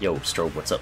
Yo, Strobe, what's up?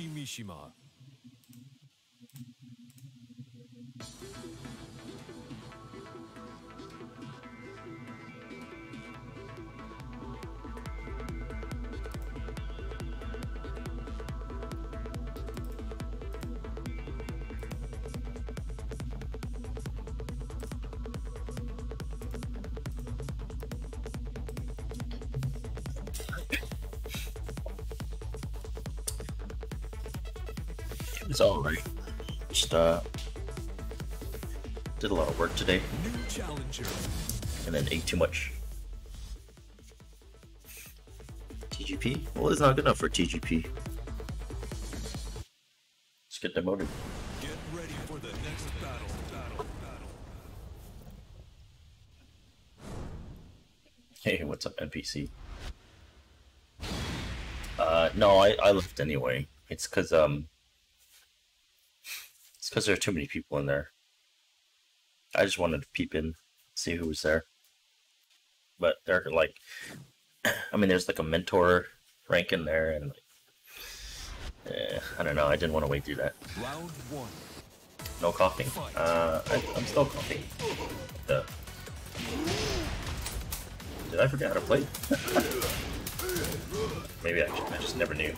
Heihachi Mishima. It's alright. Just, uh, did a lot of work today and then ate too much. TGP? Well, it's not good enough for TGP. Let's get demoted. Get ready for the next battle. Battle. Battle. Hey, what's up, NPC? Uh, no, I, I left anyway. It's cause, um, it's cause there are too many people in there. I just wanted to peep in, see who was there. But they're like, I mean, there's like a mentor rank in there, and like, eh, I don't know. I didn't want to wait through that. Round one. No coughing. Uh, I, I'm still coughing. The... Did I forget how to play? Maybe I, I just never knew.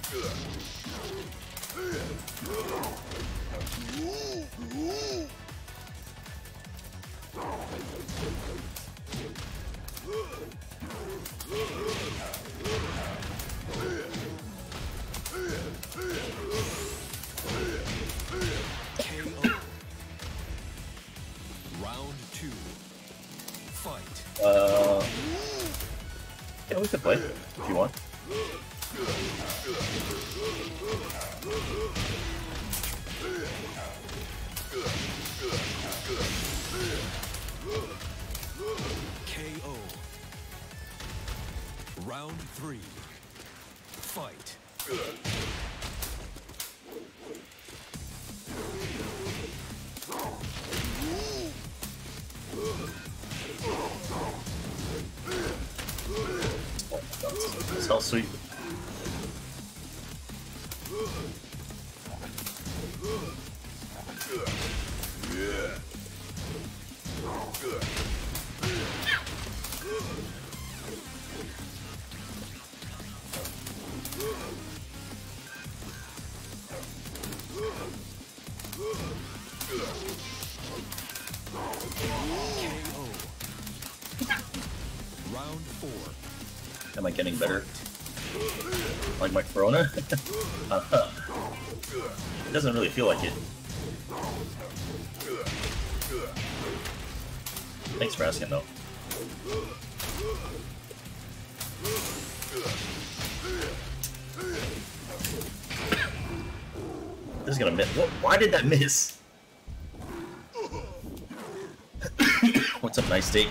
It doesn't really feel like it. Thanks for asking though. This is gonna miss. What, why did that miss? What's up, nice steak?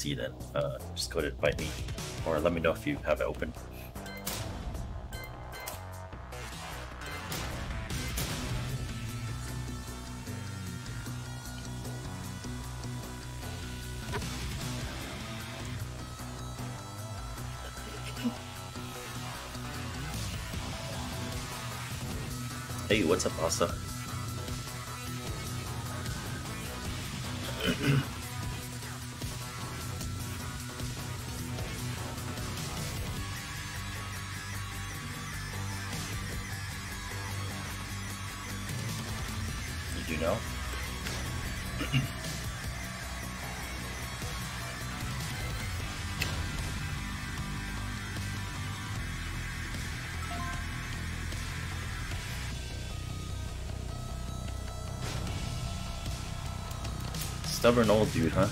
NPC, then uh, just go to invite me, or let me know if you have it open. Hey, what's up, Asa? Stubborn old dude, huh?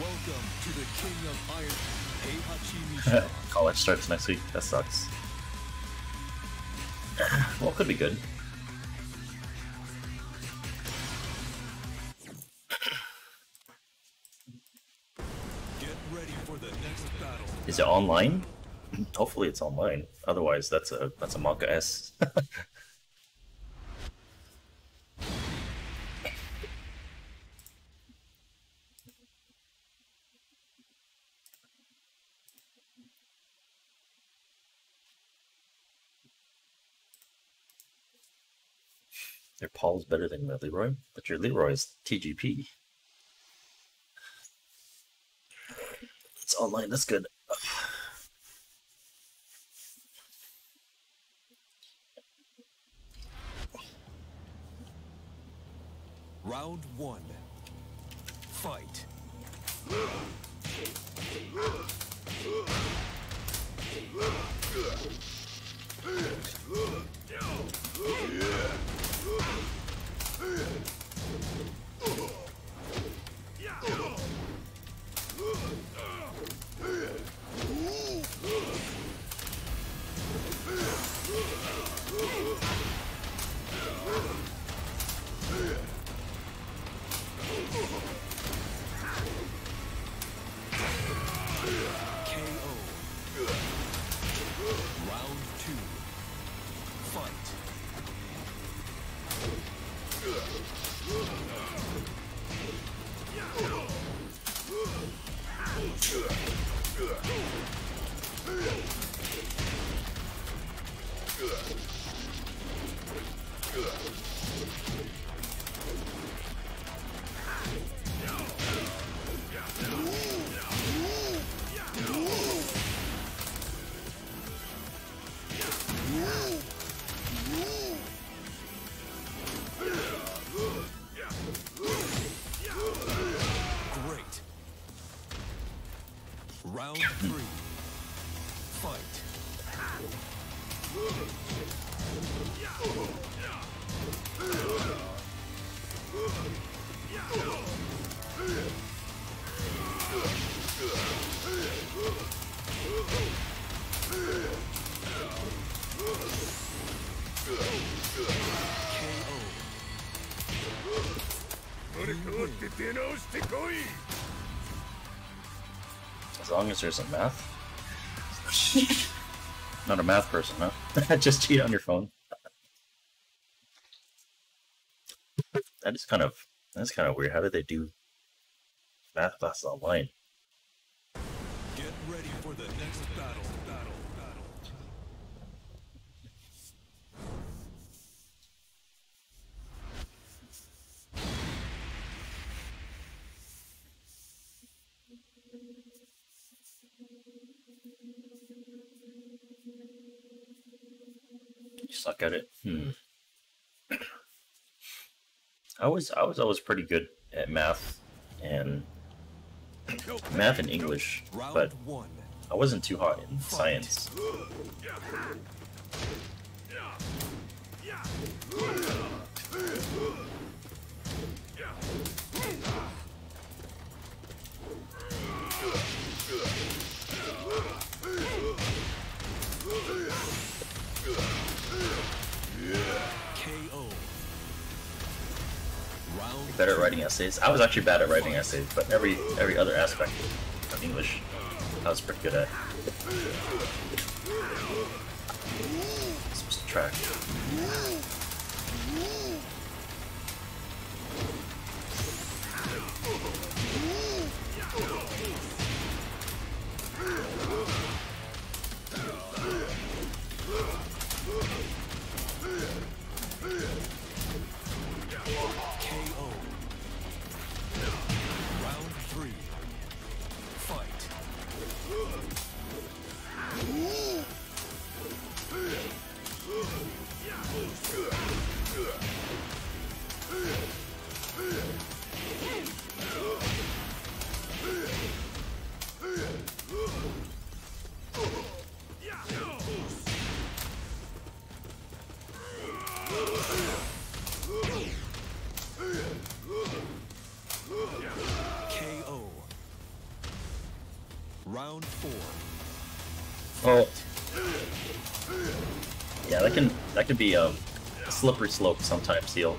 Welcome to the King of Iron, College starts next week. That sucks. well, could be good. Get ready for the next battle. Is it online? Hopefully, it's online. Otherwise, that's a that's a manga S. Your Paul's better than my Leroy, but your Leroy is TGP. It's online. That's good. Long as there's a math. Not a math person, huh? Just cheat on your phone. that is kind of that's kind of weird. How did they do math classes online? I was I was always pretty good at math and math and English, but. I wasn't too hot in science. Better at writing essays. I was actually bad at writing essays, but every every other aspect of English, I was pretty good at. Track. Be a slippery slope sometimes, Seal.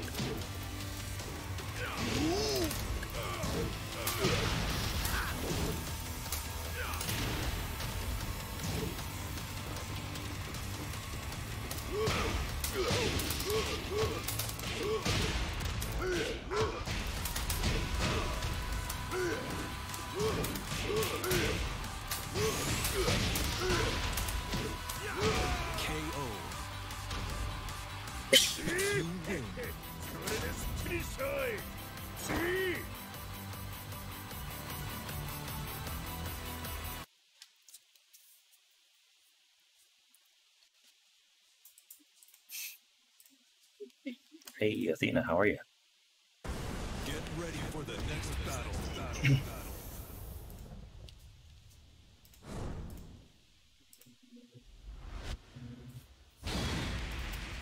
Athena, how are you? Get ready for the next battle.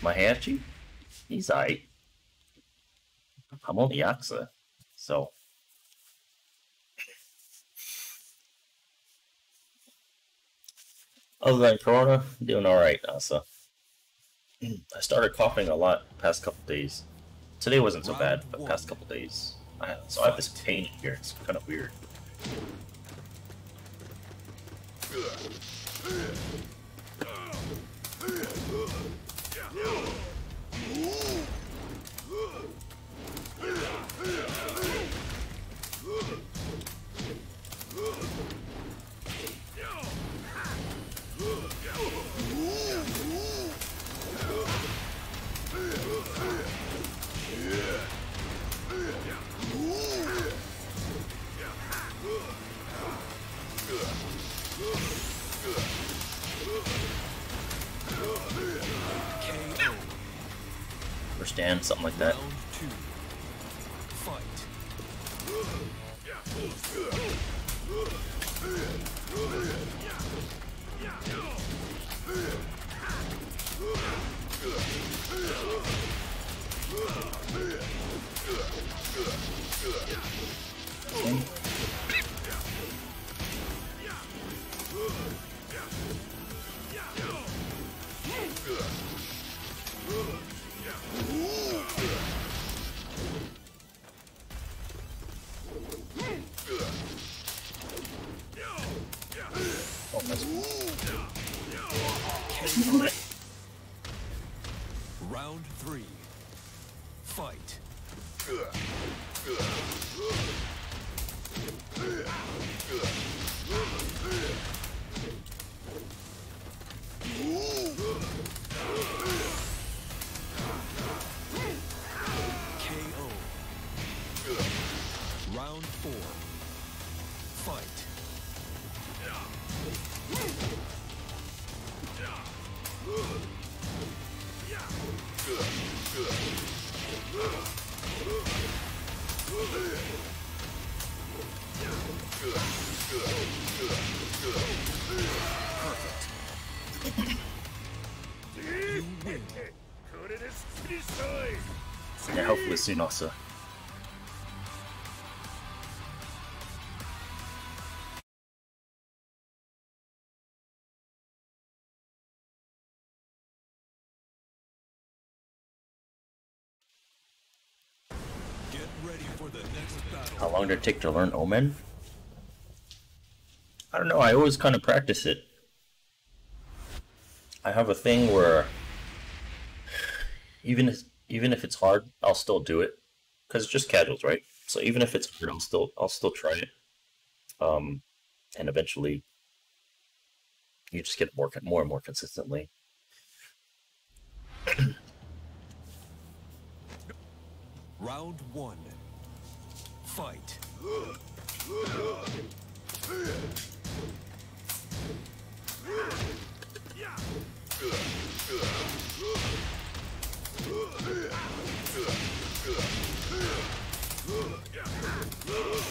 Mahachi? He's aight. I'm only Yakuza, so. Other than Corona, doing alright, Asa. I started coughing a lot past couple days. Today wasn't so bad, but past couple days. I, so I have this pain here, it's kind of weird. Like that. How long did it take to learn Omen? I don't know. I always kind of practice it. I have a thing where even if, even if it's hard, I'll still do it because it's just casuals, right? So even if it's hard, I'll still I'll still try it. Um, and eventually, you just get more more and more consistently. Round one. Fight. KO. Round two. Fight. KO. What's with the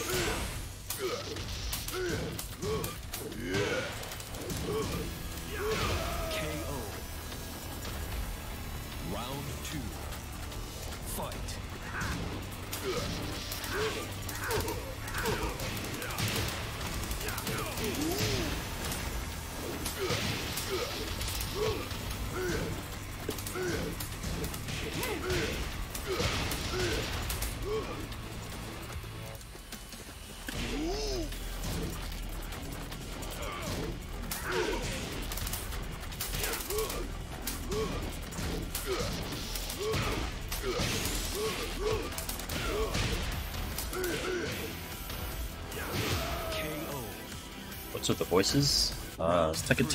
voices? Uh, it's Tekken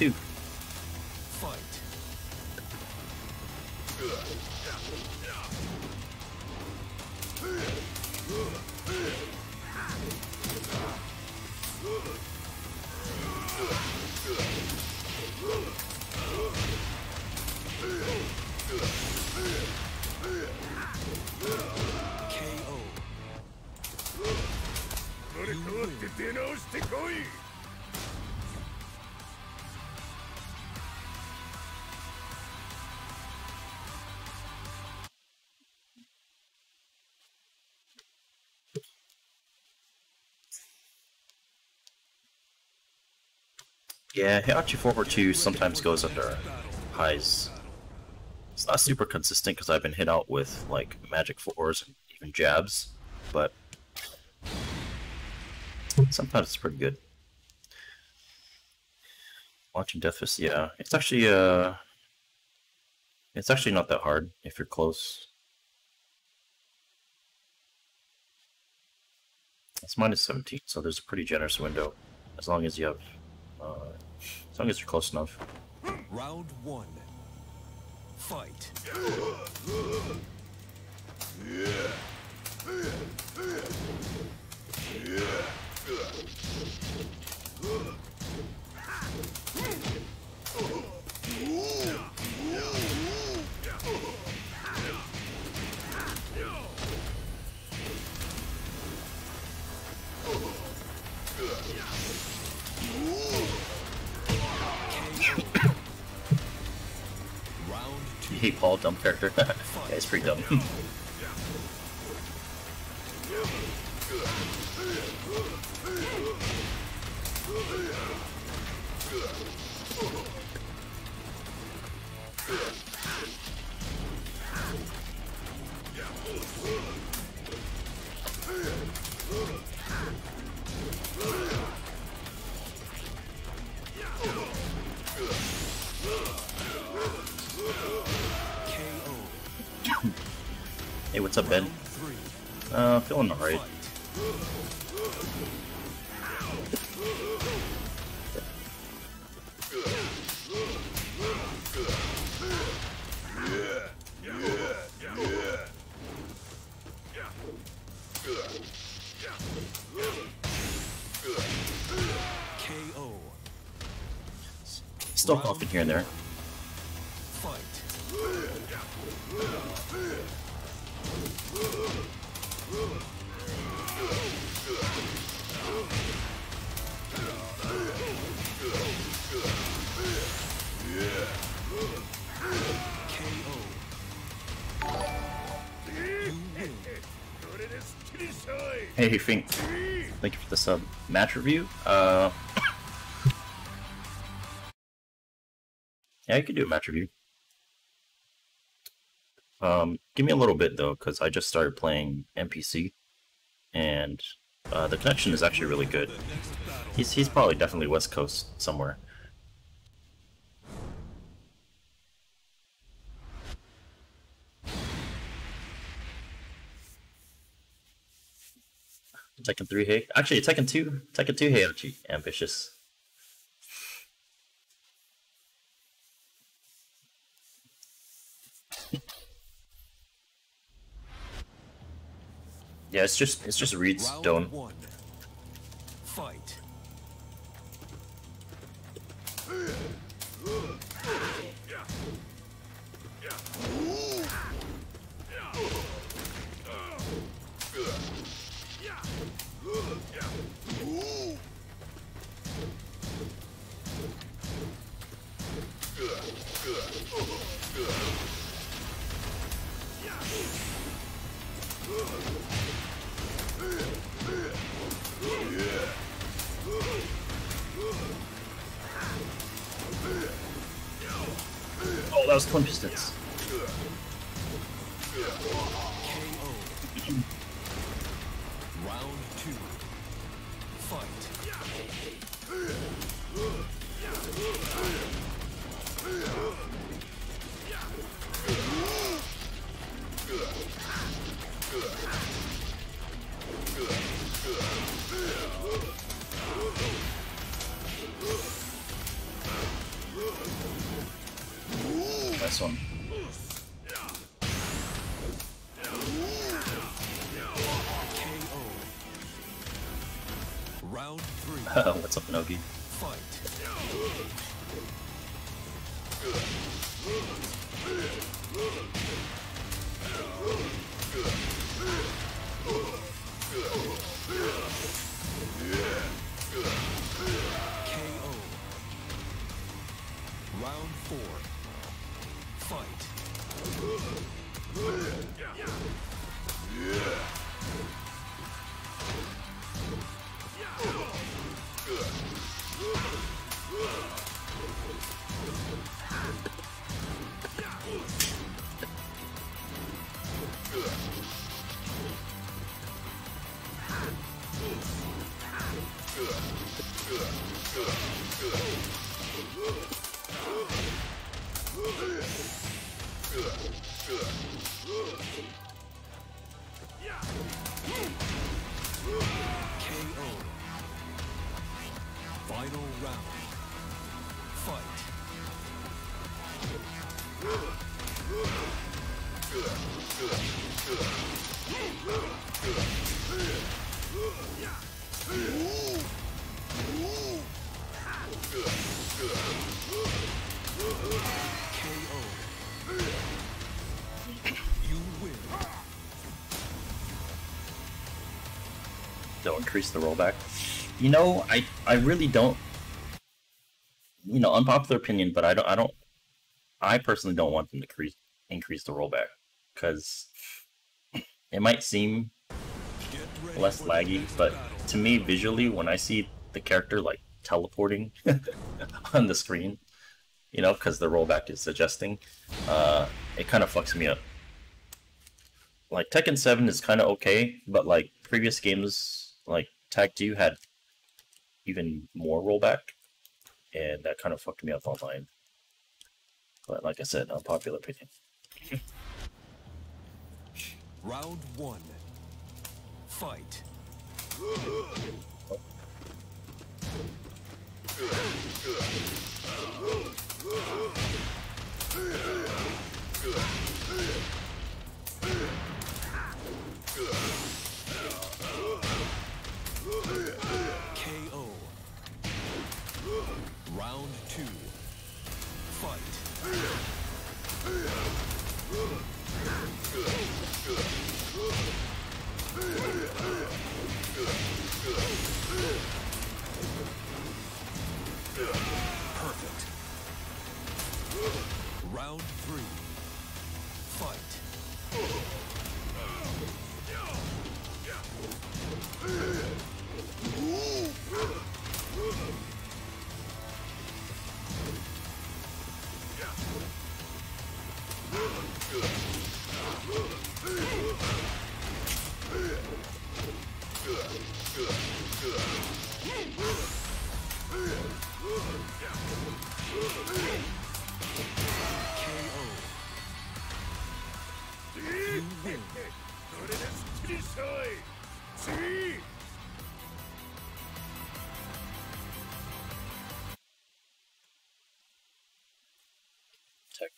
Yeah, Heihachi 442 sometimes goes under highs. It's not super consistent because I've been hit out with like magic fours and even jabs, but sometimes it's pretty good. Watching Death Fist, yeah, it's actually uh, it's actually not that hard if you're close. It's minus 17, so there's a pretty generous window as long as you have, uh, as long as you're close enough. Round one. Fight. Paul, dumb character. it's pretty dumb. up, Ben? Uh, feeling alright. Still coughing here and there. Hey, Fink. Thank you for the sub. Match review? Uh. yeah, I could do a match review. Um, give me a little bit though, because I just started playing NPC, and Uh, the connection is actually really good. He's he's probably definitely West Coast somewhere. Tekken 3 hey. Actually Tekken 2 Tekken 2 Heihachi. Ambitious. Yeah, it's just it's just Reed's Round Stone. Oh, that increase the rollback. You know, I I really don't. You know, unpopular opinion, but I don't. I don't. I personally don't want them to increase increase the rollback because it might seem less laggy, but to me, visually, when I see the character like teleporting on the screen, you know, because the rollback is adjusting, uh, it kind of fucks me up. Like Tekken Seven is kind of okay, but like previous games, like Tag Two had even more rollback, and that kind of fucked me up online. But like I said, unpopular opinion. Round one. Fight.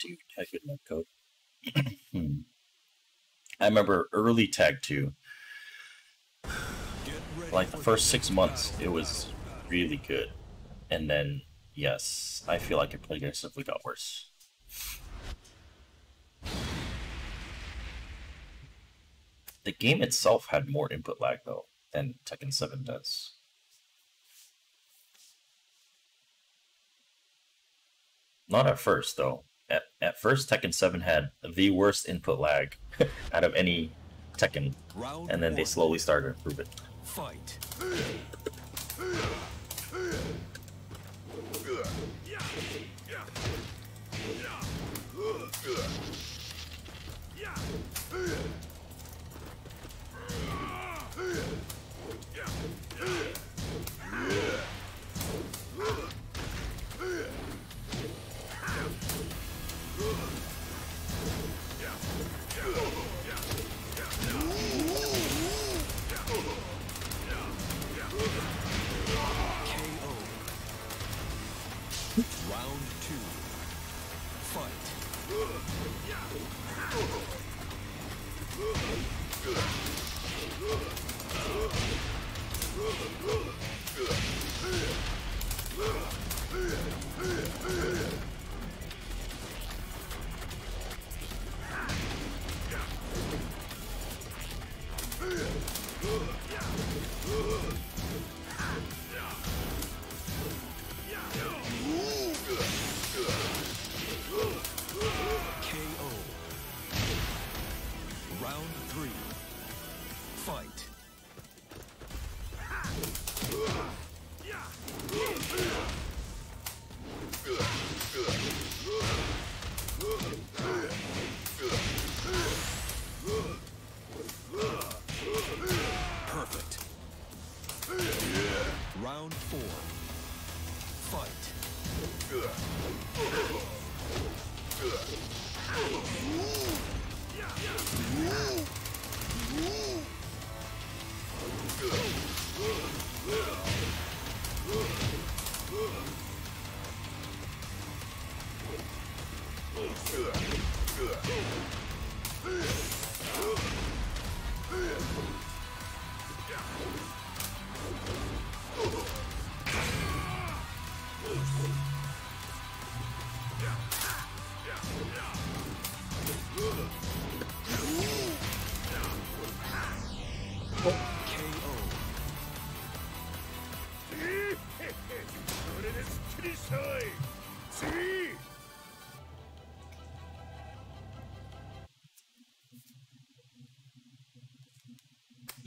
Net code. Hmm. I remember early tag two, like the first six months, it was really good, and then yes, I feel like it progressively got worse. The game itself had more input lag though than Tekken 7 does. Not at first though. At, at first, Tekken 7 had the worst input lag out of any Tekken, and then they slowly started to improve it. Fight.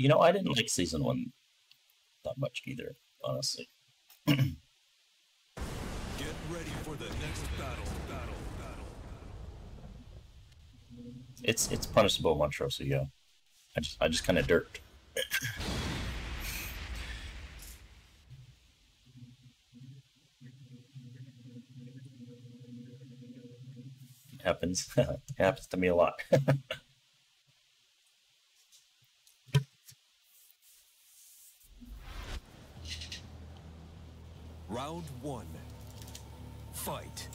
You know, I didn't like season one that much either, honestly. Get ready for the next battle. Battle. Battle. It's it's punishable Montrose, so yeah. I just I just kind of dirt. Happens. it happens to me a lot. Round one. Fight.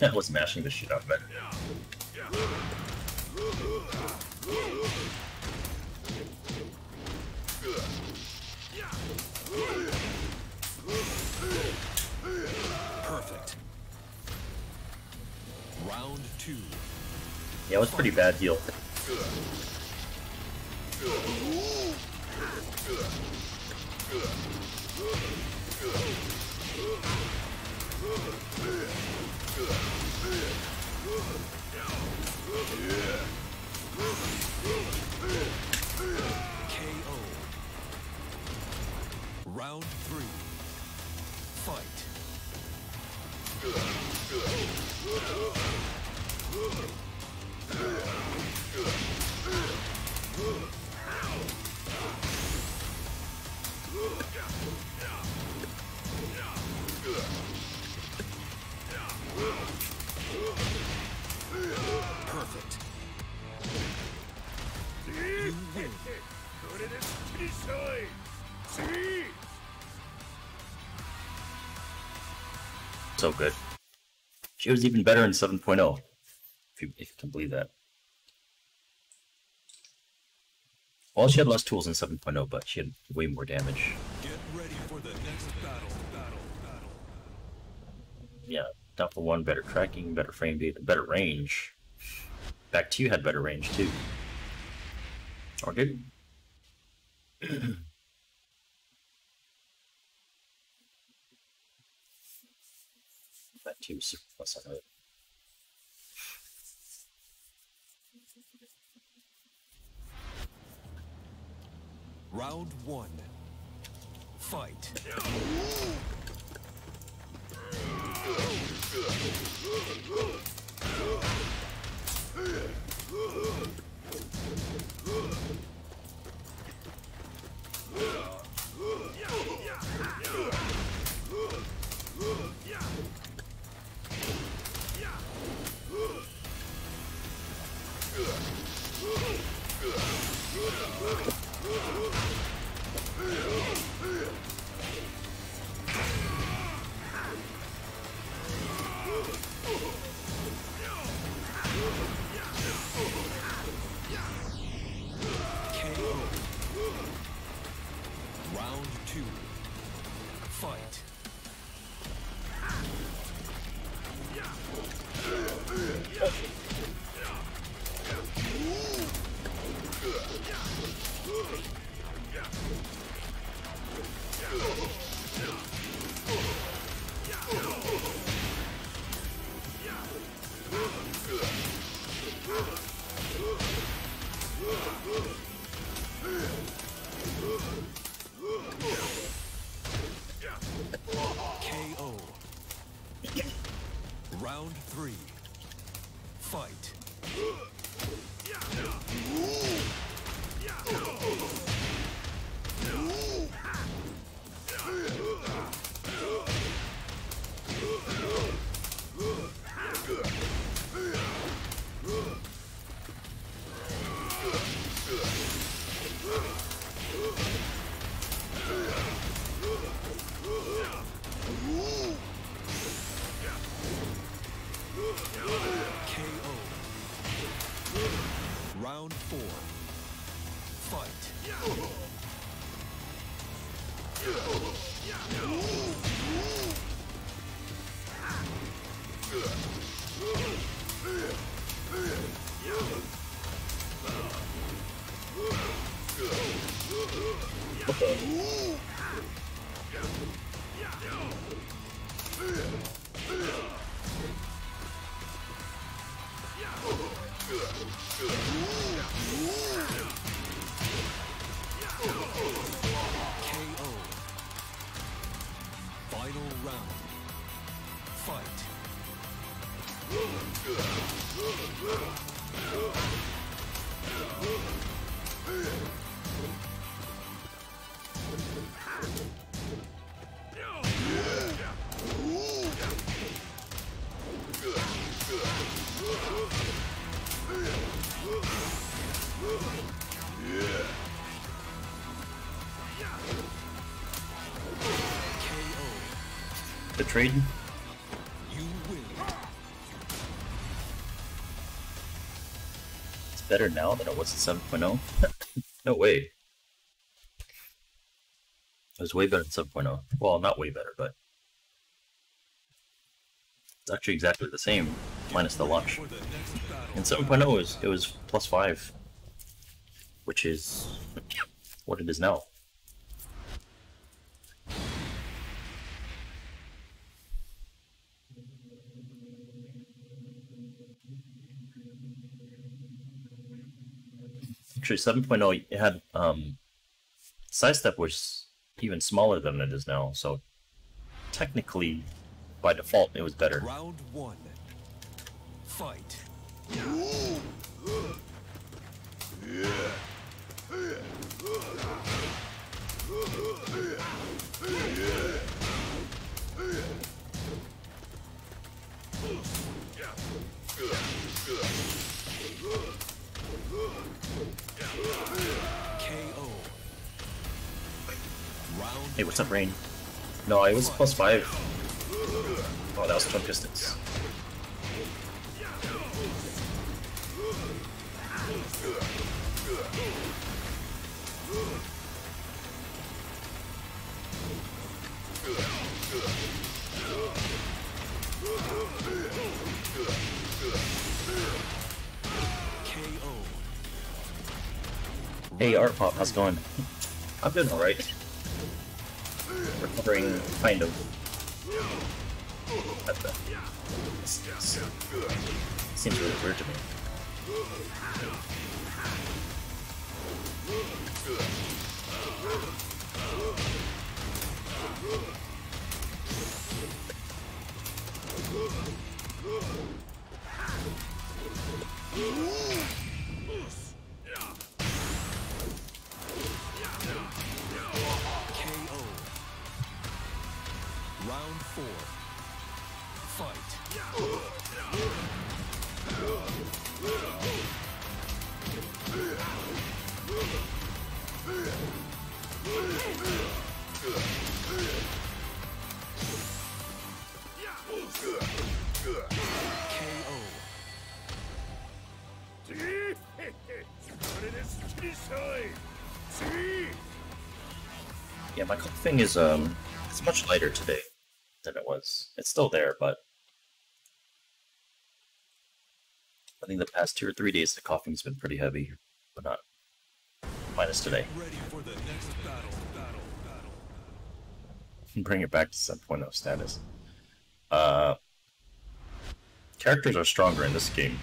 I was mashing the shit out of it. Perfect. Round two. Yeah, it was pretty bad heal. Round three. Fight. She was even better in 7.0. If you, if you can believe that. Well, she had less tools in 7.0, but she had way more damage. Get ready for the next battle. Battle. Battle. Yeah, for one, better tracking, better frame data, better range. Back to you had better range too. Or good. On it. Round one. Fight. Win. It's better now than it was at 7.0? no way. It was way better than 7.0. Well, not way better, but it's actually exactly the same, minus the launch. In 7.0, it was, it was plus 5, which is what it is now. Actually, 7.0 it had um, sidestep was even smaller than it is now, so technically, by default, it was better. Round one. Fight. Hey, what's up, Rain? No, it was plus five. Oh, that was Twin Pistons. Hey, Art Pop, how's it going? I'm doing alright. Recovering, kind of. At the... Seems really weird to me. KO. Is um, it's much lighter today than it was. It's still there, but I think the past two or three days the coughing's been pretty heavy, but not minus today. Ready for the next battle. Battle. Battle. Bring it back to 7.0 status. Uh, characters are stronger in this game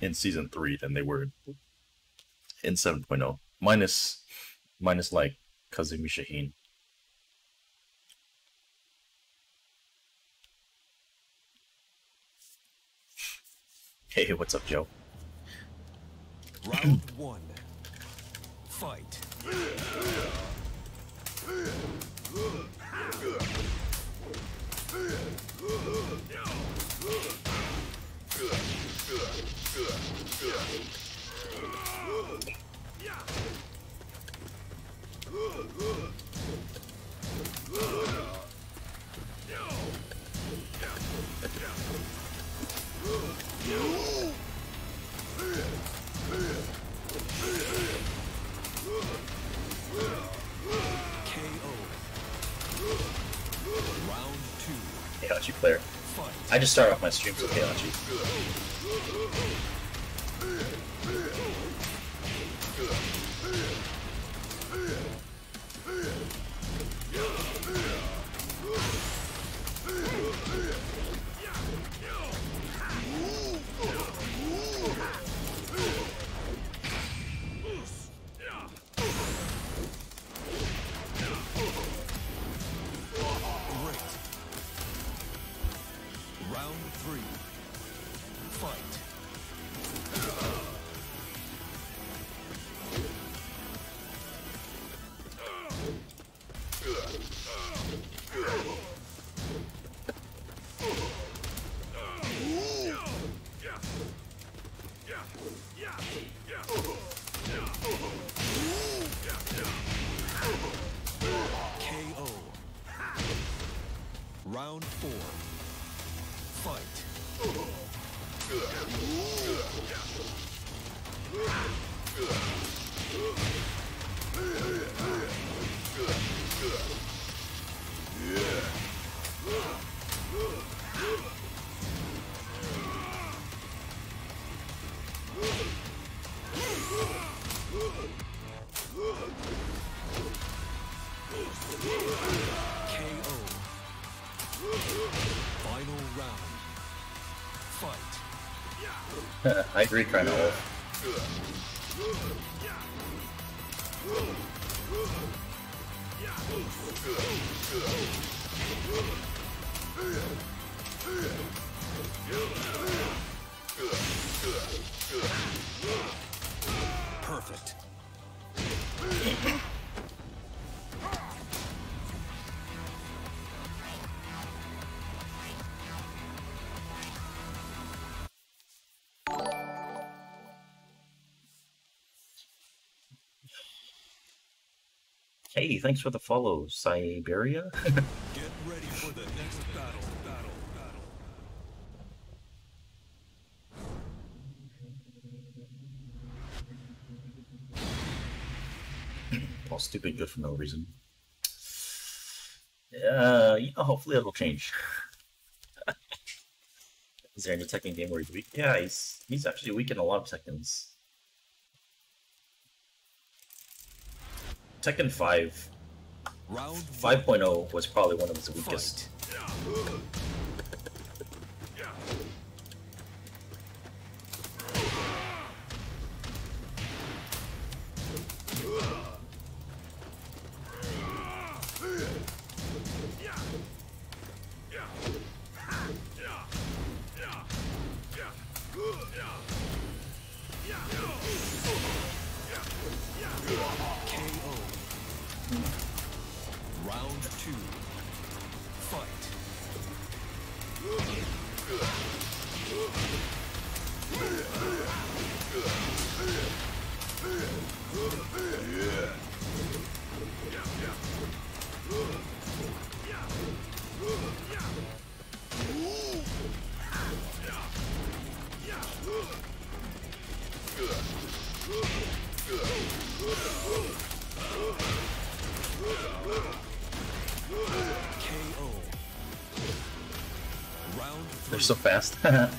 in season three than they were in 7.0. Minus, minus like Kazumi Shaheen. Hey, what's up, Joe? Round one. Fight. Fight. I just start off my streams with Heihachi. I agree, kind Hey, thanks for the follow, Siberia. Get ready for the next battle. Battle. Battle. All stupid good for no reason. Uh, you know, hopefully it'll change. Is there any Tekken game where he's weak? Yeah, he's he's actually weak in a lot of Tekkens. Tekken 5 5.0 was probably one of his weakest. KO. So fast.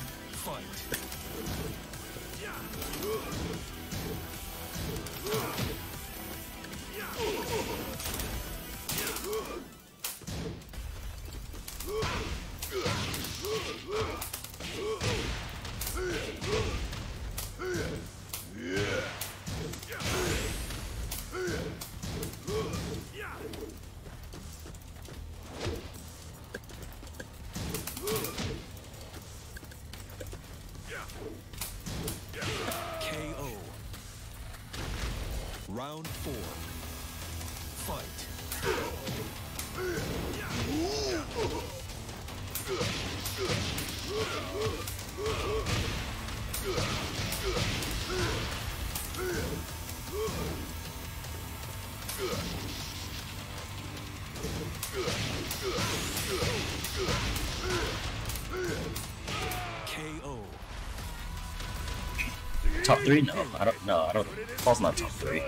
three? No, I don't. No, I don't. Paul's not top three.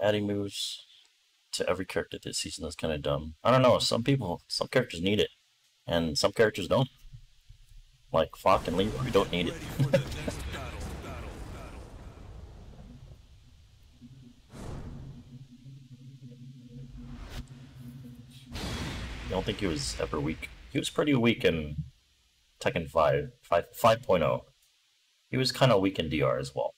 Adding moves to every character this season is kind of dumb. I don't know. Some people, some characters need it, and some characters don't. Like Flock and Leroy don't need it. I don't think he was ever weak. He was pretty weak in Tekken 5, 5 5.0. He was kind of weak in DR as well.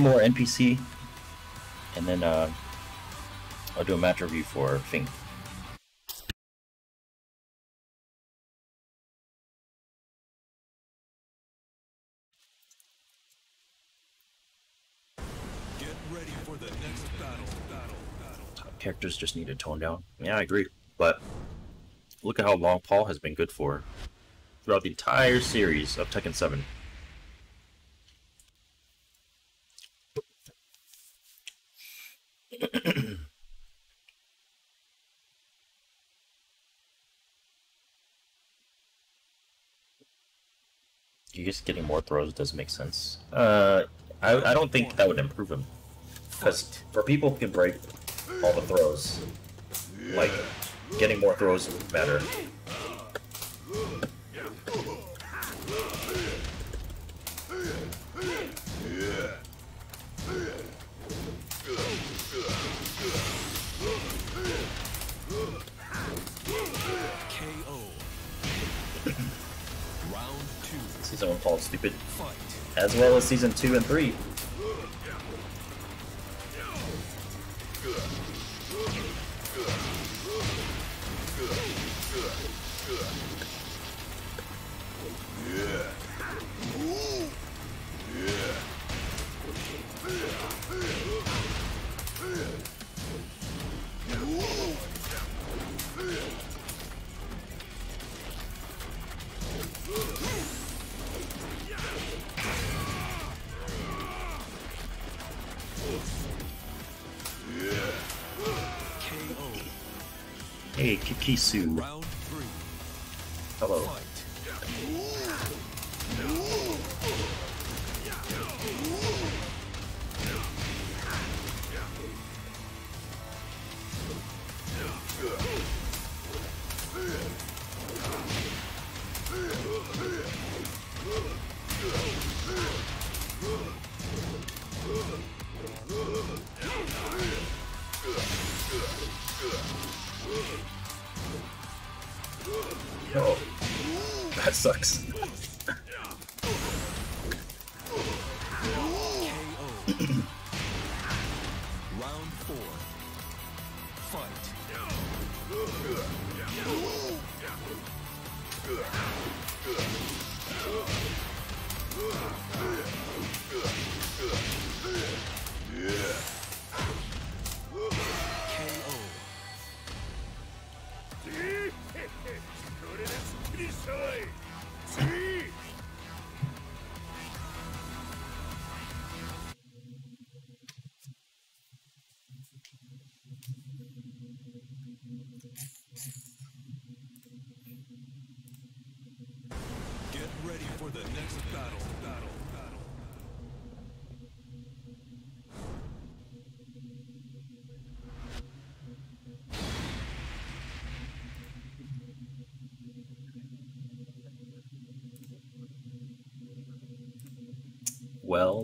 More NPC and then uh, I'll do a match review for Fink. Characters just need to tone down. Yeah, I agree. But look at how long Paul has been good for throughout the entire series of Tekken 7. You just getting more throws doesn't make sense. Uh, I, I don't think that would improve him. Because for people who can break all the throws, like, getting more throws would matter. KO. As well as Season 2 and 3.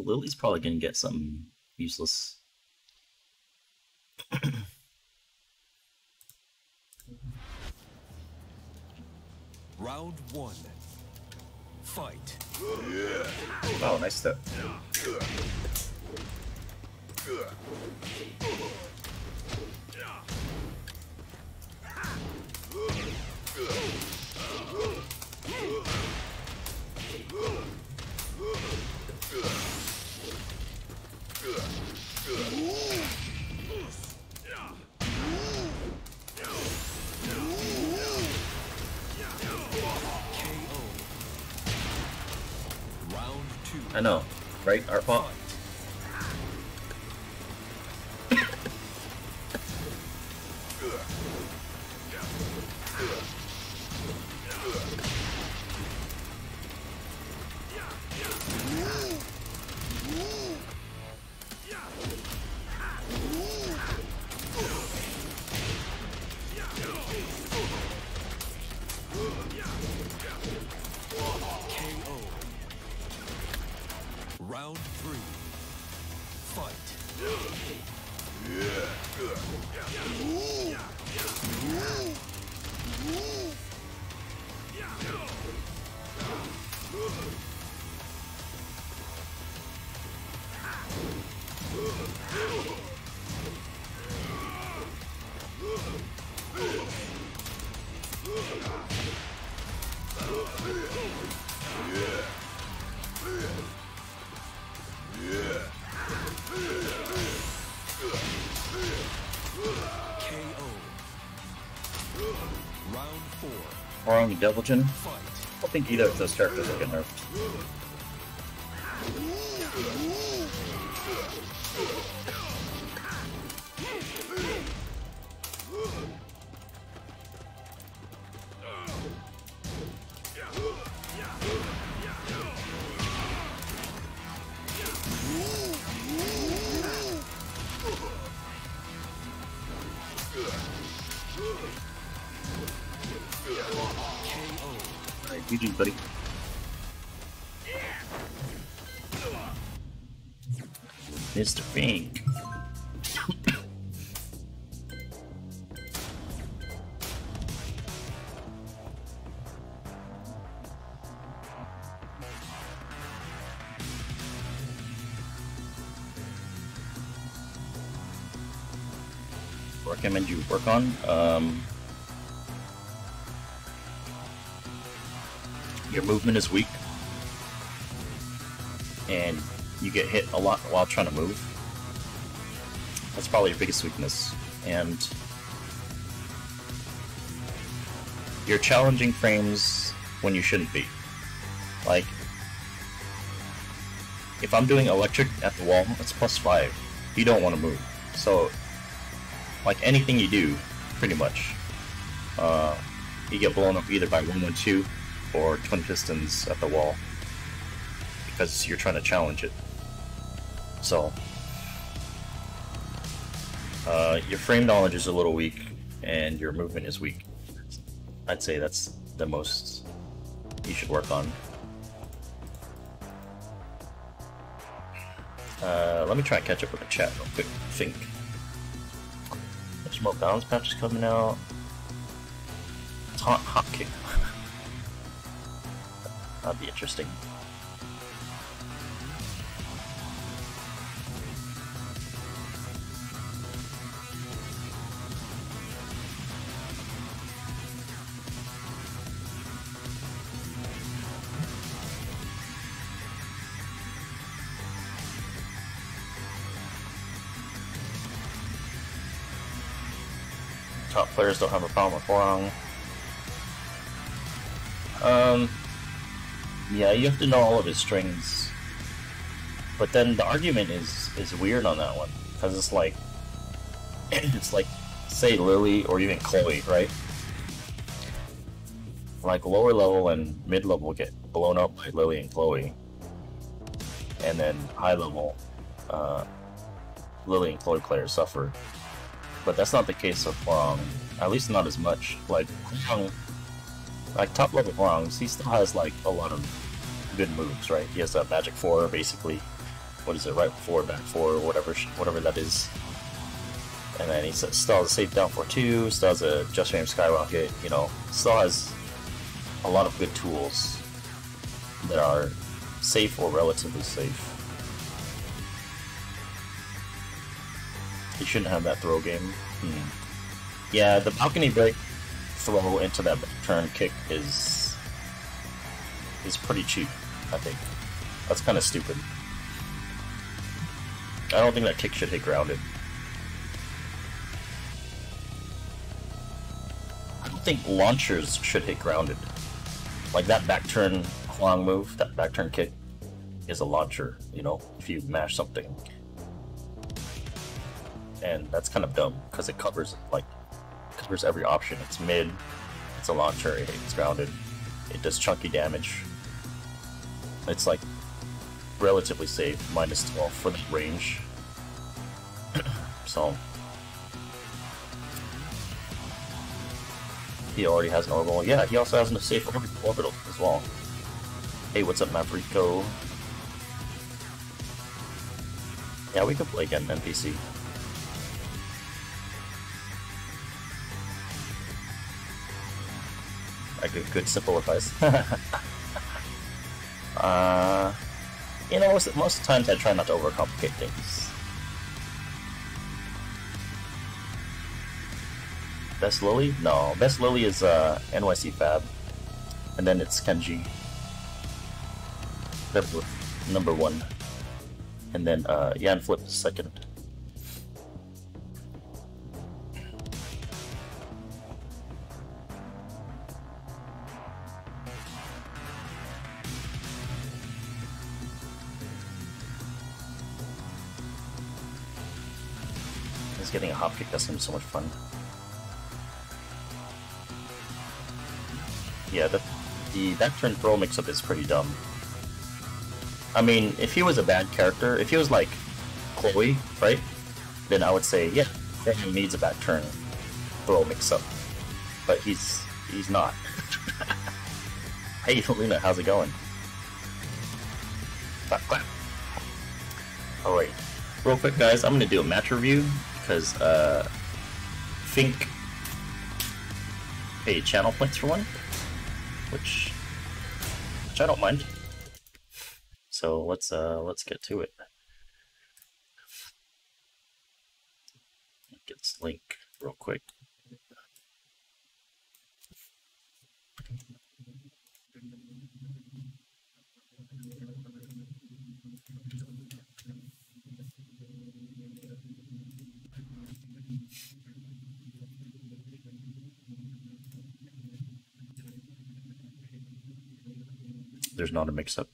Lily's probably gonna get something useless. Round one. Fight. Oh, nice step. Right? Devil Jin. I don't think either of those characters will get nerfed. GG, buddy. Mr. Fink. Recommend you work on. Um, your movement is weak and you get hit a lot while trying to move. That's probably your biggest weakness. And you're challenging frames when you shouldn't be. Like, if I'm doing electric at the wall, it's plus five. You don't want to move. So, like anything you do, pretty much, uh, you get blown up either by 112 or twin pistons at the wall because you're trying to challenge it. So, uh, your frame knowledge is a little weak, and your movement is weak. I'd say that's the most you should work on. Uh, let me try and catch up with the chat real quick. Think. There's more balance patches coming out. Taunt hot kick. That'd be interesting. Top players don't have a problem with Huang. Um, yeah, you have to know all of his strings. But then the argument is is weird on that one because it's like it's like say Lily or even Chloe, right? Like lower level and mid level get blown up by Lily and Chloe, and then high level, uh, Lily and Chloe players suffer. But that's not the case of Huang, at least not as much. Like Huang, like top level Huang, he still has like a lot of good moves, right? He has a magic four, basically. What is it? Right four, back four, whatever, whatever that is. And then he still has a safe down for two. Still has a just frame skyrocket. You know, still has a lot of good tools that are safe or relatively safe. He shouldn't have that throw game. Hmm. Yeah, the balcony break throw into that turn kick is is pretty cheap. I think that's kind of stupid. I don't think that kick should hit grounded. I don't think launchers should hit grounded. Like that back turn Huang move, that back turn kick is a launcher, you know, if you mash something. And that's kind of dumb because it covers like covers every option. It's mid, it's a launcher, it hits grounded, it does chunky damage. It's like relatively safe, minus 12 for the range. so he already has an orbital. Yeah, he also has a safe orbital as well. Hey, what's up, Mavrico? Yeah, we could play again NPC. I good, good simple advice. uh, you know, most, most of the times I try not to overcomplicate things. Best Lily? No, Best Lily is uh, NYC Fab, and then it's Kenji. Number, number one, and then uh, Yan Flip second. Getting a hop kick, that seems so much fun. Yeah, the, the back turn throw mix-up is pretty dumb. I mean, if he was a bad character, if he was like Chloe, right? Then I would say, yeah, he needs a back turn throw mix-up. But he's he's not. hey, Luna, how's it going? Clap, clap. Alright, real quick, guys, I'm gonna do a match review because uh, Fink paid channel points for one, which which I don't mind. So let's uh let's get to it. Get this link real quick. There's not a mix-up.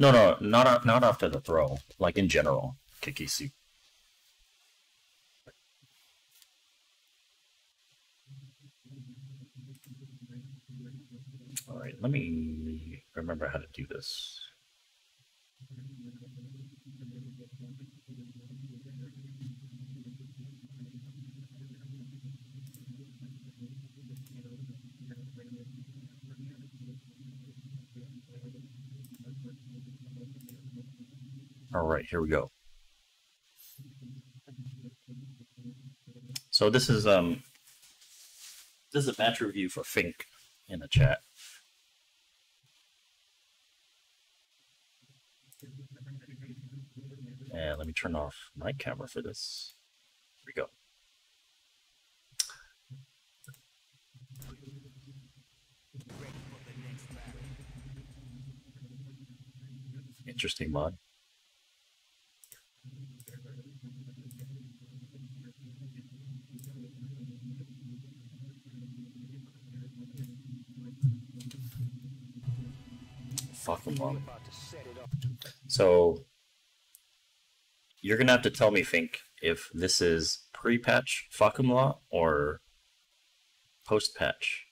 No, no, not not after the throw. Like in general, kicky Kikisu. All right, let me remember how to do this. All right, here we go. So this is um this is a match review for Fink in the chat. And let me turn off my camera for this. Here we go. Interesting mod. Fucking. So you're gonna have to tell me, Fink, if this is pre-patch Fahkumram or post-patch.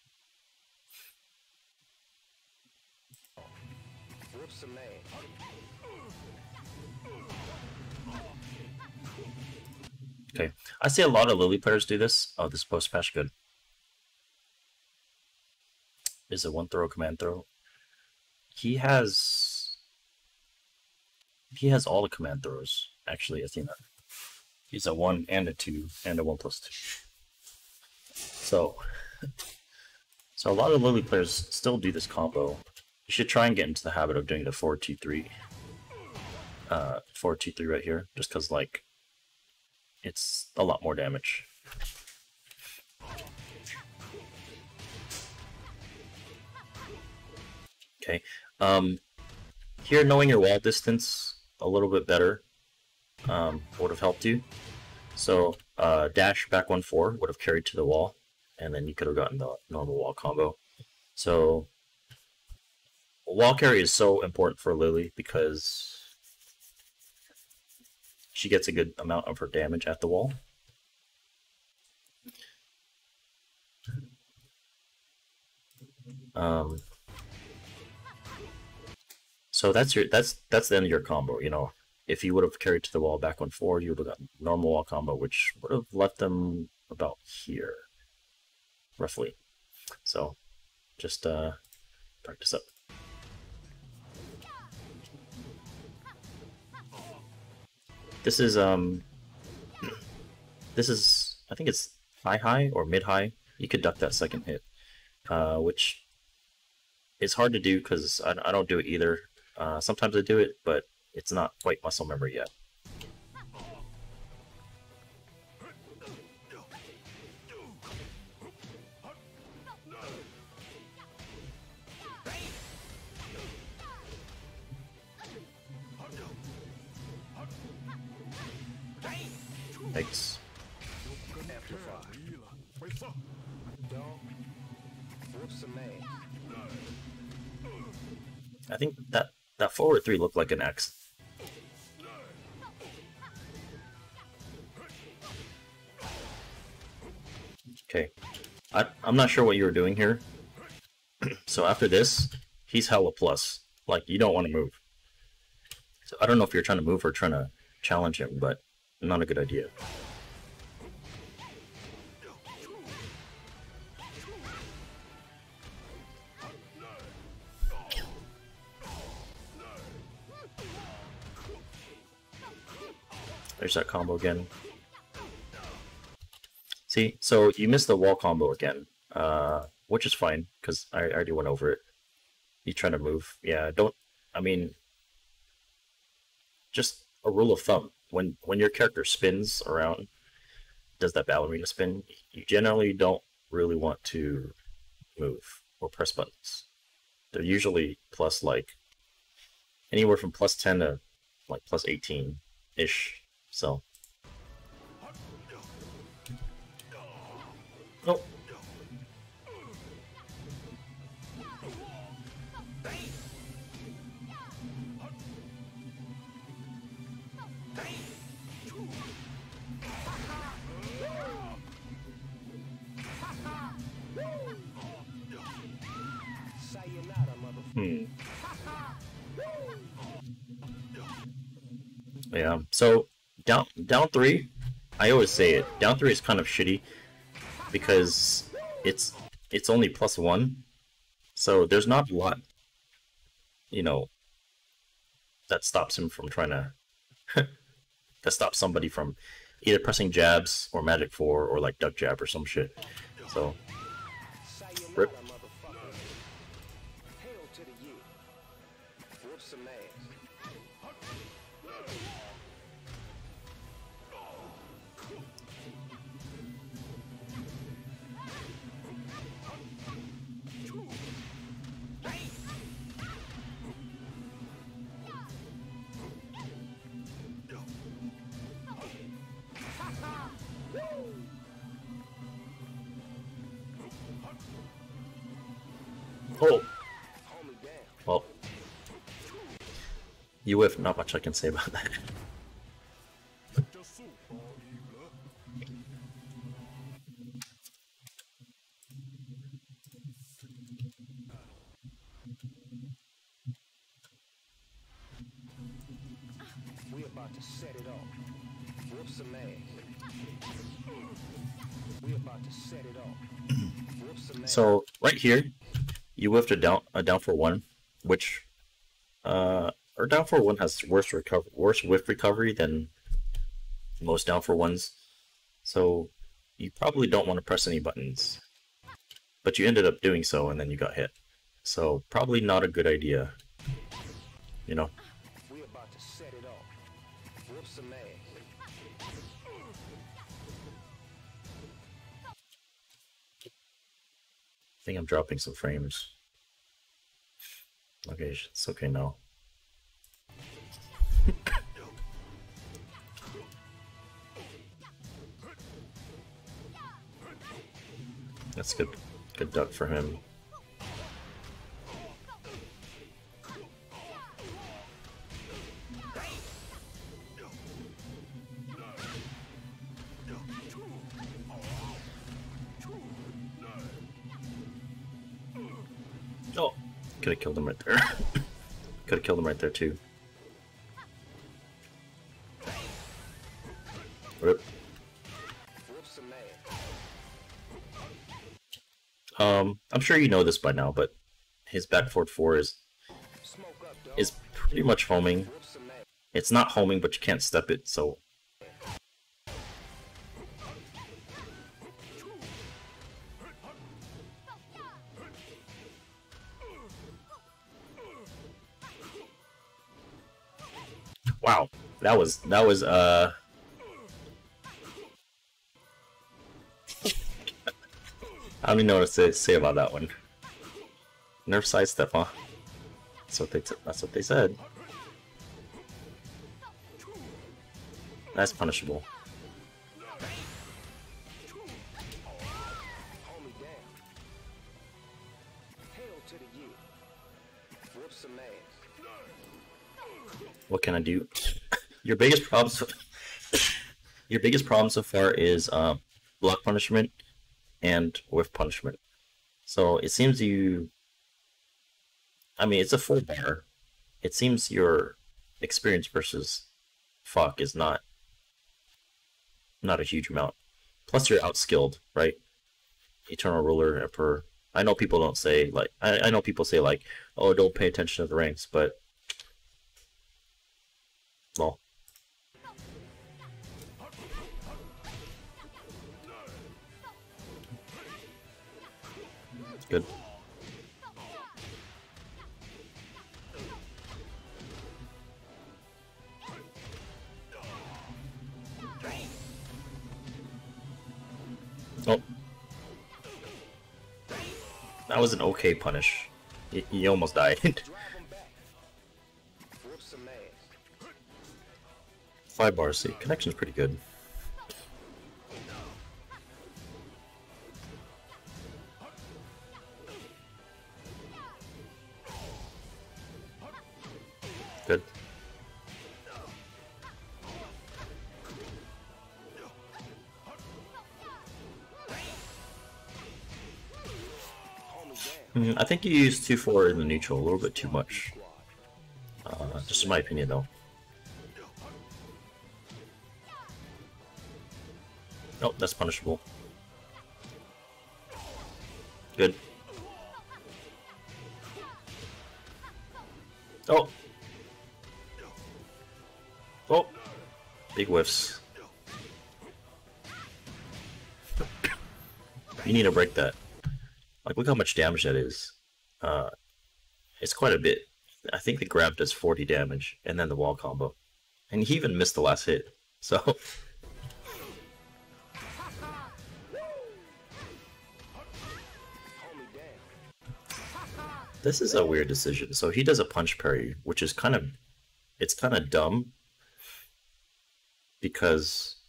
Okay, I see a lot of Lily players do this. Oh, this post-patch good. Is it one throw, command throw? He has he has all the command throws, actually, Athena. He's a 1 and a 2 and a 1 plus 2. So, so a lot of Lily players still do this combo. You should try and get into the habit of doing the 4 2 3. Uh, 4 2 3 right here, just because, like, it's a lot more damage. Okay, um, here knowing your wall distance a little bit better um, would have helped you. So uh, dash back one four would have carried to the wall, and then you could have gotten the normal wall combo. So wall carry is so important for Lily because she gets a good amount of her damage at the wall. Um, so that's your that's that's the end of your combo. You know, if you would have carried to the wall back on four, you would have gotten normal wall combo, which would have left them about here, roughly. So, just uh, practice up. This is um, this is I think it's high high or mid high. You could duck that second hit, uh, which is hard to do because I, I don't do it either. Uh, sometimes I do it, but it's not quite muscle memory yet. Thanks. I think that that forward three looked like an X. Okay. I, I'm not sure what you were doing here. so after this, he's hella plus. Like, you don't want to move. So I don't know if you're trying to move or trying to challenge him, but not a good idea. There's that combo again. See, so you missed the wall combo again, uh, which is fine, because I, I already went over it. You trying to move. Yeah, don't, I mean, just a rule of thumb. When, when your character spins around, does that ballerina spin, you generally don't really want to move or press buttons. They're usually plus like anywhere from plus 10 to like plus 18 ish. So. Oh. Hmm. Yeah. So down down three, I always say it. Down three is kind of shitty because it's it's only plus one, so there's not a lot, you know, that stops him from trying to that stops somebody from either pressing jabs or magic four or like duck jab or some shit. So You whiff, not much I can say about that. We about to set it off. Whoop some ass. We about to set it off. Whoop some ass. So right here, you whiffed a down a down for one, which uh or down for one has worse recover worse whiff recovery than most down for ones. So you probably don't want to press any buttons. But you ended up doing so and then you got hit. So probably not a good idea. You know. We about to set it off. Whoop some ass. I think I'm dropping some frames. Okay, it's okay now. That's good. Good duck for him. Oh, could have killed him right there. could have killed him right there too. Sure you know this by now, but his back forward four is is pretty much homing. It's not homing, but you can't step it, so Wow, that was that was uh Don't even know what to say, about that one. Nerf sidestep, huh? That's what they that's what they said. That's punishable. Me. What can I do? Your biggest problem so your biggest problem so far is uh, block punishment and whiff punishment. So it seems you. I mean, it's a full bar. It seems your experience versus fuck is not not a huge amount. Plus, you're outskilled, right? Eternal Ruler, Emperor. I know people don't say like I, I know people say like, oh, don't pay attention to the ranks, but good. Oh. That was an okay punish. He, he almost died. Five bars, see, connection's pretty. Good. I think you used 2-4 in the neutral a little bit too much. Uh, just in my opinion, though. Nope, that's punishable. Good. Oh! Oh! Big whiffs. You need to break that. Like, look how much damage that is. It's quite a bit. I think the grab does 40 damage, and then the wall combo. And he even missed the last hit. So, Hold me down. this is a weird decision. So he does a punch parry, which is kind of, it's kind of dumb. Because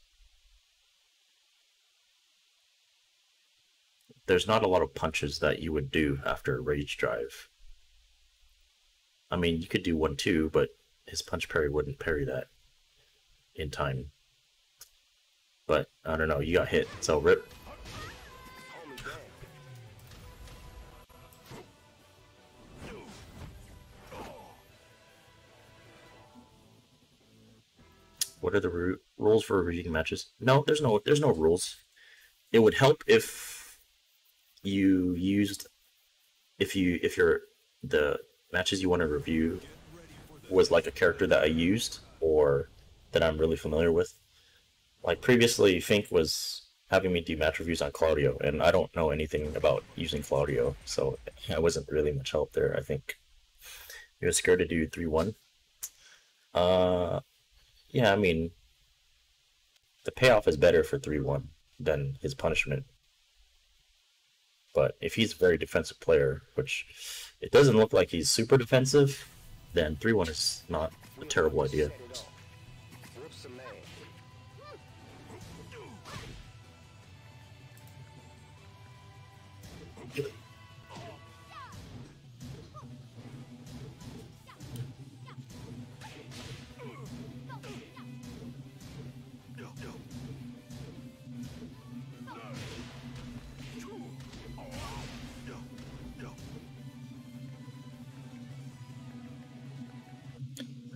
there's not a lot of punches that you would do after a rage drive. I mean, you could do one too, but his punch parry wouldn't parry that in time. But I don't know, you got hit, so rip. What are the rules for reviewing matches? No, there's no there's no rules. It would help if you used if you if you're the matches you want to review was like a character that I used or that I'm really familiar with. Like previously, Fink was having me do match reviews on Claudio, and I don't know anything about using Claudio, so I wasn't really much help there. I think he was scared to do three one. Uh, yeah, I mean, the payoff is better for 3 1 than his punishment. But if he's a very defensive player, which it doesn't look like he's super defensive, then 3 1 is not a terrible idea.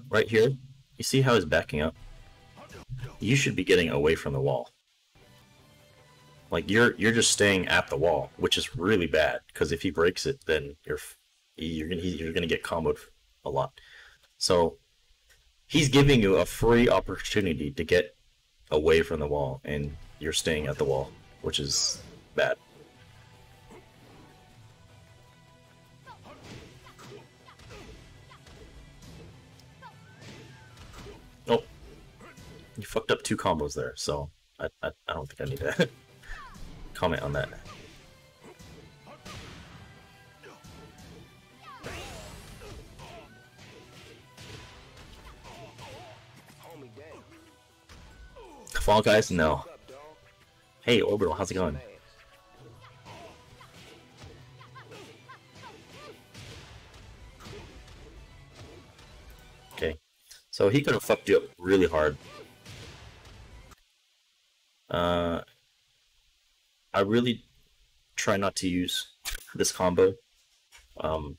Right here, you see how he's backing up? You should be getting away from the wall. Like you're you're just staying at the wall, which is really bad because if he breaks it, then you're you're gonna you're gonna get comboed a lot. So he's giving you a free opportunity to get away from the wall, and you're staying at the wall, which is bad. You fucked up two combos there, so I I, I don't think I need to comment on that. Fall guys, no. Hey Orbital, how's it going? Okay, so he could have fucked you up really hard. Uh, I really, try not to use this combo. Um,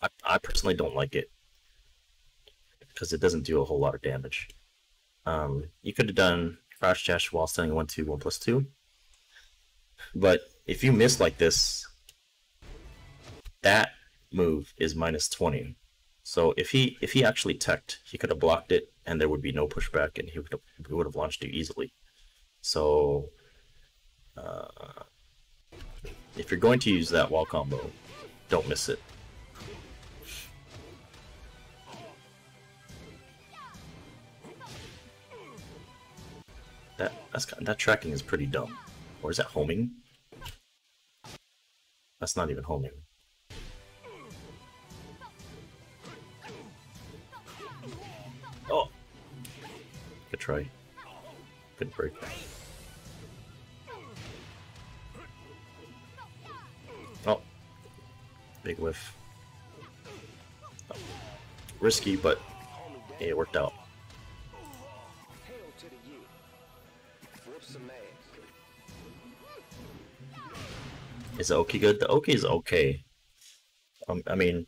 I, I personally don't like it because it doesn't do a whole lot of damage. Um, you could have done crouch dash while standing 1 2 1 plus 2. But if you miss like this, that move is minus 20. So if he if he actually teched, he could have blocked it and there would be no pushback and he would have, he would have launched you easily. So uh, if you're going to use that wall combo, don't miss it. That that's that tracking is pretty dumb. Or is that homing? That's not even homing. Try. Good break. Oh. Big whiff. Oh. Risky, but it worked out. Is the Oki good? The Oki is okay. Um, I mean,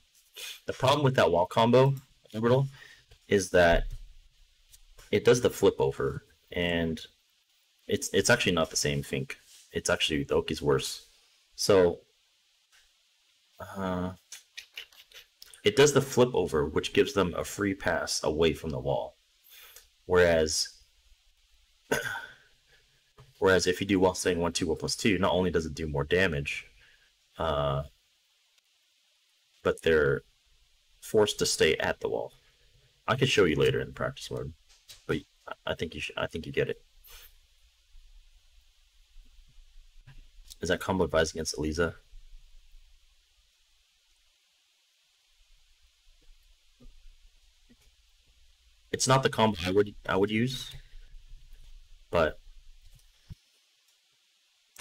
the problem with that wall combo, Orbital, is that it does the flip over, and it's it's actually not the same Fink. It's actually the Oki's worse. So, uh, it does the flip over, which gives them a free pass away from the wall. Whereas, whereas if you do while standing one two one plus two, not only does it do more damage, uh, but they're forced to stay at the wall. I could show you later in the practice mode, I think you should. I think you get it. Is that combo advised against Eliza? It's not the combo I would I would use, but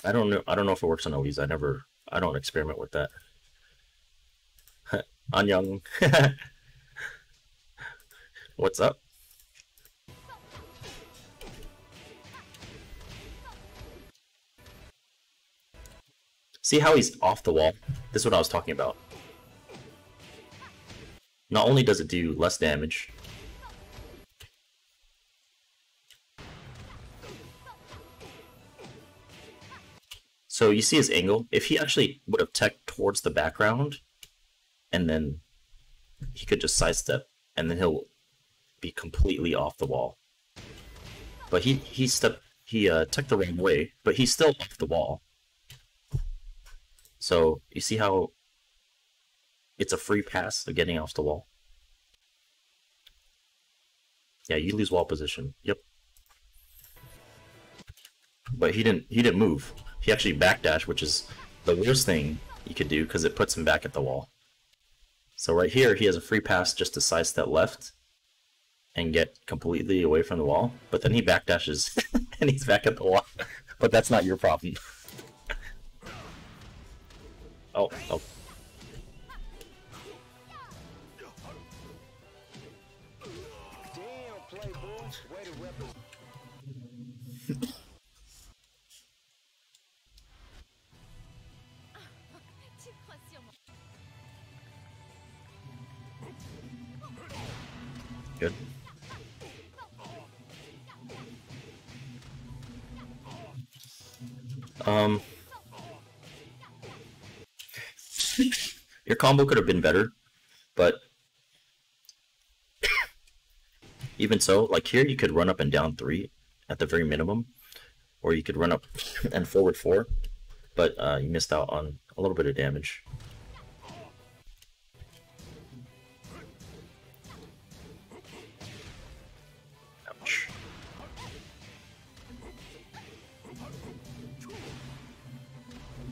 I don't know. I don't know if it works on Eliza. I never. I don't experiment with that. Anyang. What's up? See how he's off the wall? This is what I was talking about. Not only does it do less damage, so you see his angle? If he actually would have tech towards the background, and then he could just sidestep, and then he'll be completely off the wall. But he he stepped he uh, took the wrong way, but he's still off the wall. So you see how it's a free pass of getting off the wall. Yeah, you lose wall position. Yep. But he didn't he didn't move. He actually backdash, which is the worst thing you could do because it puts him back at the wall. So right here, he has a free pass just to sidestep left and get completely away from the wall. But then he backdashes and he's back at the wall. But that's not your problem. Crois sûrement. Good. Um, your combo could have been better, but even so, like here, you could run up and down three at the very minimum, or you could run up and forward four, but uh, you missed out on a little bit of damage.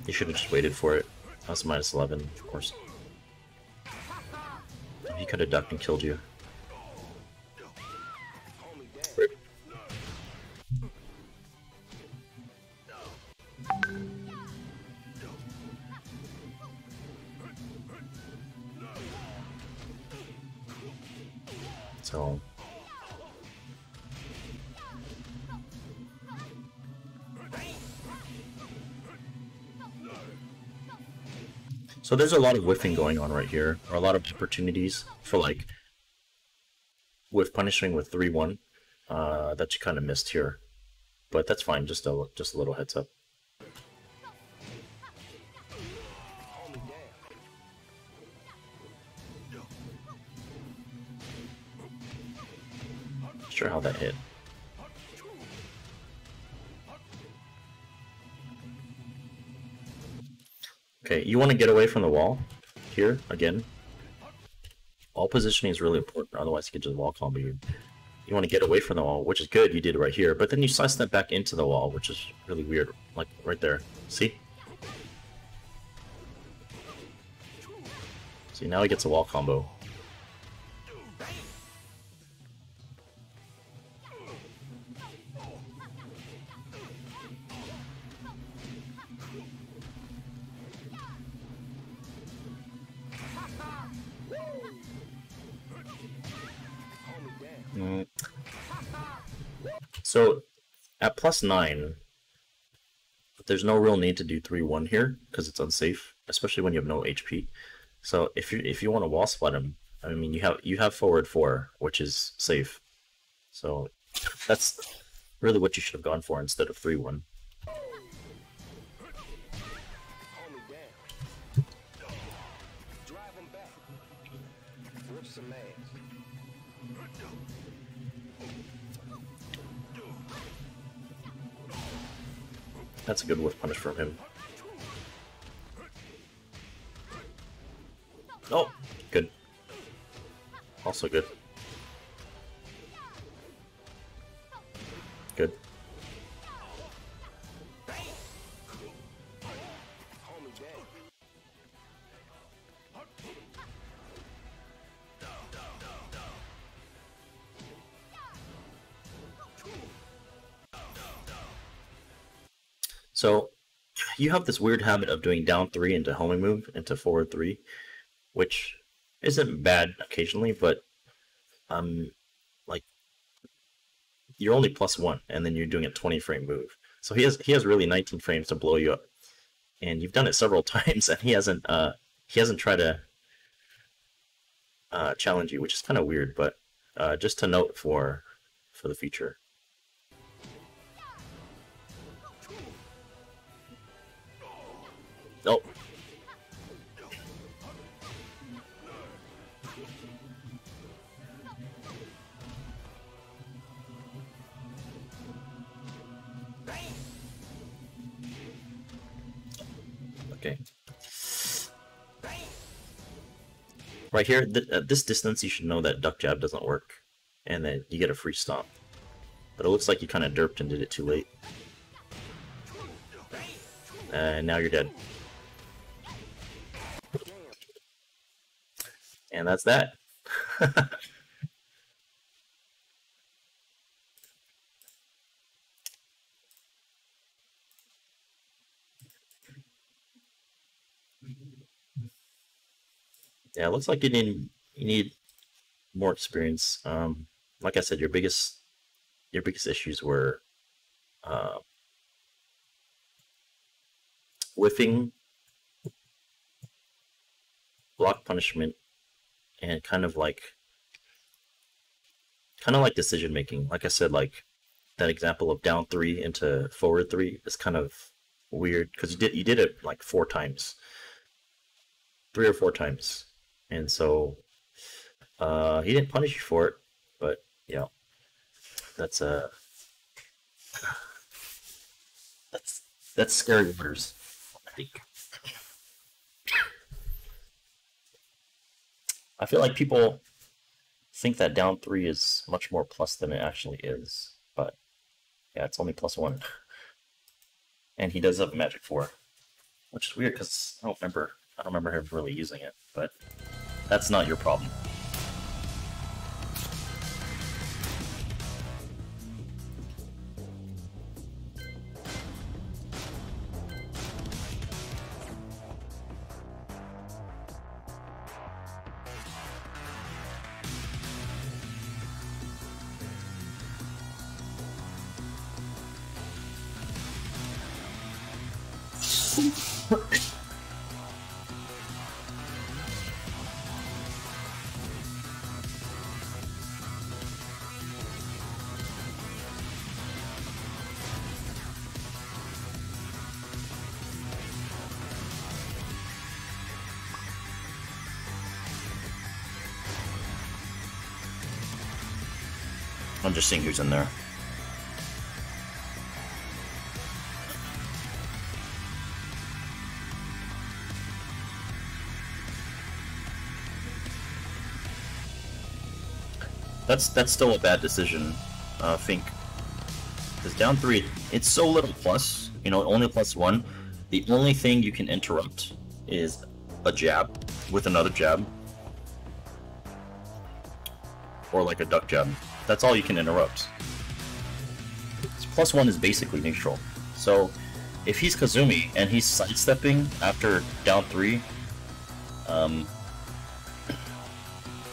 You should have just waited for it. That was minus 11, of course. He could have ducked and killed you. So there's a lot of whiffing going on right here, or a lot of opportunities for like whiff punishing with three one uh, that you kind of missed here, but that's fine. Just a just a little heads up. Sure how that hit. Okay, you want to get away from the wall here again. Wall positioning is really important, otherwise you could just wall combo you. You want to get away from the wall, which is good, you did right here, but then you slice that back into the wall, which is really weird, like right there. See? See, now he gets a wall combo. Plus nine, there's no real need to do three one here because it's unsafe, especially when you have no HP. So if you if you want to wall spot him, I mean you have you have forward four, which is safe. So that's really what you should have gone for instead of three one. That's a good whiff punish from him. Oh, good. Also good. So you have this weird habit of doing down three into homing move into forward three, which isn't bad occasionally, but um like you're only plus one and then you're doing a 20 frame move. So he has he has really 19 frames to blow you up. And you've done it several times and he hasn't uh he hasn't tried to uh challenge you, which is kind of weird, but uh just to note for for the future. Oh. Okay. Right here, th at this distance, you should know that duck jab doesn't work, and then you get a free stomp. But it looks like you kind of derped and did it too late. And now you're dead. And that's that. yeah, it looks like you need you need more experience. Um, like I said, your biggest your biggest issues were uh, whiffing, block punishment, and kind of like kind of like decision making. Like I said, like that example of down three into forward three is kind of weird because you did you did it like four times, three or four times, and so uh, he didn't punish you for it, but know that's uh that's that's scary waters, I think. I feel like people think that down three is much more plus than it actually is, but yeah, it's only plus one. And he does have a magic four, which is weird because I don't remember. I don't remember him really using it, but that's not your problem. Seeing who's in there. That's that's still a bad decision, uh, Fink. Because down three, it's so little plus. You know, only plus one. The only thing you can interrupt is a jab with another jab, or like a duck jab. That's all you can interrupt. Plus one is basically neutral. So if he's Kazumi and he's sidestepping after down three, um,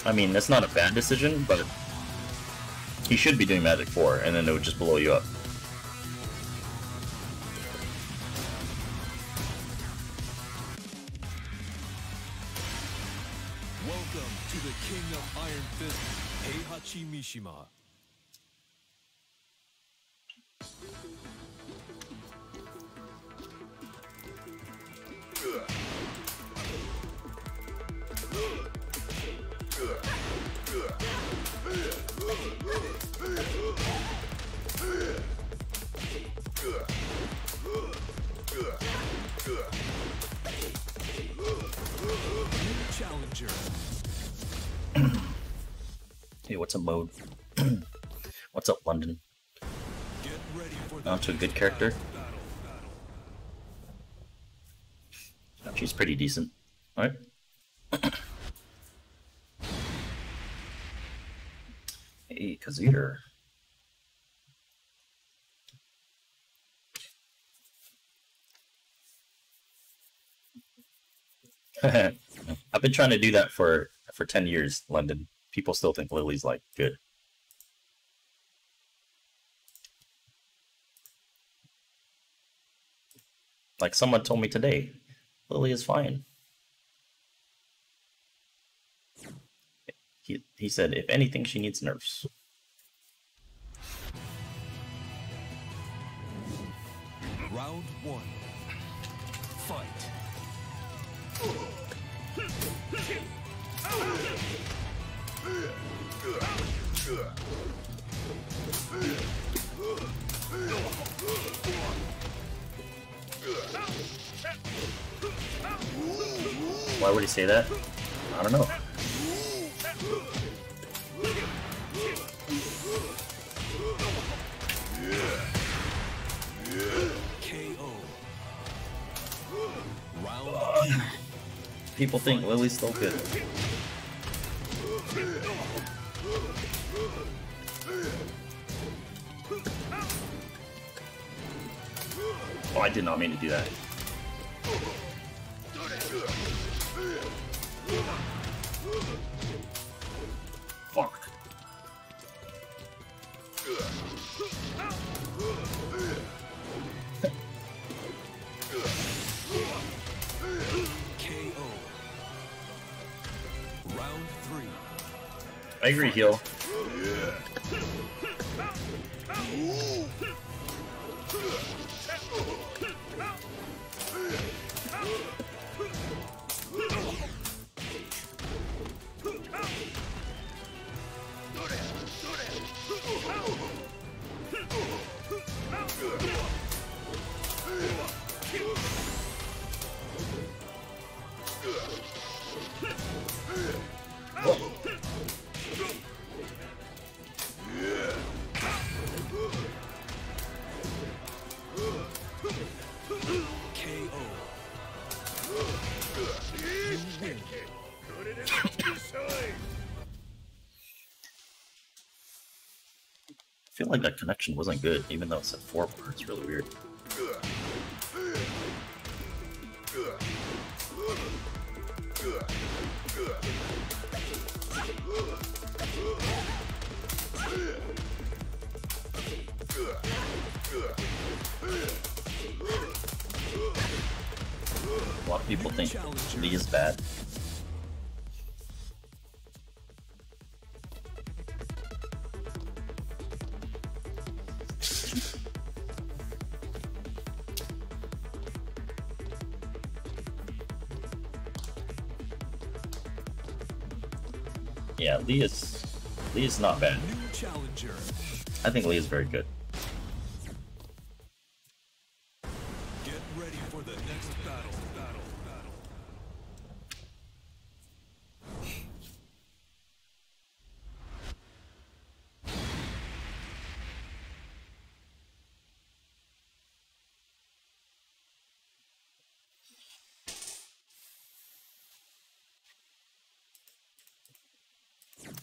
I mean that's not a bad decision, but he should be doing Magic 4, and then it would just blow you up. Good character. She's pretty decent, right? hey, Kazuter. I've been trying to do that for for ten years, London. People still think Lily's like good. Like someone told me today, Lily is fine. He he said if anything she needs nerfs. Round one. Why would he say that? I don't know. People think Lily's still good. Oh, I did not mean to do that. I agree, heal. That connection wasn't good, even though it said four bar. It's really weird. Lee is Lee is not bad. I think Lee is very good. Get ready for the next battle. Battle. Battle.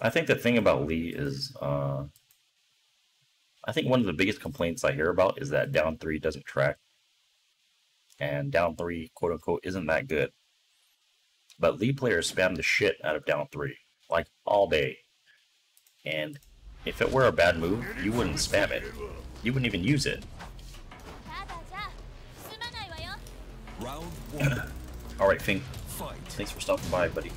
I think the thing about Lee is, uh, I think one of the biggest complaints I hear about is that down three doesn't track, and down three quote unquote isn't that good. But Lee players spam the shit out of down three like all day, and if it were a bad move, you wouldn't spam it. You wouldn't even use it. Alright, Fink. Thanks for stopping by, buddy.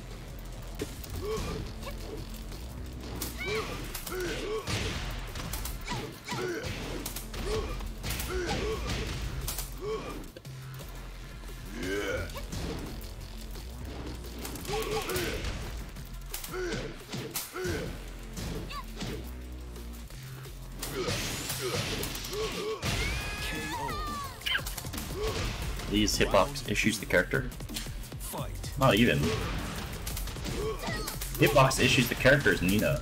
Issues the character. Fight. Not even. Hitbox issues the character is Nina.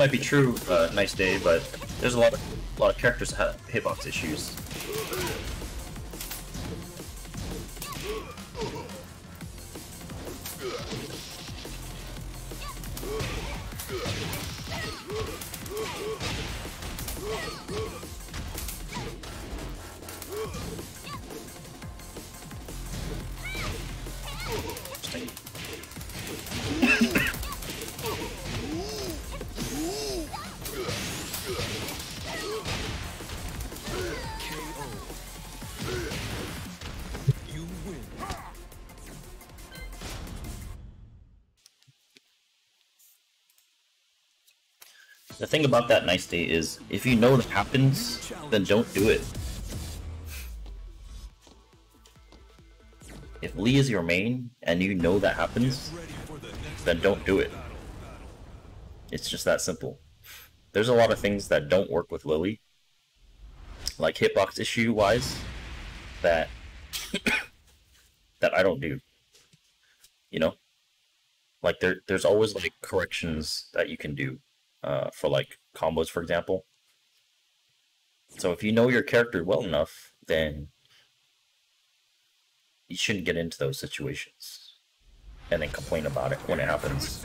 Might be true, uh, nice day, but there's a lot of a lot of characters that have hitbox issues. About that nice day is, if you know that happens, then don't do it. If Lee is your main and you know that happens, then don't do it. It's just that simple. There's a lot of things that don't work with Lili, like hitbox issue wise, that that I don't do. You know, like there there's always like corrections that you can do uh, for like combos, for example. So if you know your character well enough, then you shouldn't get into those situations and then complain about it when it happens.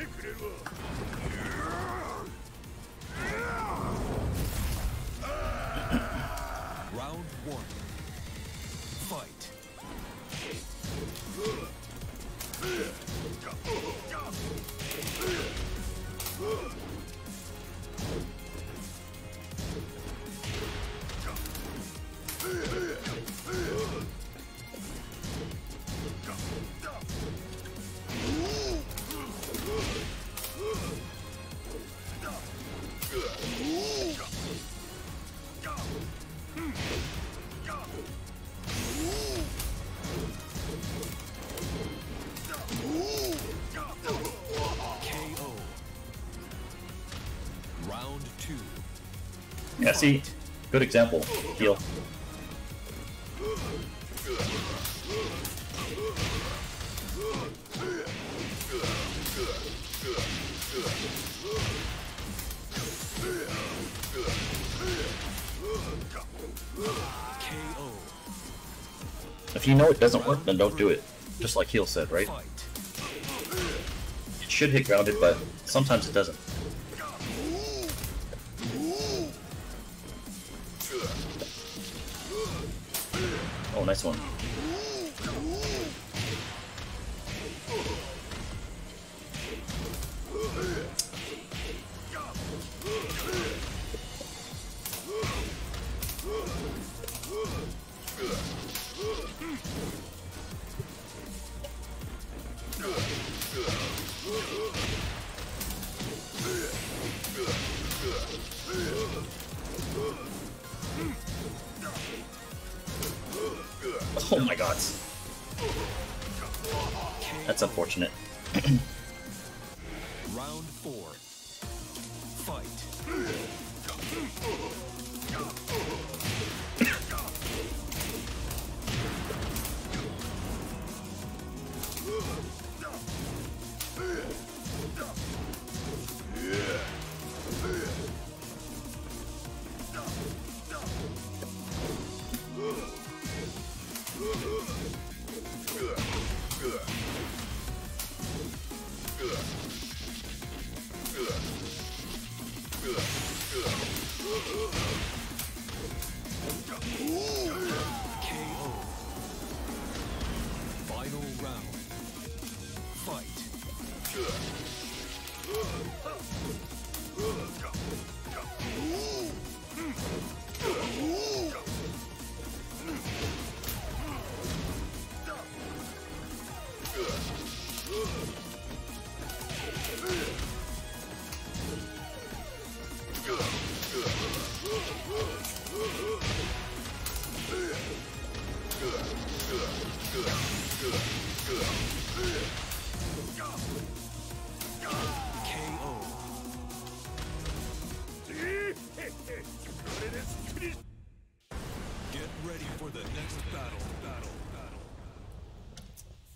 see, good example. Heal. If you know it doesn't work, then don't do it. Just like Heal said, right? It should hit grounded, but sometimes it doesn't. One.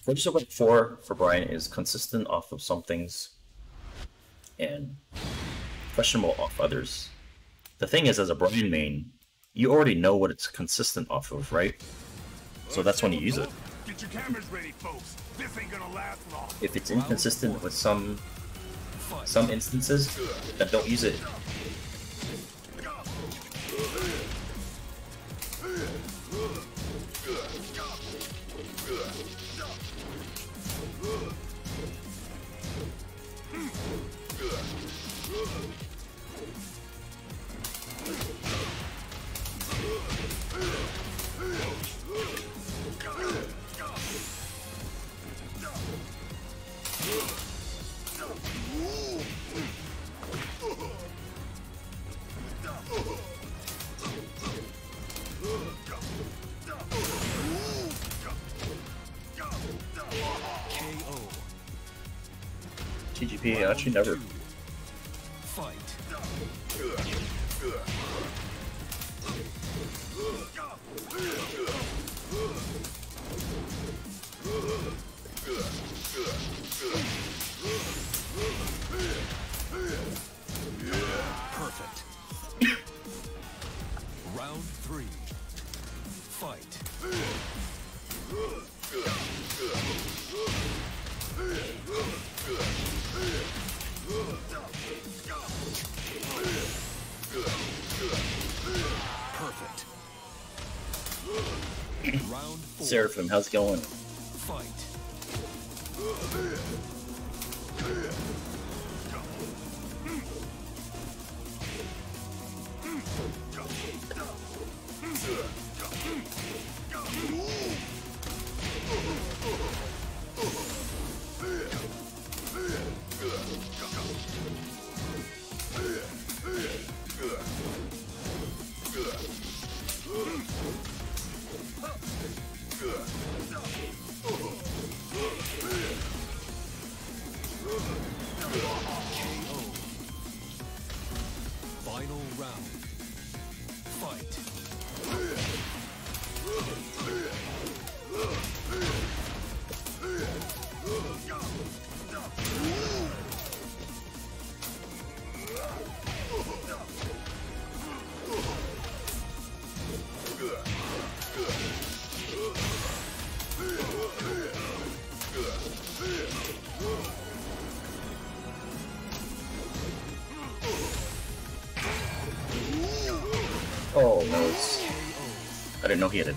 47.4 for Bryan is consistent off of some things and questionable off others. The thing is, as a Bryan main, you already know what it's consistent off of, right? So that's when you use it. If it's inconsistent with some some instances, then don't use it actually never. Seraphim, how's it going?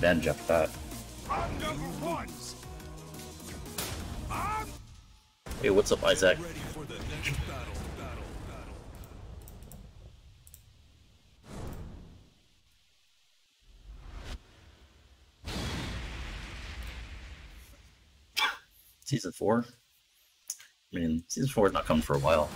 Advantage after that. Hey, what's up, Isaac? Season four. I mean, season four is not coming for a while.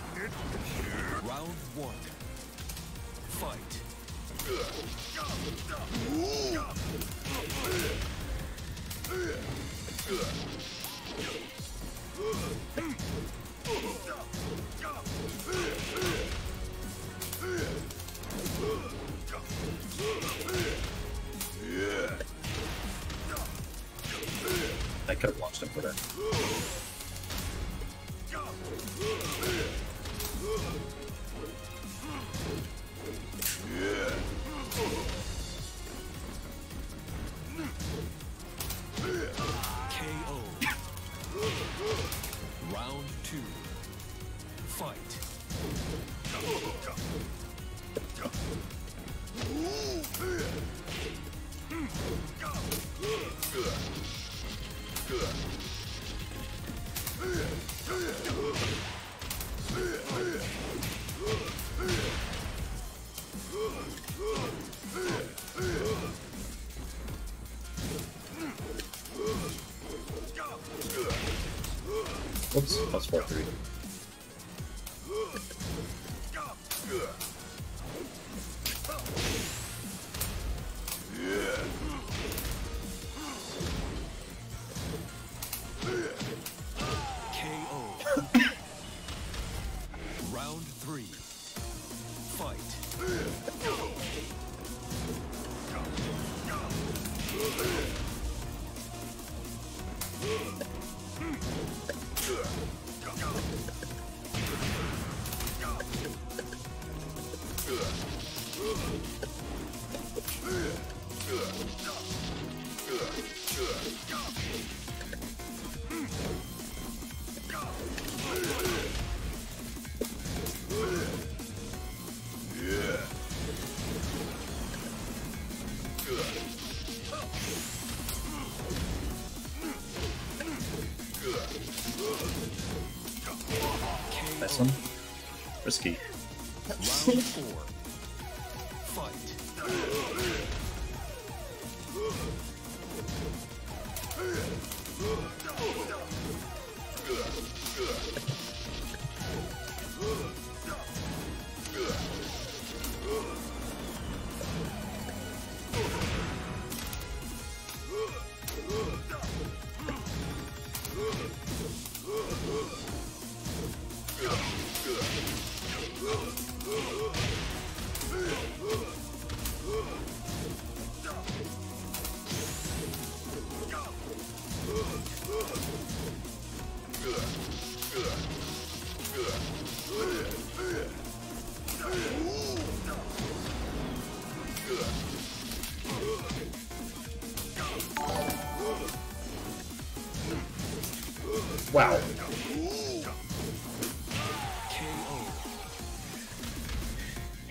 Risky.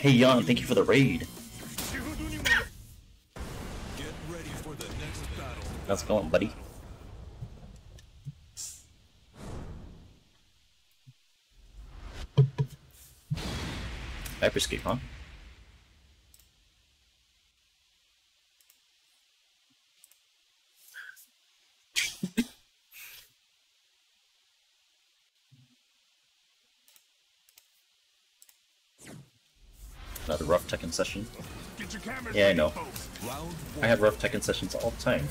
Hey Jan, thank you for the raid. How's it going, buddy? Hyper Scape, huh? Session. Get your cameras Yeah, I know. folks. Round one. I have rough Tekken sessions all the time.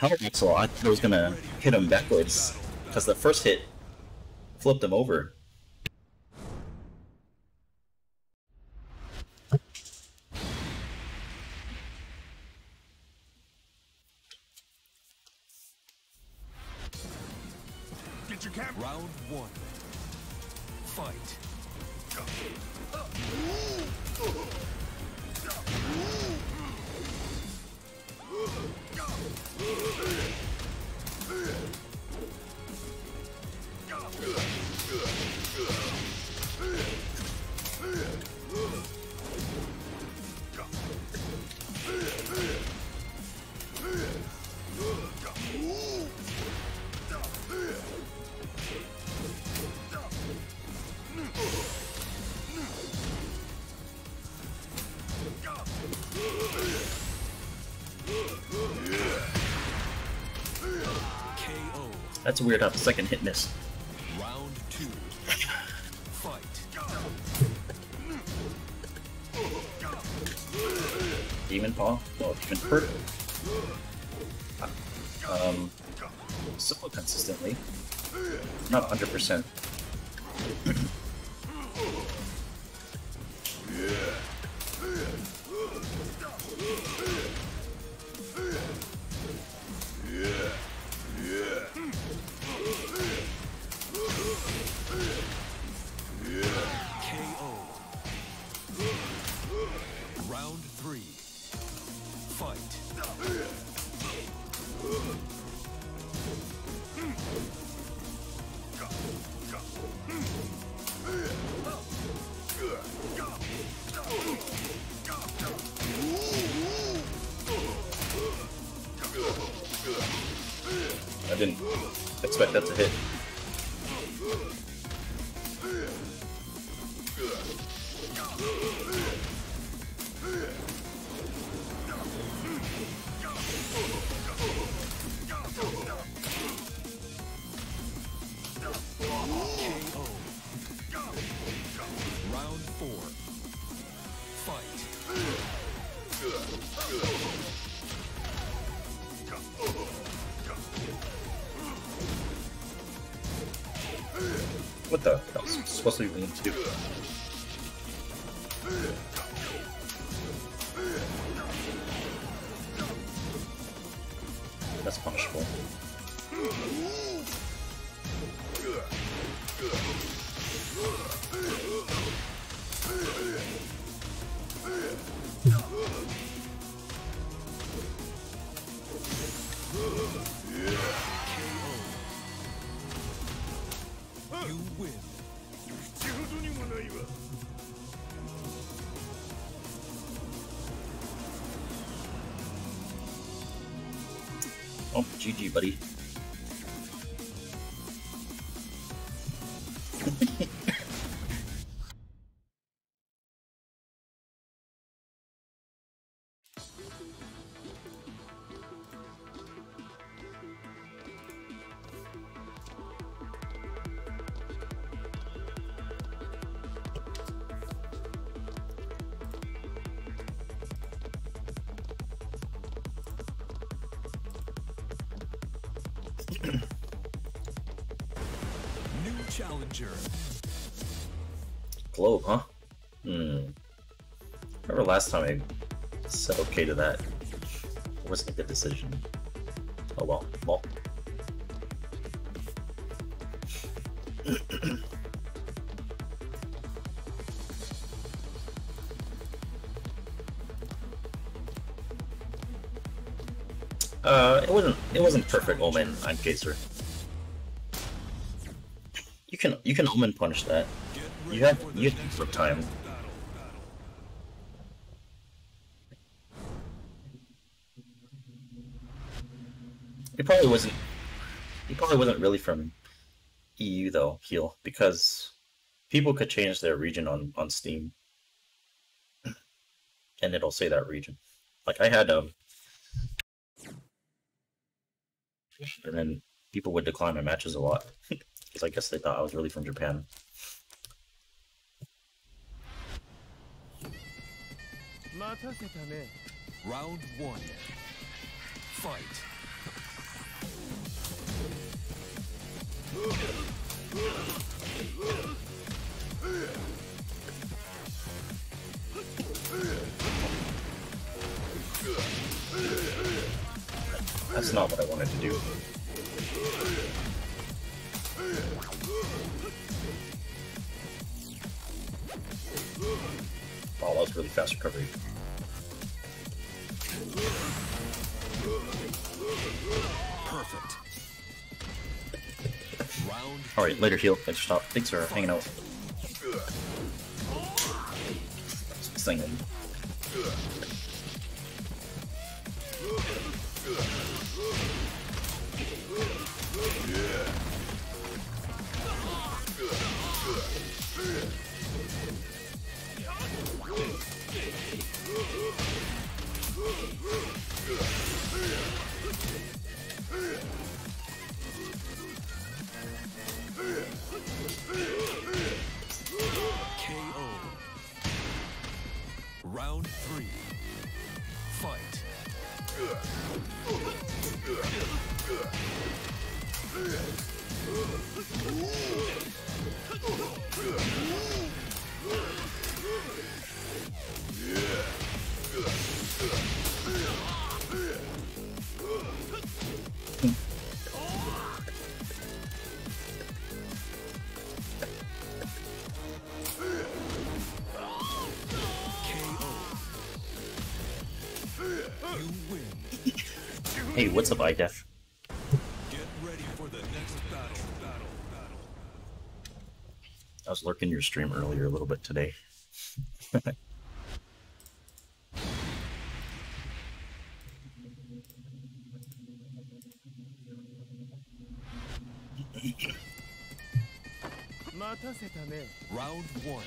Power axle, I thought I was gonna hit him backwards because the first hit flipped him over. That's weird how the second hit missed. Round two. Fight. Demon Paw? Well, Demon Hurt. Um, somewhat consistently. Not 100%. Oh, challenger. Globe, huh? Hmm. Remember last time I said okay to that? It wasn't a good decision. Oh well. Well. uh, it wasn't. It wasn't perfect omen on Kaser. You can omen punish that. You have you have for time. He probably wasn't. He probably wasn't really from EU though, Heal, because people could change their region on on Steam, and it'll say that region. Like I had um, and then people would decline my matches a lot because I guess they thought I was really from Japan. Round one. Fight. That's not what I wanted to do. That was really fast recovery. Perfect. Alright, later, Heal. Thanks for stop. Thanks for hanging out. What's up, iDef? Get ready for the next battle. Battle. Battle. I was lurking your stream earlier a little bit today. Round one.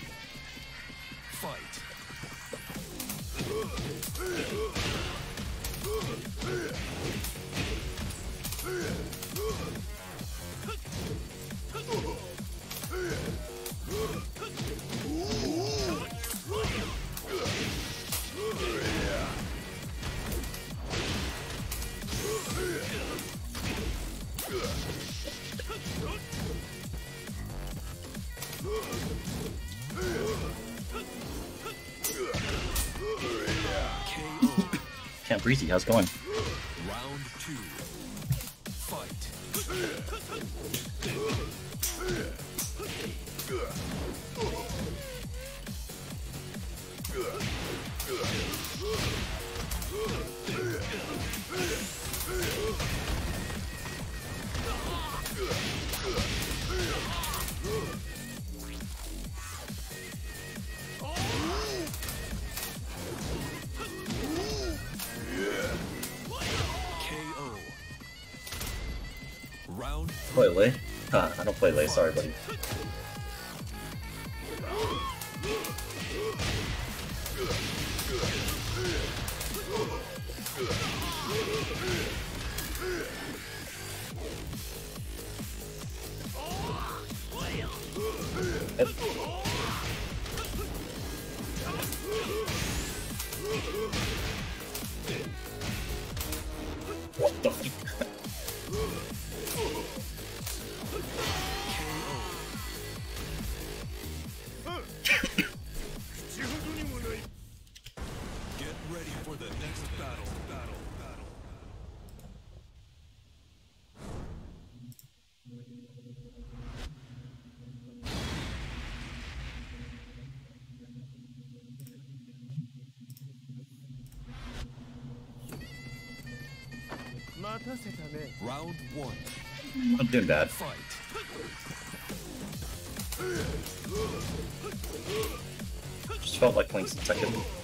How's it going? Sorry, buddy. I'm doing. Fight. Just felt like playing some Tekken.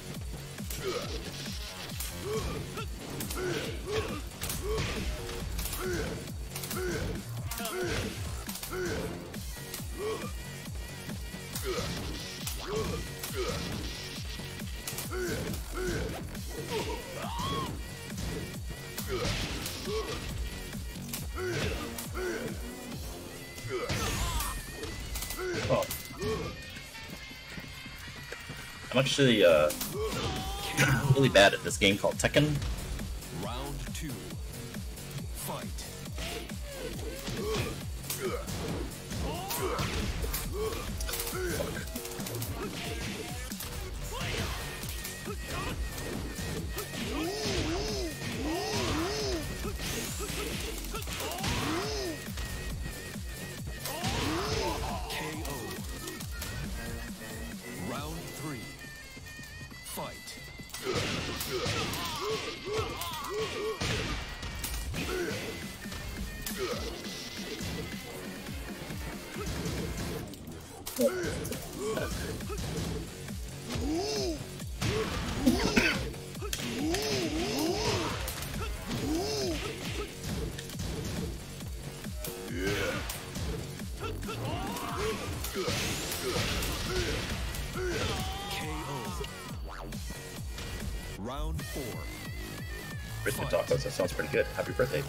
I'm actually uh, really bad at this game called Tekken. Happy birthday.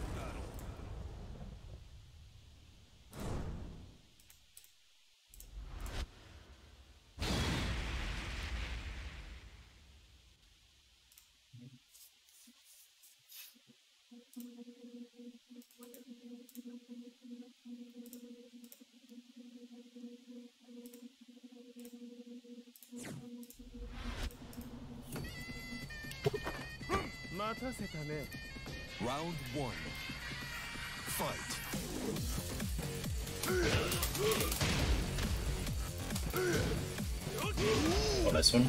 Round one. Fight. Oh, On a one,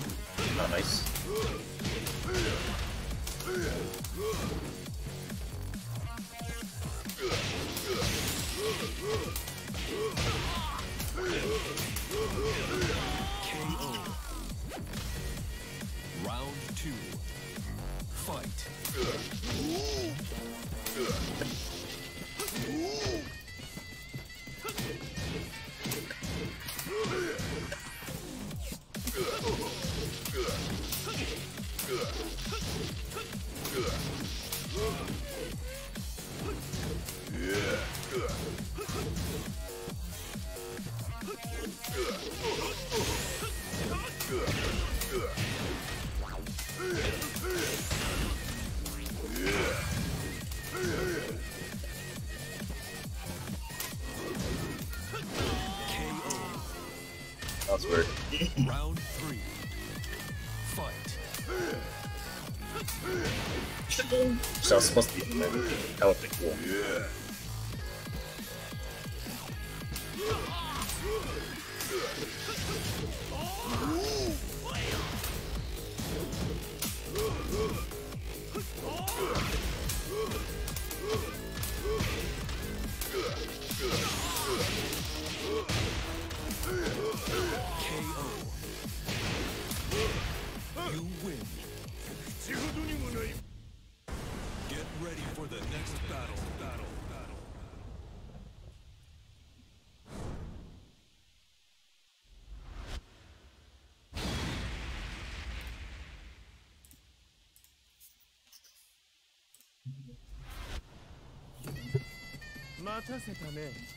not nice. KO. Round two. Supposed to be in there. That would be cool.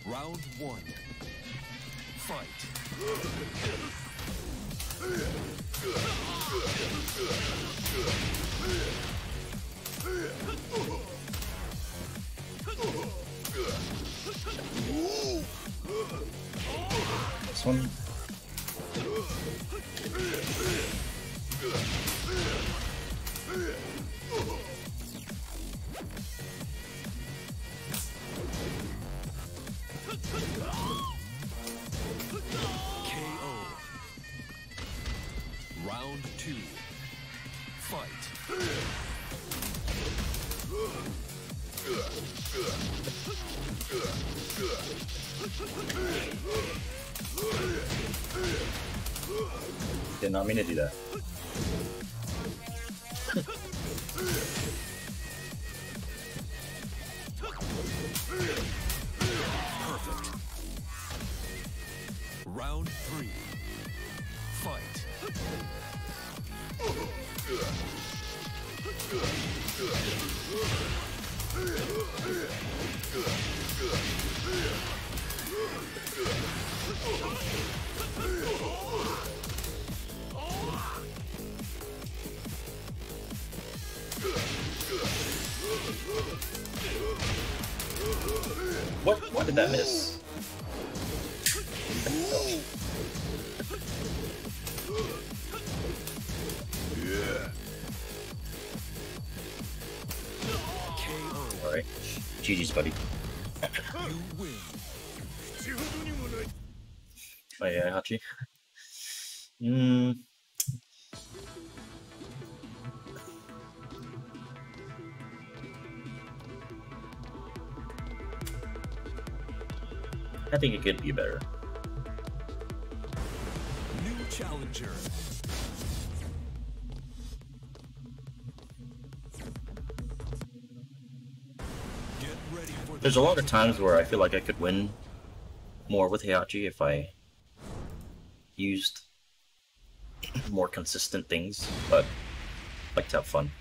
Round one. Fight. Not mean to do that. Mm. I think it could be better. New challenger. Get ready for There's a lot of times where I feel like I could win more with Heihachi if I used more consistent things, but I like to have fun.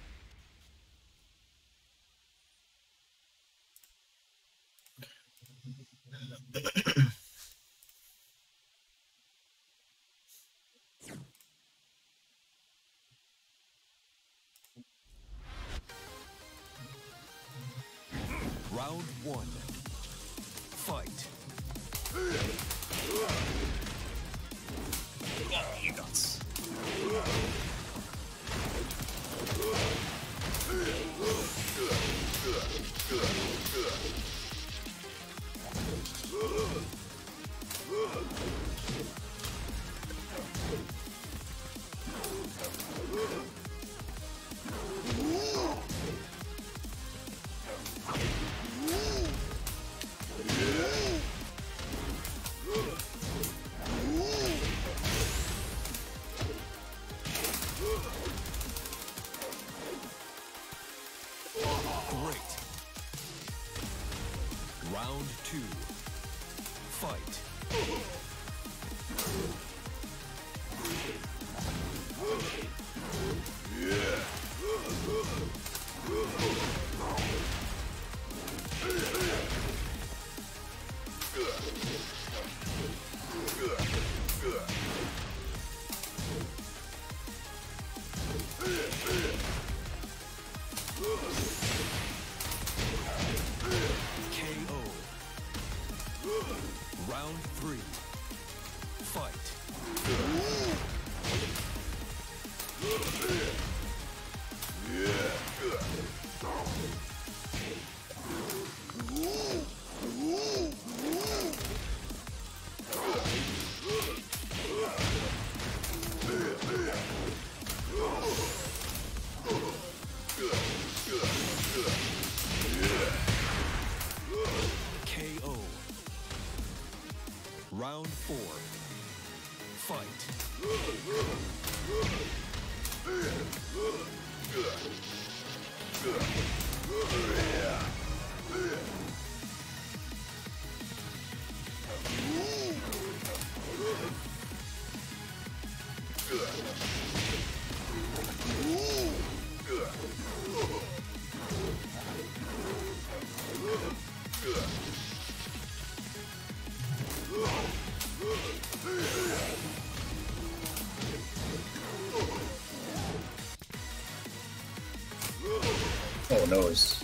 those.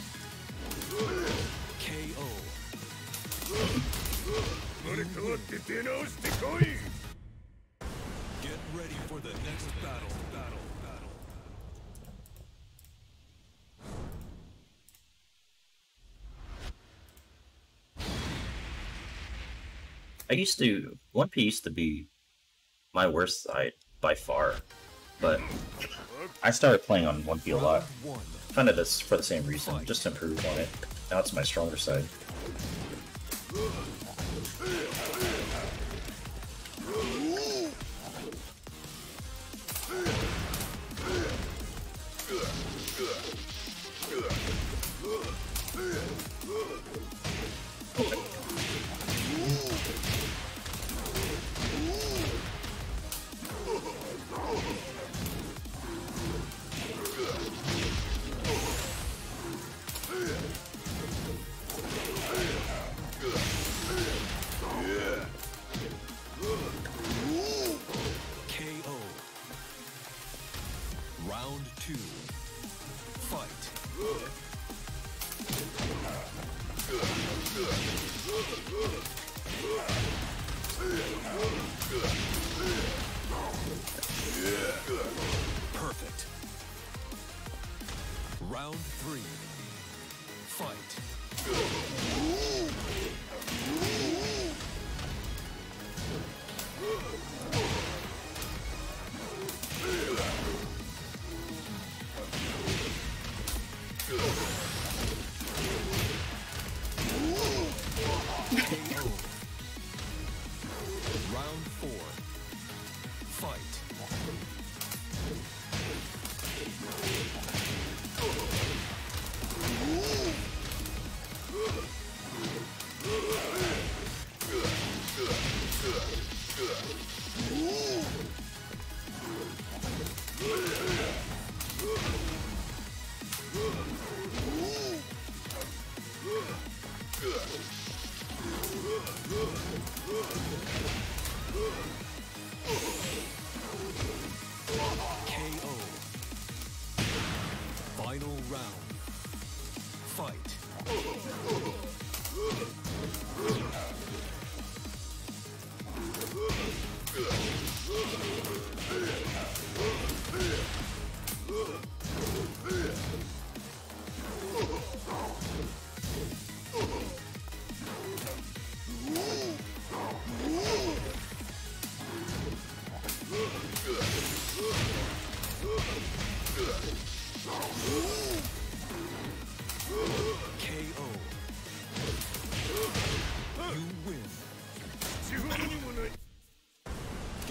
Get ready for the next battle, battle, battle. I used to 1P used to be my worst side by far, but I started playing on 1P a lot. Kind of this for the same reason, just improve on it. Now it's my stronger side.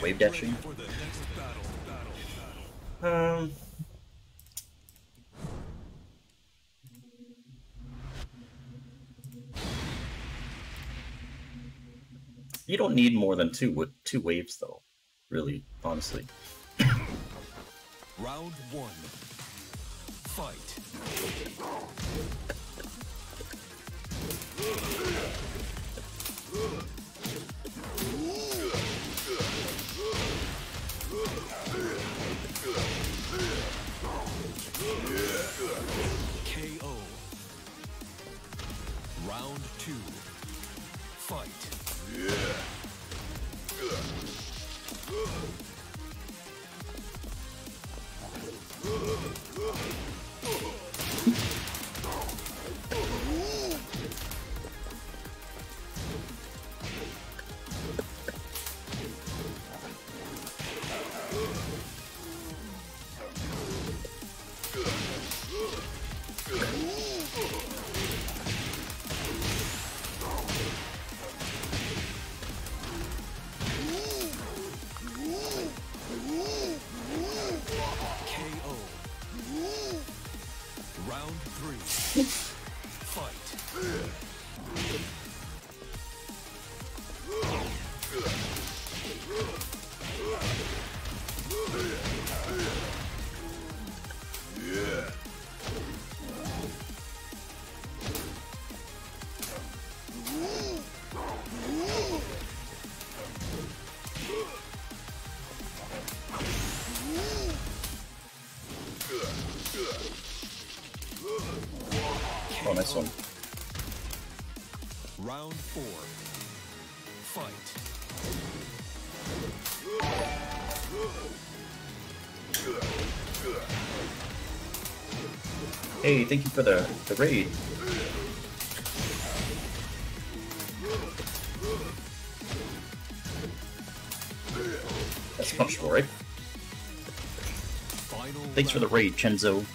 Wave ready dashing. for the next battle. Battle. Battle. Um. You don't need more than two two waves, though. Really, honestly. Round one. Fight. Hey, thank you for the, the raid. That's punchable, right? Thanks for the raid, Chenzo.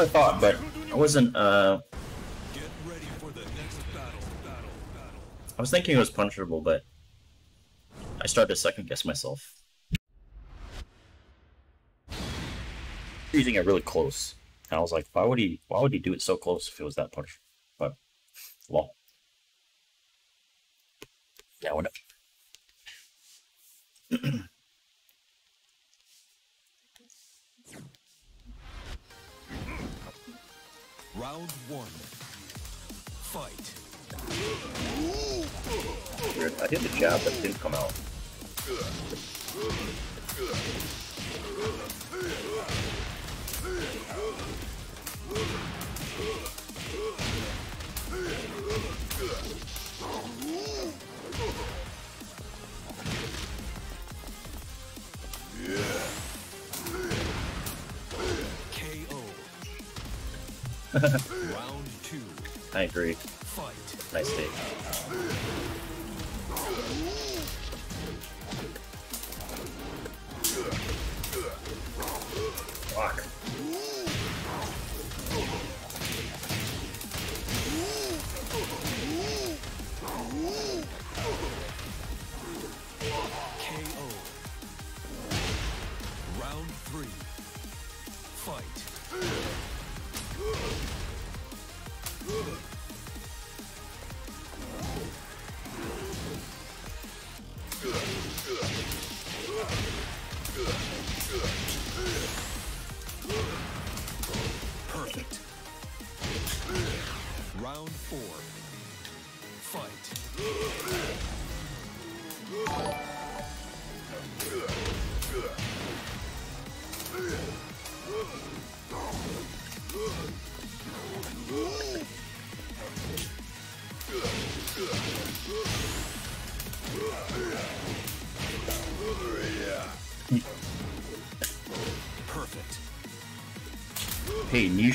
What I thought, but I wasn't, uh. I was thinking it was punchable, but I started to second guess myself. Using it really close. And I was like, why would he why would he do it so close if it was that punch?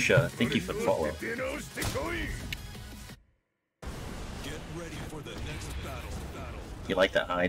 Lucia, thank you for the follow. You like that eye,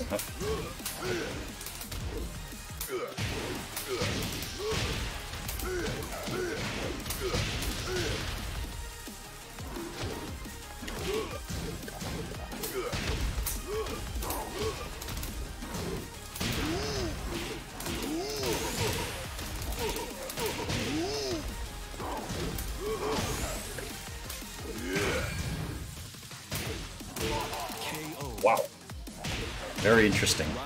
Old interesting.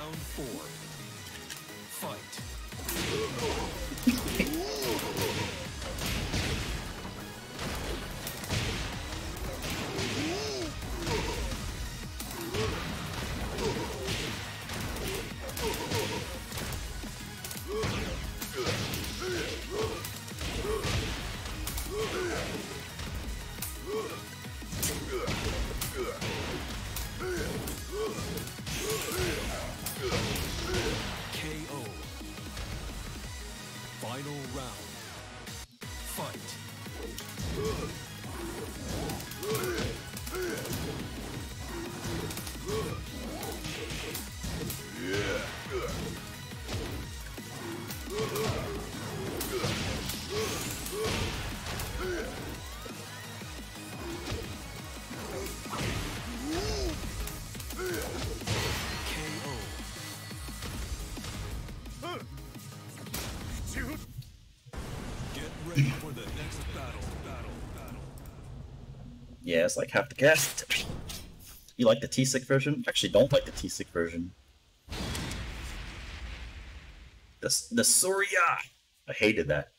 It's like half the cast. You like the T-Sick version? Actually, don't like the T-Sick version. The the Surya. I hated that.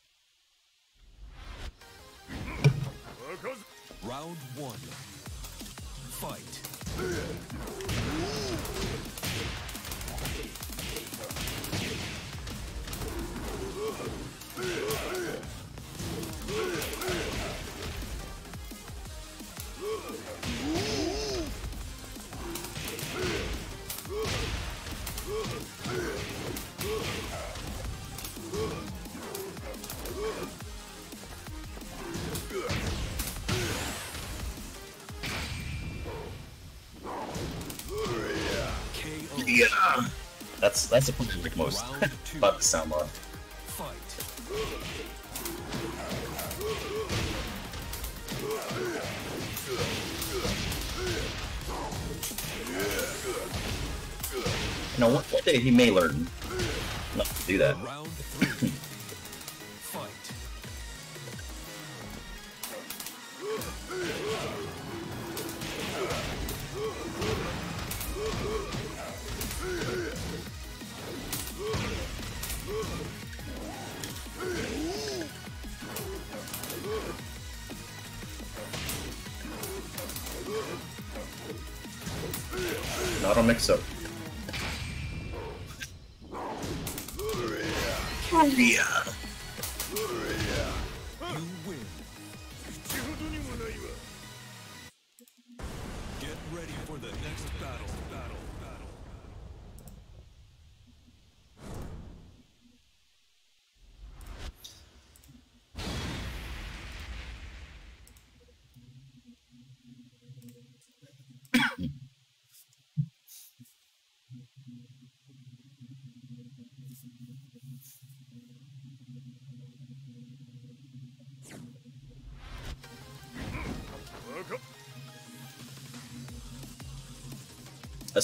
That's that's the part I like most about the sound mod. Fight. You know, one day he may learn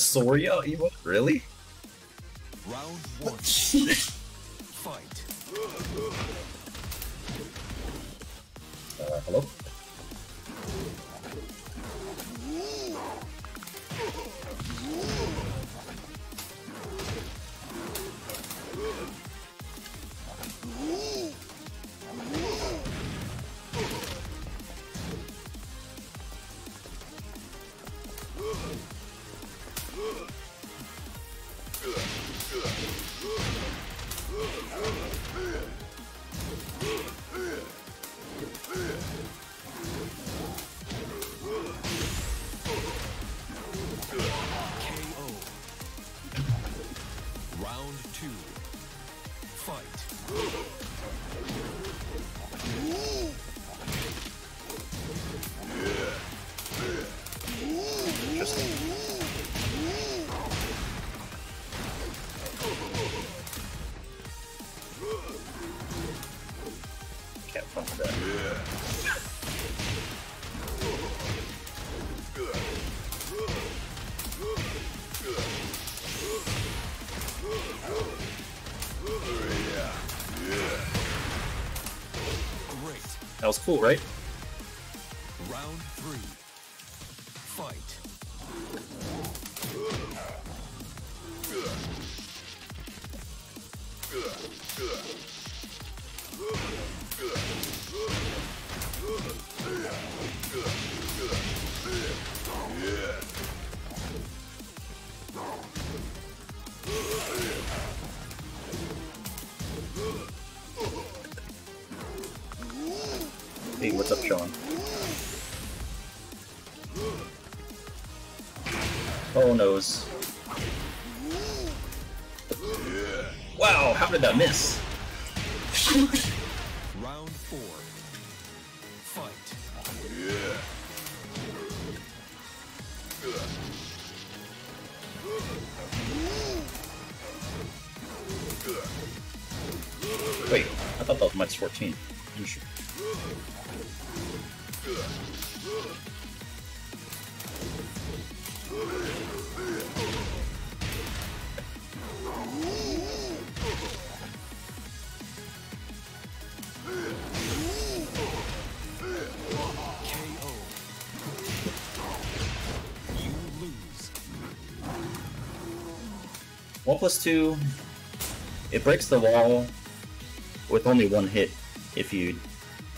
Soria? Evo? Really? Round one. Fight. Uh, hello? Right? Wow, how did that miss? Round four. Fight. Wait, I thought that was minus 14. Plus two. It breaks the wall with only one hit if you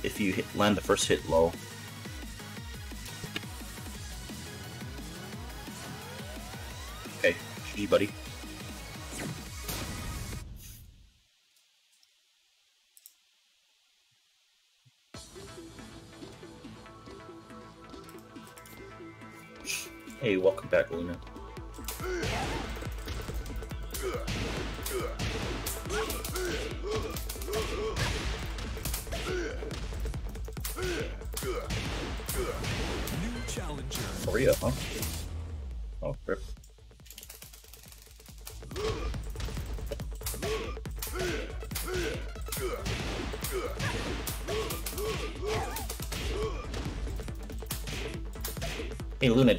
if you hit, land the first hit low.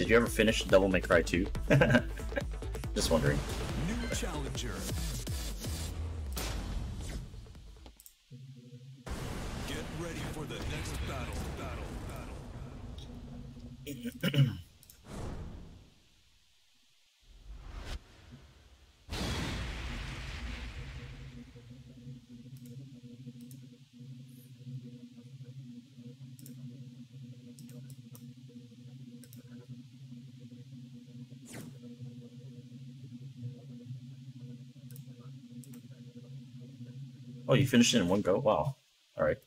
Did you ever finish Devil May Cry 2? Just wondering. New challenger. Get ready for the next battle. Battle. Battle. Oh, you finished it in one go? Wow. Alright.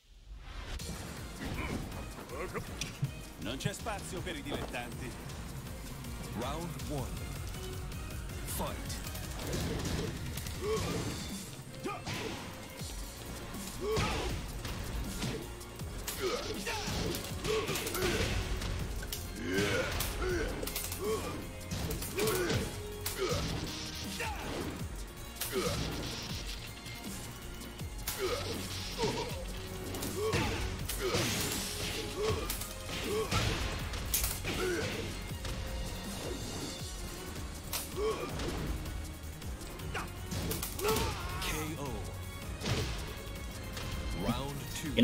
Non c'è spazio per i dilettanti. Round one. Fight.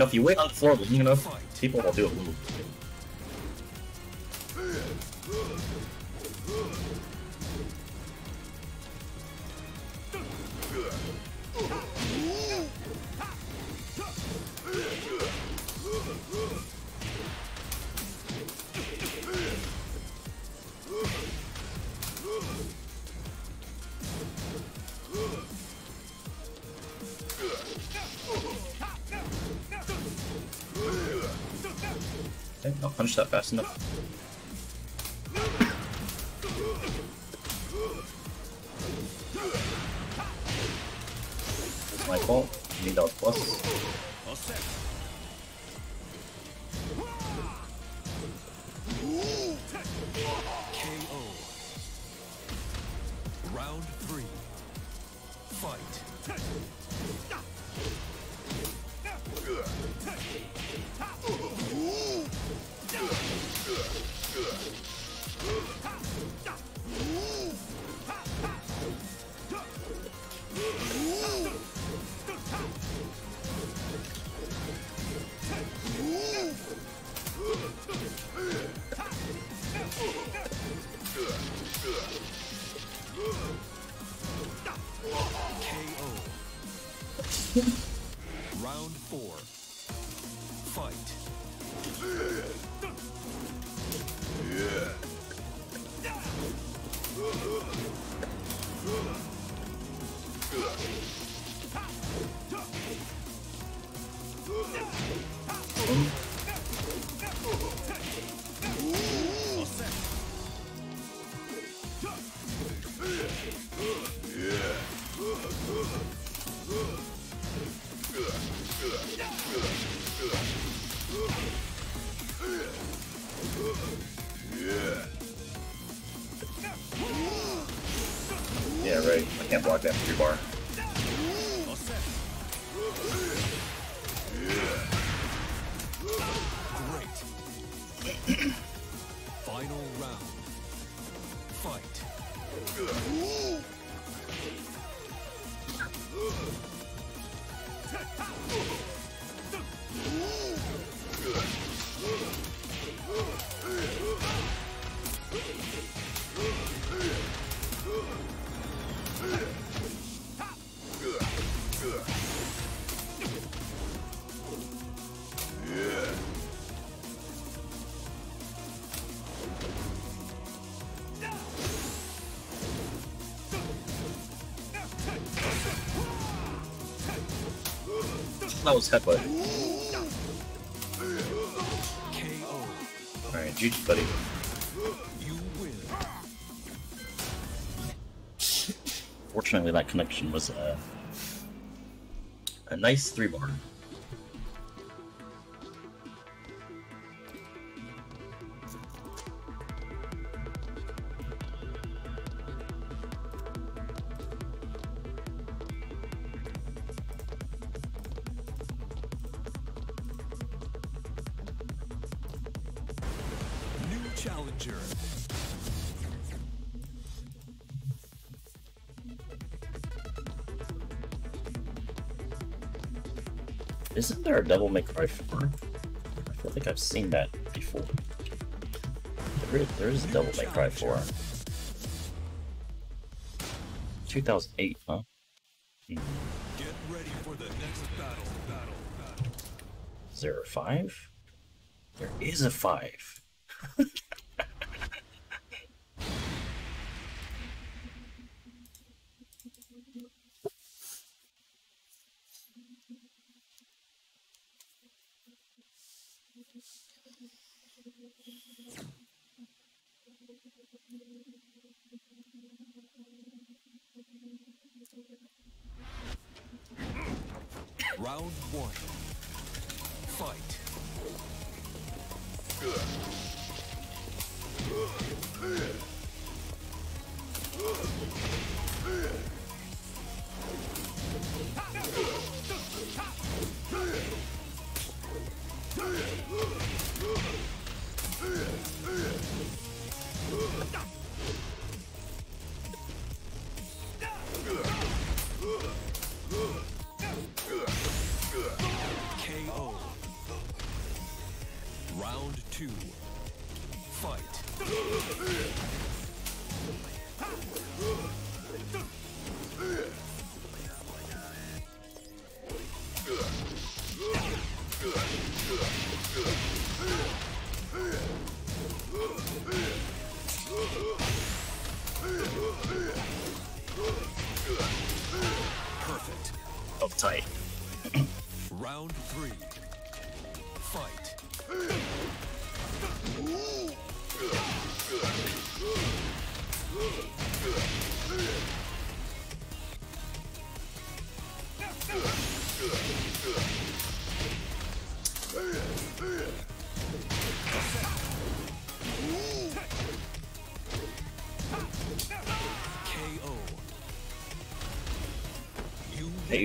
If you wait on the floor long enough, people will do a move. Punch enough. That was headbutt. Alright, GG, buddy. Fortunately, that connection was uh, a nice three bar. Isn't there a Devil May Cry 4? I feel like I've seen that before. There is, there is a Devil May Cry 4. 2008, huh? Get ready for the next battle. Battle. Battle. Is there a 5? There is a 5.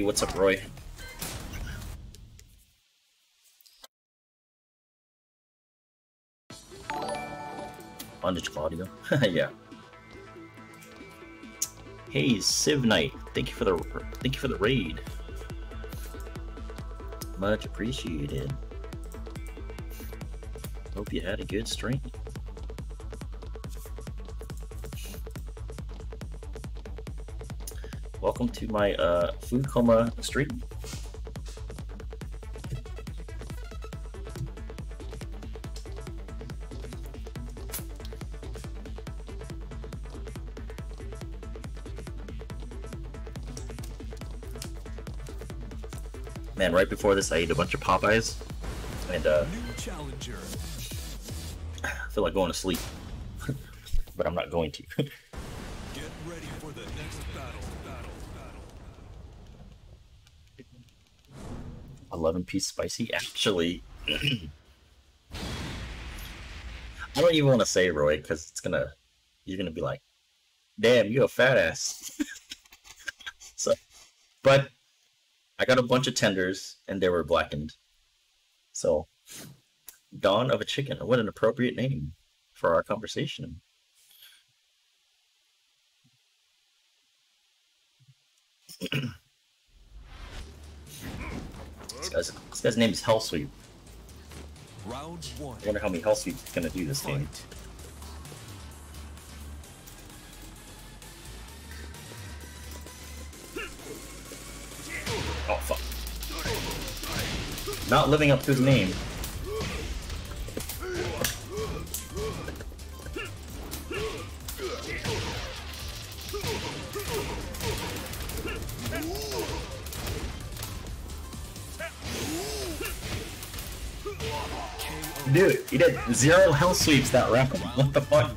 What's up, Roy? Bondage Claudio. yeah. Hey, Civ Knight. Thank you for the thank you for the raid. Much appreciated. Hope you had a good stream. Welcome to my uh, food coma stream. Man, right before this, I ate a bunch of Popeyes, and uh, challenger. I feel like going to sleep, but I'm not going to. 11 piece spicy. Actually, I don't even want to say Roy because it's gonna, you're gonna be like, damn, you a fat ass. so, but I got a bunch of tenders and they were blackened. So, Dawn of a Chicken. What an appropriate name for our conversation. this, guy's, this guy's name is Hellsweep. Round one. I wonder how many Hellsweep's he's gonna do this game. Oh fuck. Not living up to his name. He did zero hell sweeps that round. What the fuck?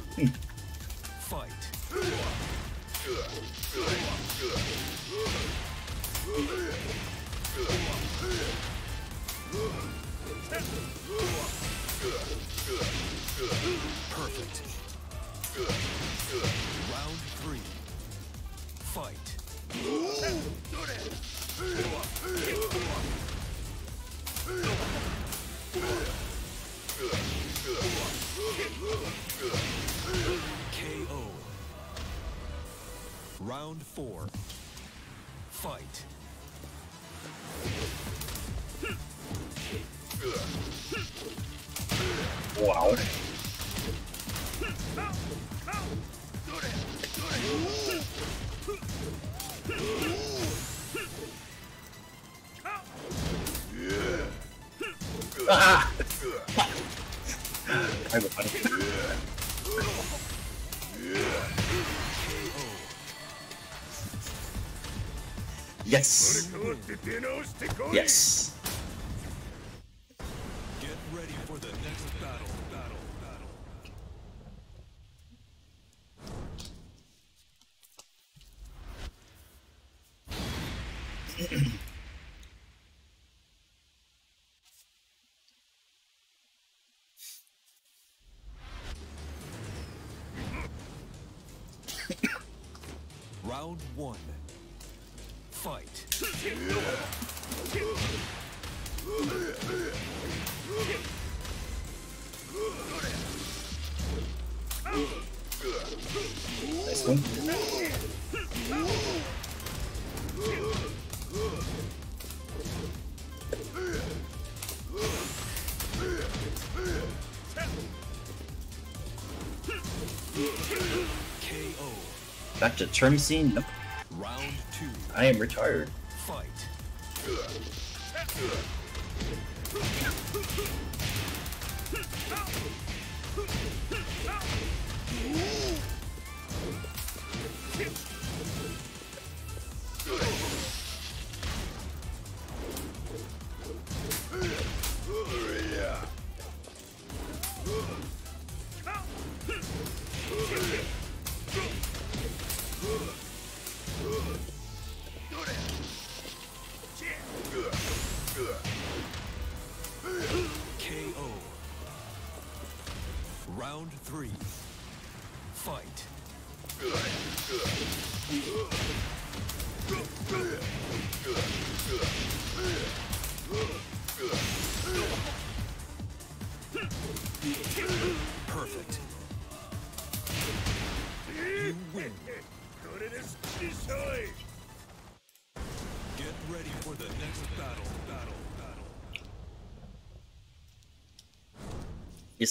One. Fight. Nice one. Back to term scene. Nope. I am retired.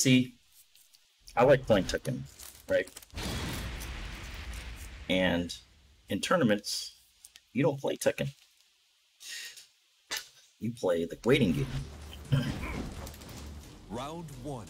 See, I like playing Tekken, right? And in tournaments, you don't play Tekken. You play the waiting game. Round one.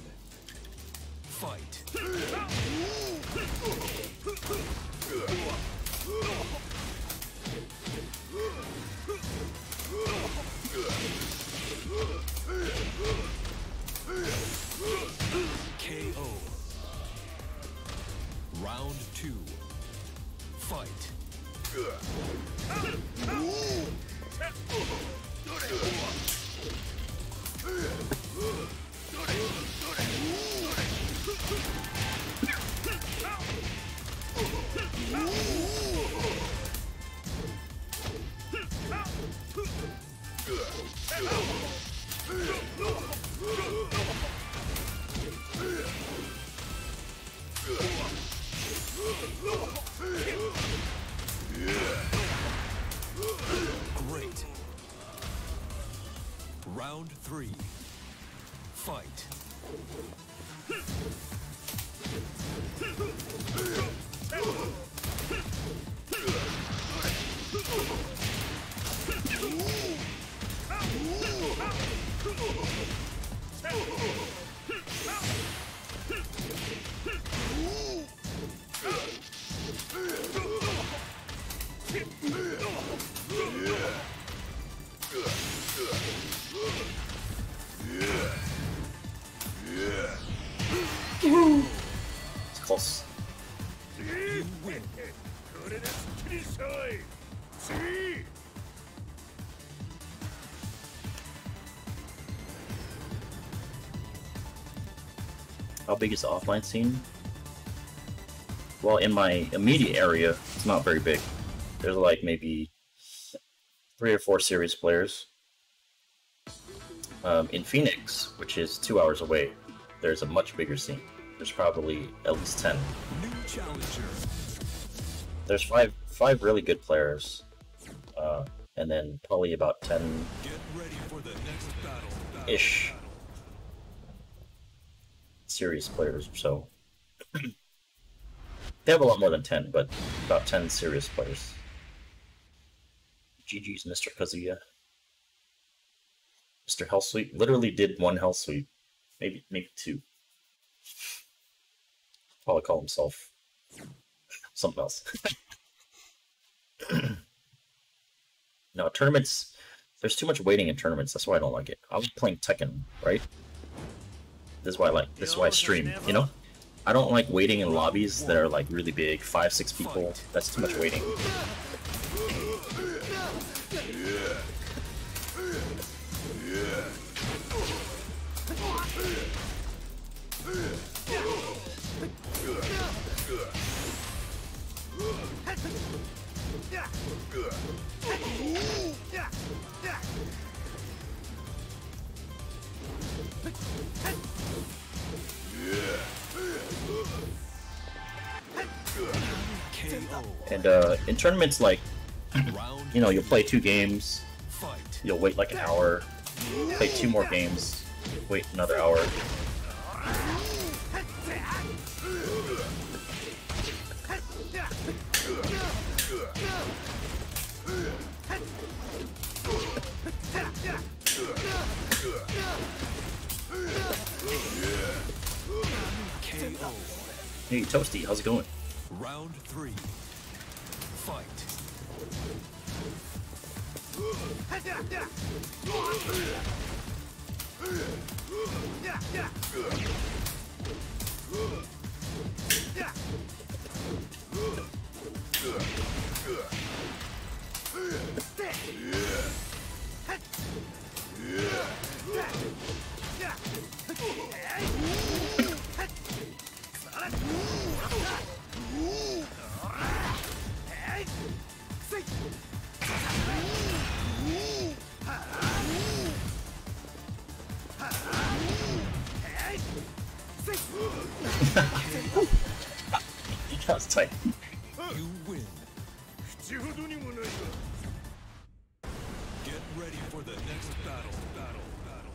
Big is the offline scene? Well, in my immediate area, it's not very big. There's like maybe three or four serious players. Um, in Phoenix, which is two hours away, there's a much bigger scene. There's probably at least ten. There's five five really good players, uh, and then probably about ten ish serious players. So they have a lot more than ten, but about ten serious players. GG's Mr. Kazuya. Mr. Hell Sweep literally did one Hell Sweep, maybe maybe two. Probably call himself something else. no tournaments. There's too much waiting in tournaments. That's why I don't like it. I was playing Tekken, right? This is why I like. This is why I stream. You know, I don't like waiting in lobbies that are like really big, five, six people. That's too much waiting. And uh, in tournaments, like you know, you'll play two games, you'll wait like an hour, play two more games, wait another hour. Hey, Toasty, how's it going? Round three. Fight. that was tight. You win. Get ready for the next battle. Battle. Battle.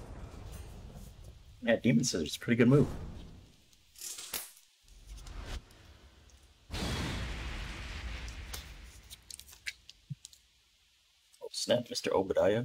Yeah, demon scissors, is pretty good move. Oh snap, Mr. Obadiah.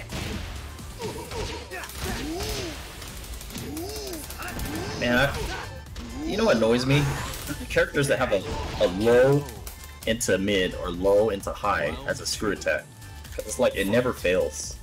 Man, I, you know what annoys me? Characters that have a, a low into mid or low into high as a screw attack. it's like it never fails.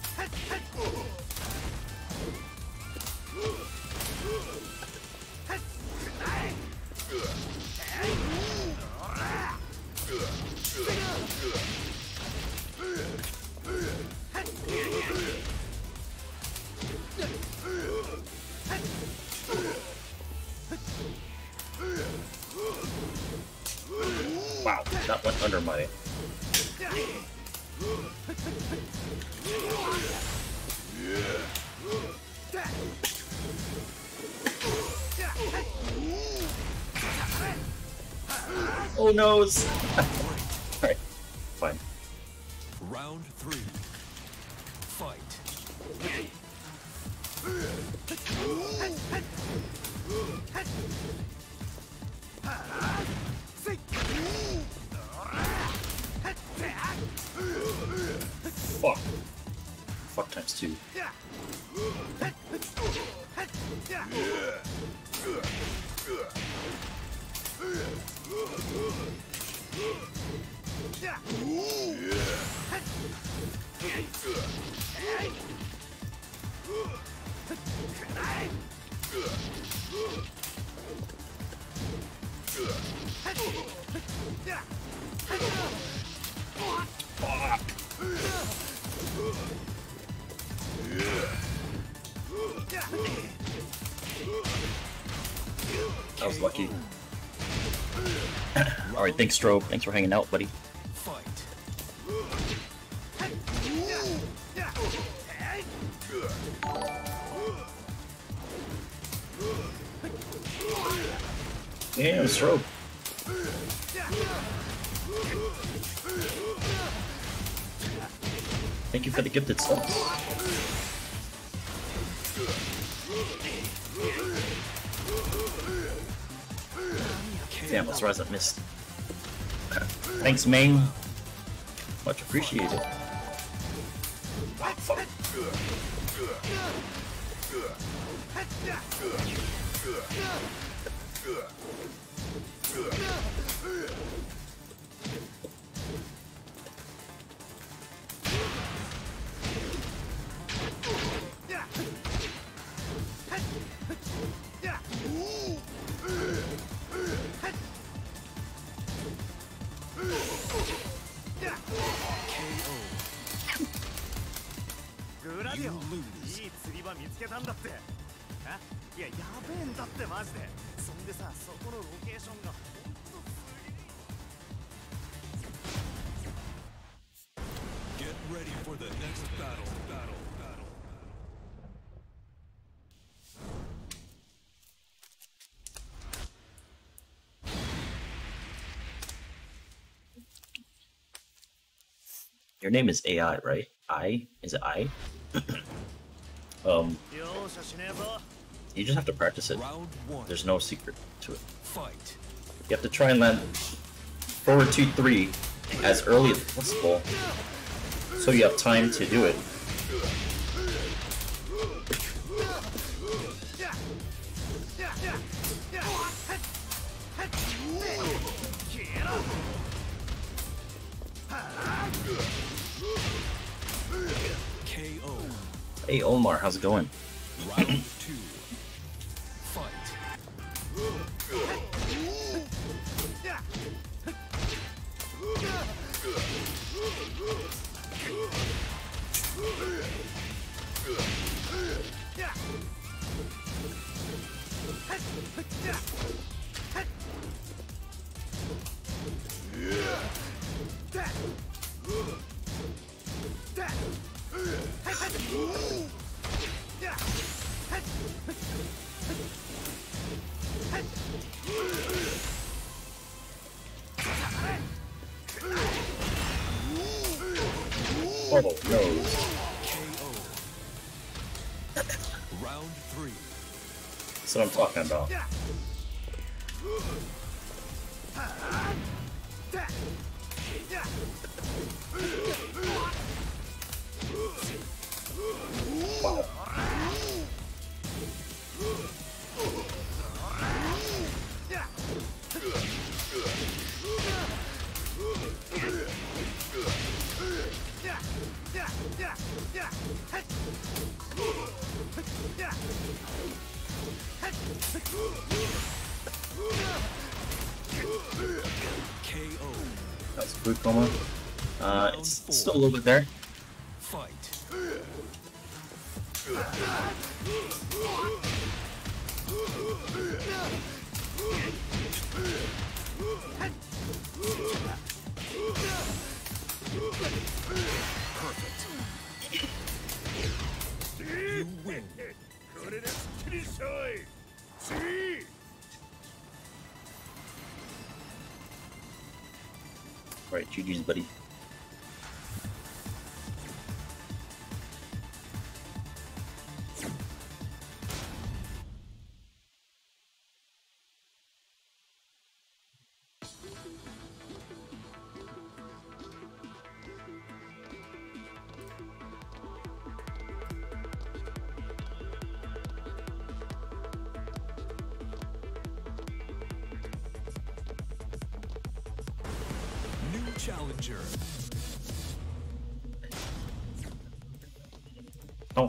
Oh Thanks, Strobe. Thanks for hanging out, buddy. Thanks, Main. Much appreciated. Your name is AI, right? I? Is it I? um. You just have to practice it. There's no secret to it. Fight. You have to try and land forward 2 3 as early as possible so you have time to do it. How's it going? What I'm talking about. Little bit there.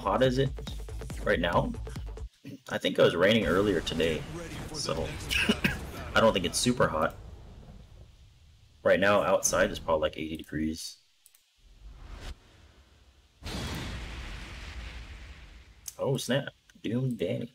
Hot is it right now? I think it was raining earlier today, so. I don't think it's super hot. Right now, outside is probably like 80 degrees. Oh snap! Doom Danny.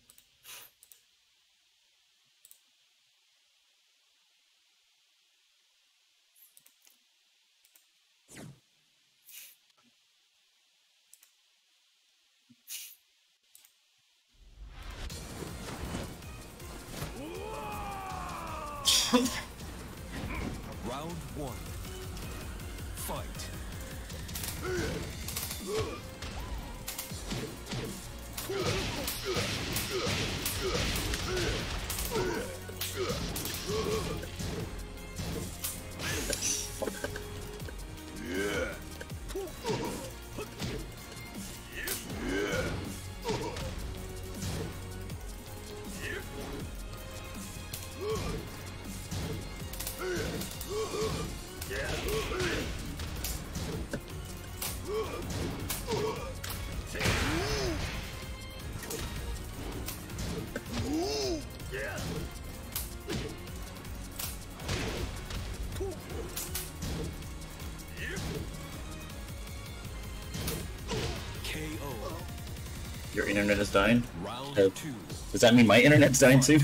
Is dying. Uh. Does that mean my internet's dying too?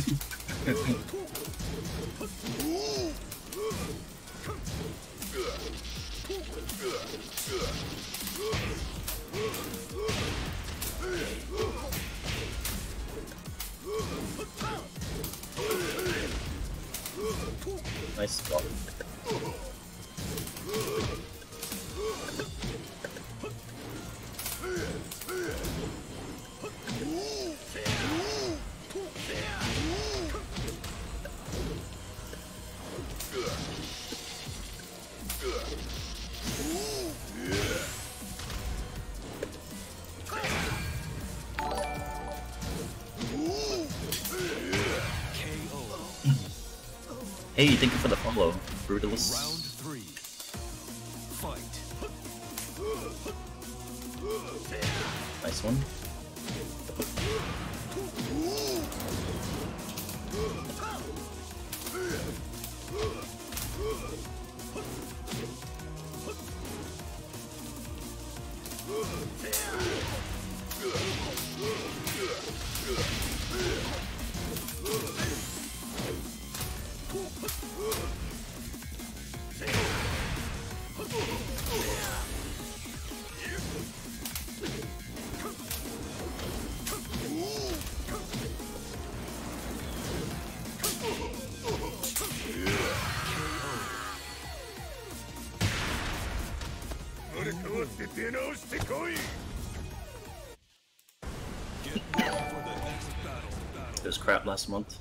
Crap last month.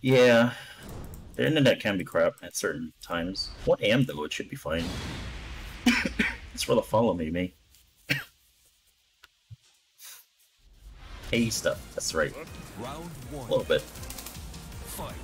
Yeah, the internet can be crap at certain times. 1 a.m. though, it should be fine. it's for the follow me, me. hey stuff, that's right. Round A little bit. Fight.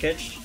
Snake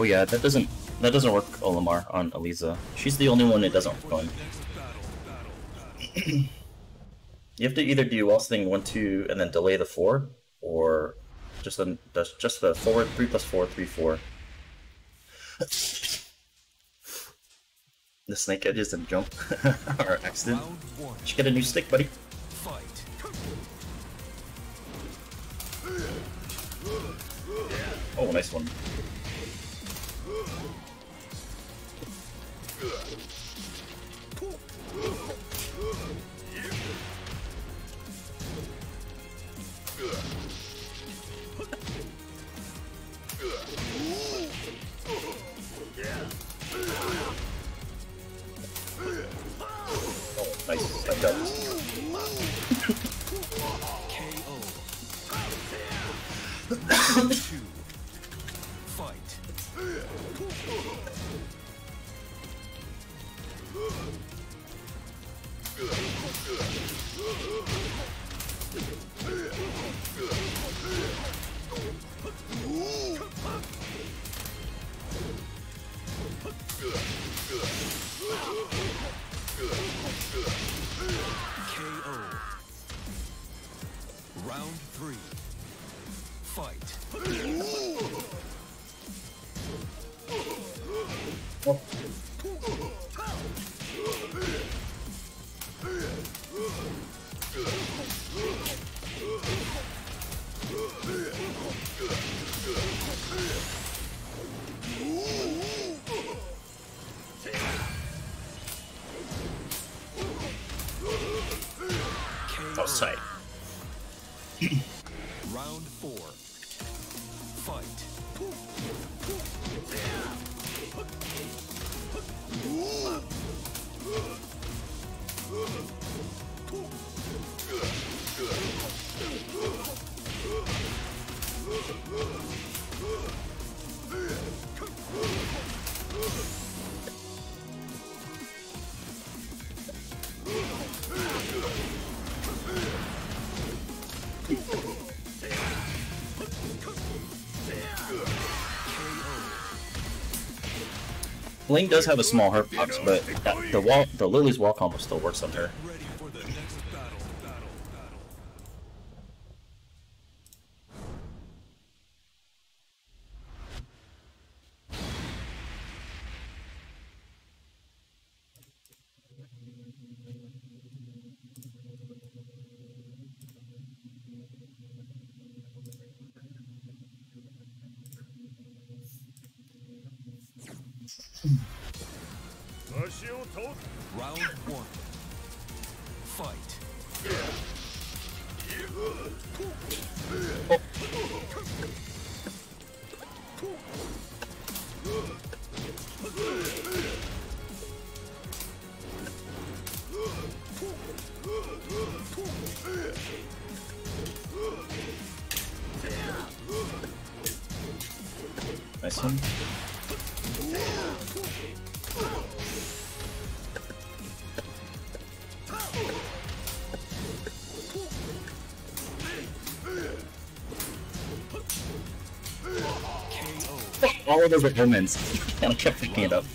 Oh yeah, that doesn't that doesn't work Olimar on Eliza. She's the only one it doesn't work on. You have to either do wall thing one two and then delay the four, or just the just the forward three plus four three four. the snake edges and jump are accident. Did get a new stick, buddy? Does have a small hurt box, but that, the wall, the Lili's wall combo still works on her. All of those are omens. and I kept picking it up.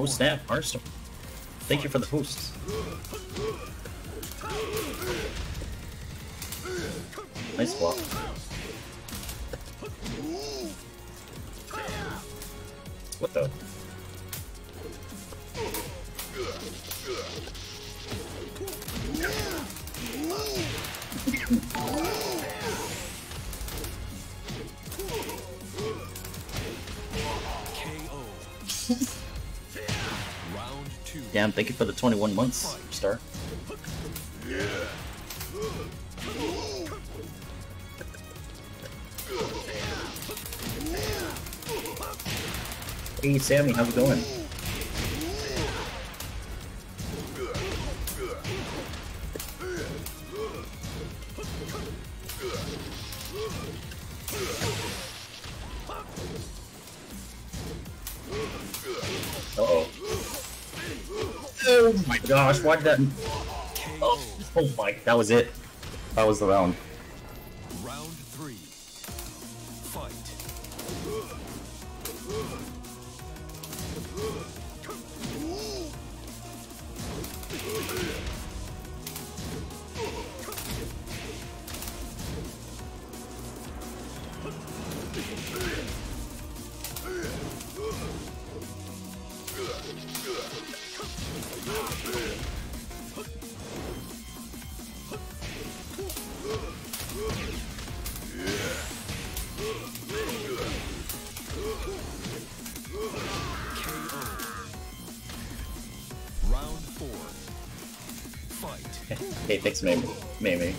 Oh snap, Hearthstone. Thank you for the host. Nice block. Damn, thank you for the 21 months, Star. Hey Sammy, how's it going? My gosh, why did that. Oh, oh my, that was it. That was the round. Round three. Thanks, Mamie. Mamie.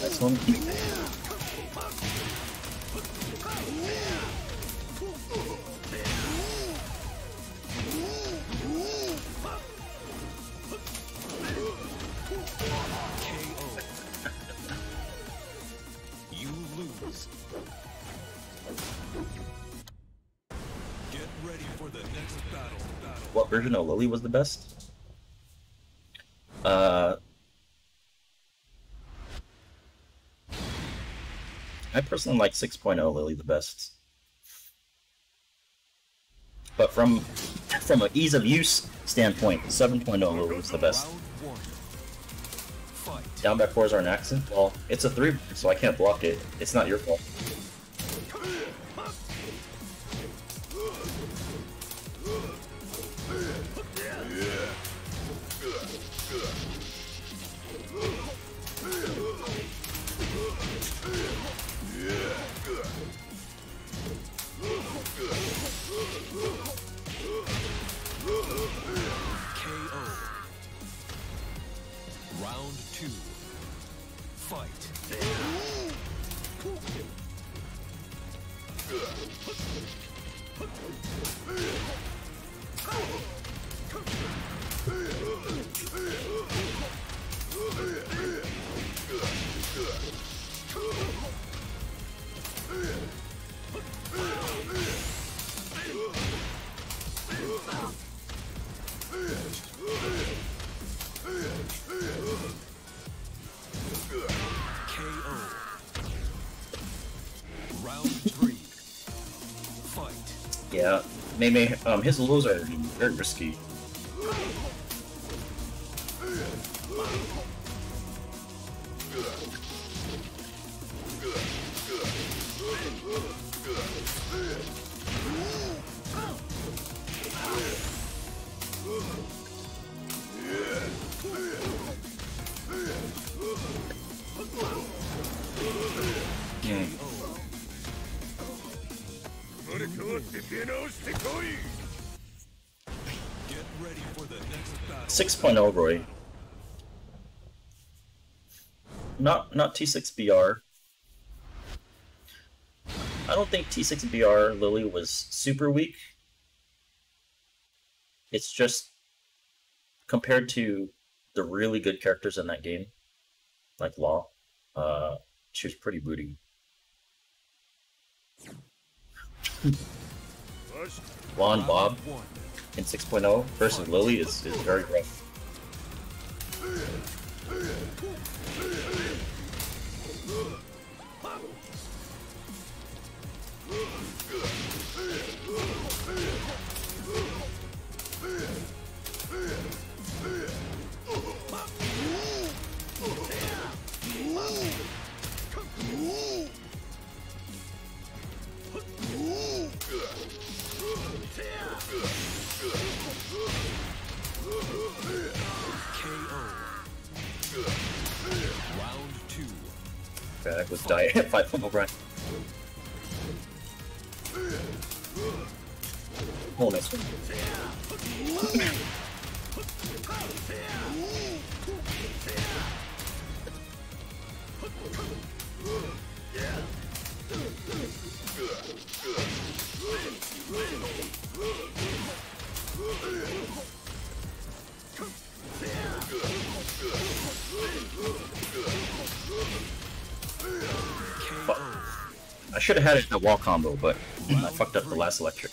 Nice one. You lose. Get ready for the next battle. Battle. What version of Lili was the best? Uh, I personally like 6.0 Lili the best. But from from an ease of use standpoint, 7.0 Lili is the best. Round one. Fight. Down back four is our an accent? Well, it's a three, so I can't block it. It's not your fault. Maybe um, his lows are very risky. 6.0 Roy. Not not T6BR. I don't think T6BR Lili was super weak. It's just compared to the really good characters in that game, like Law, uh, she was pretty booty. Law and Bob in 6.0 versus Lili is, is very rough. Back was dying at 5.0 Bryan. Oh, nice one. I should have had it in a wall combo, but I fucked up the last electric.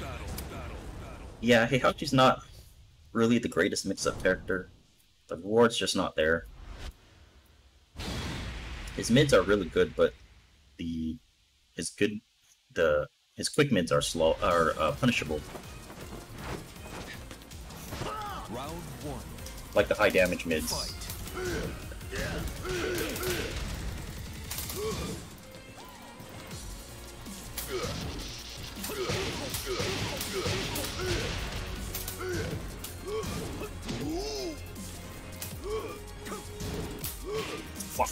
Battle. Battle. yeah, Heihachi's not really the greatest mix-up character. The reward's just not there. His mids are really good, but the his good the his quick mids are slow are uh, punishable, like the high damage mids. Fight. Fuck.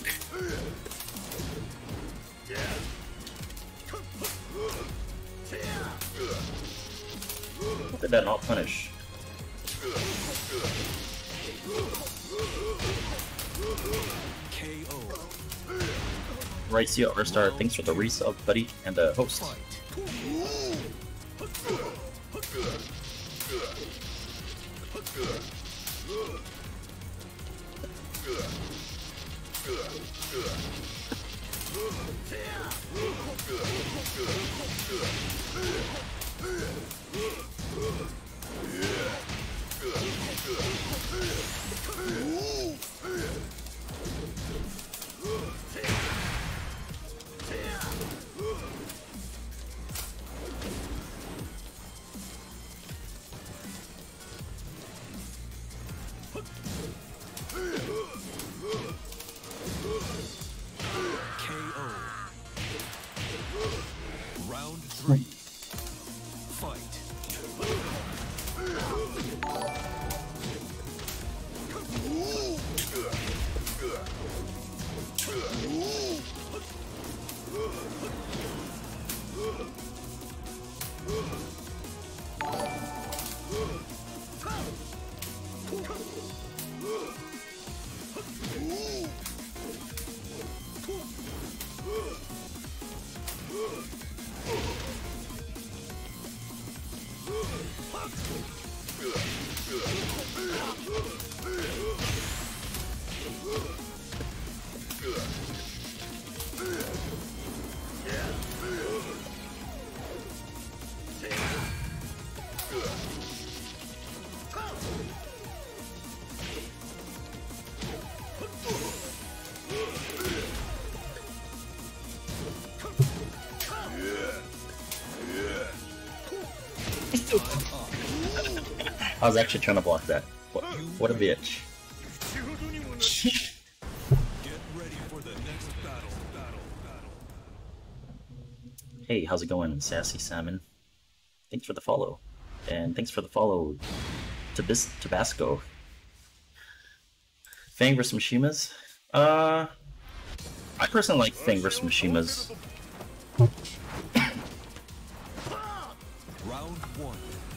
How did that not punish? Right, see you, Star. Thanks for the resub, buddy, and the host. I was actually trying to block that. What, what a bitch. hey, how's it going, Sassy Salmon? Thanks for the follow. And thanks for the follow to this Tabasco. Feng versus Mishimas? Uh, I personally like Feng versus Mishimas.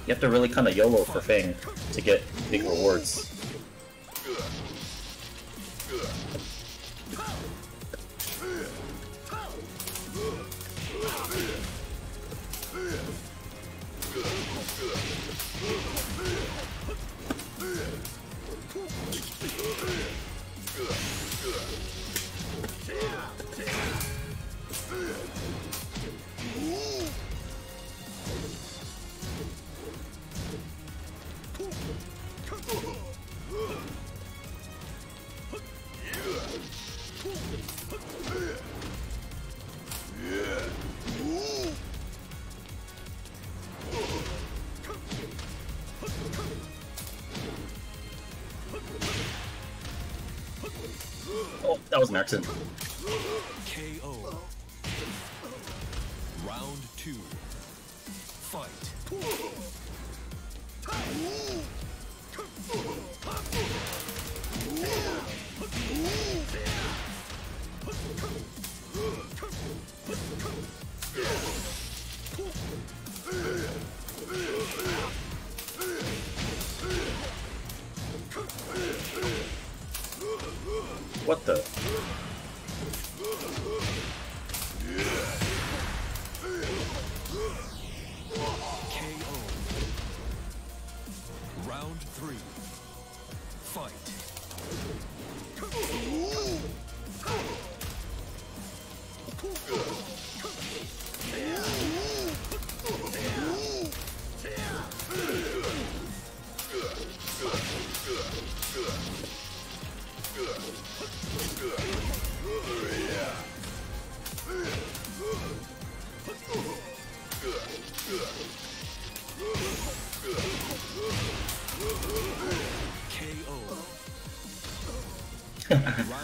You have to really kind of YOLO for Feng to get big rewards. Oh,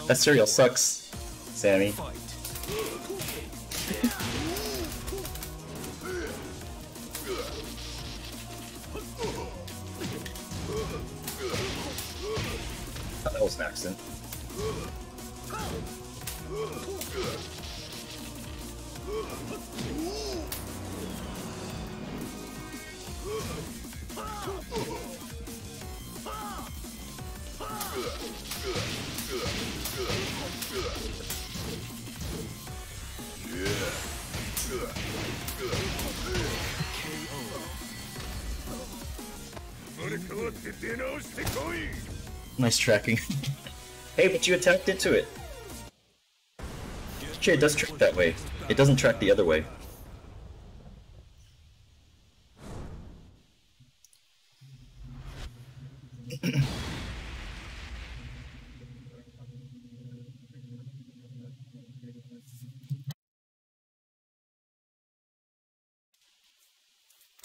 that cereal sucks, Sammy. Tracking. hey, but you attacked into it. Actually, it does track that way. It doesn't track the other way.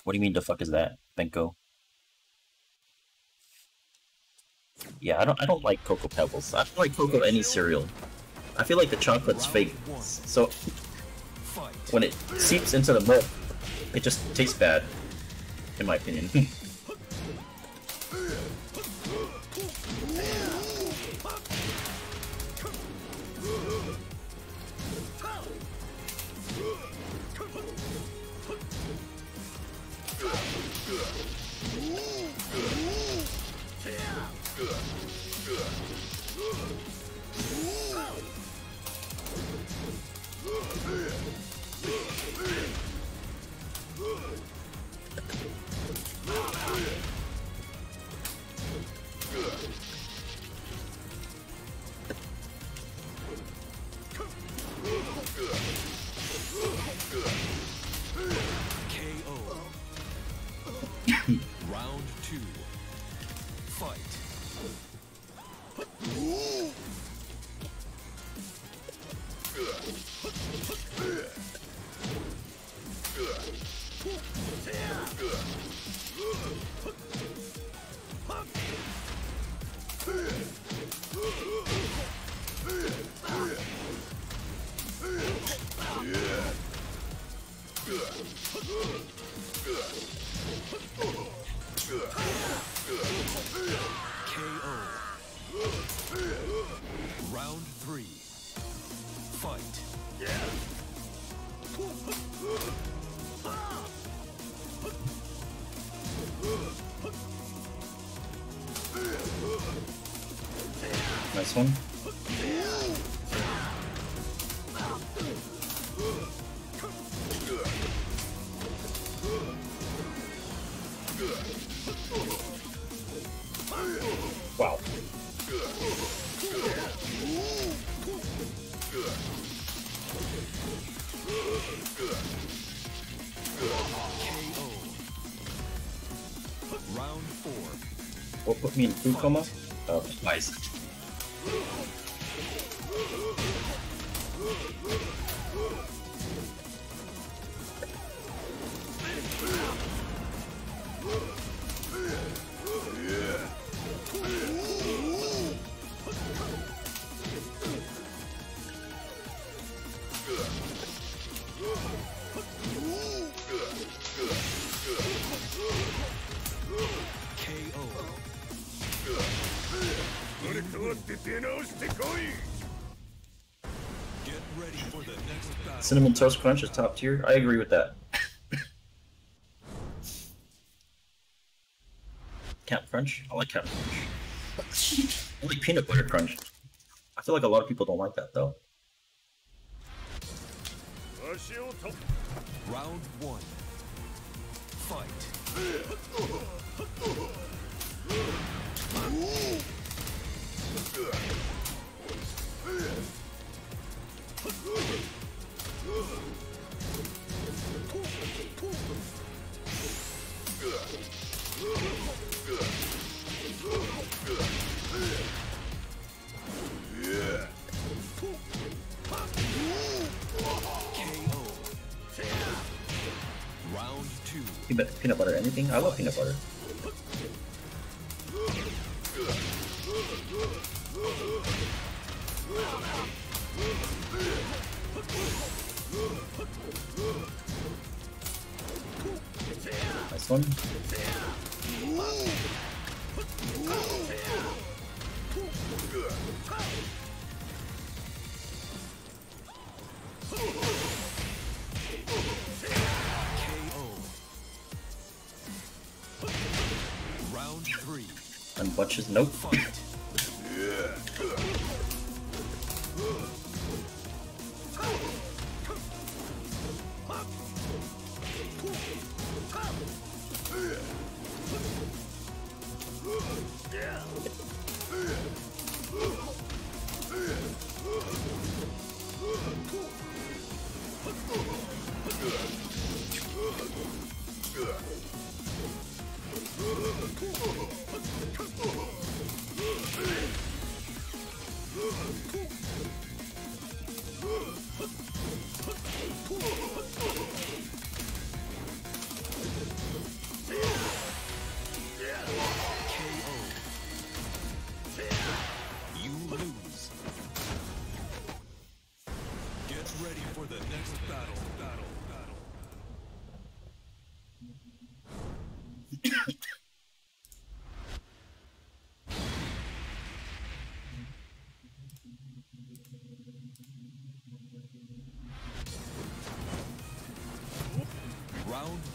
what do you mean the fuck is that, Yeah, I don't I don't like Cocoa Pebbles. I don't like Cocoa any cereal. I feel like the chocolate's fake. So when it seeps into the milk, it just tastes bad, in my opinion. What Cinnamon Toast Crunch is top tier. I agree with that. Cap Crunch? I like Cap Crunch. I like Peanut Butter Crunch. I feel like a lot of people don't like that though. much as nope.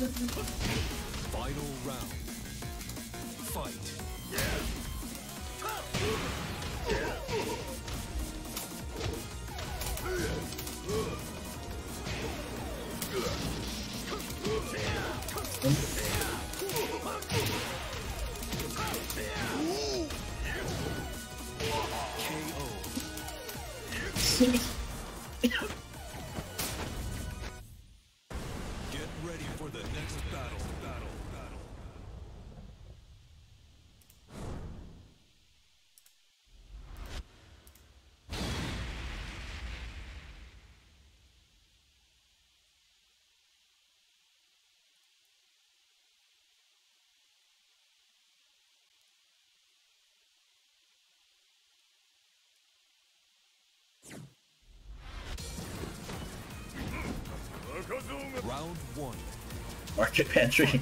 Let's go. Round one. Market pantry.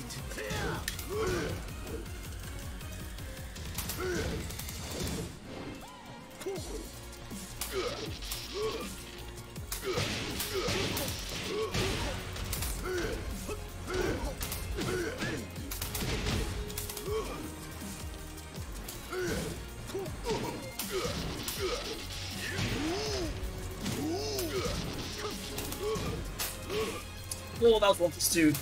I wants us to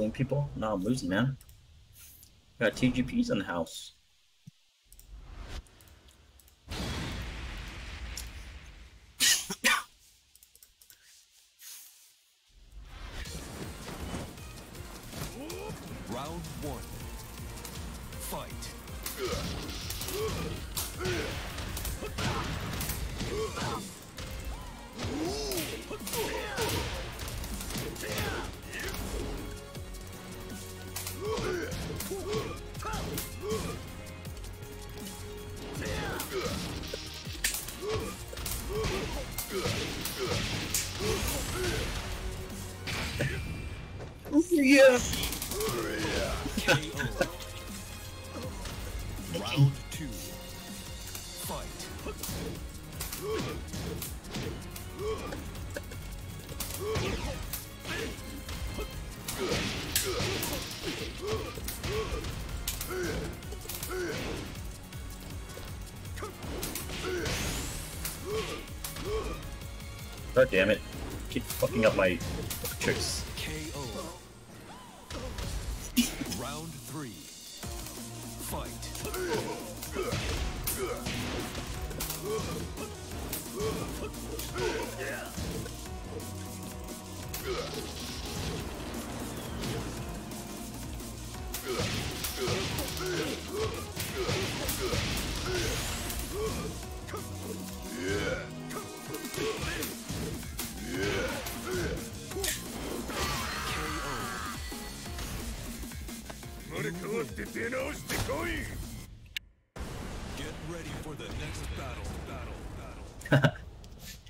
trolling people. No, I'm losing, man. Got TGP's in the house.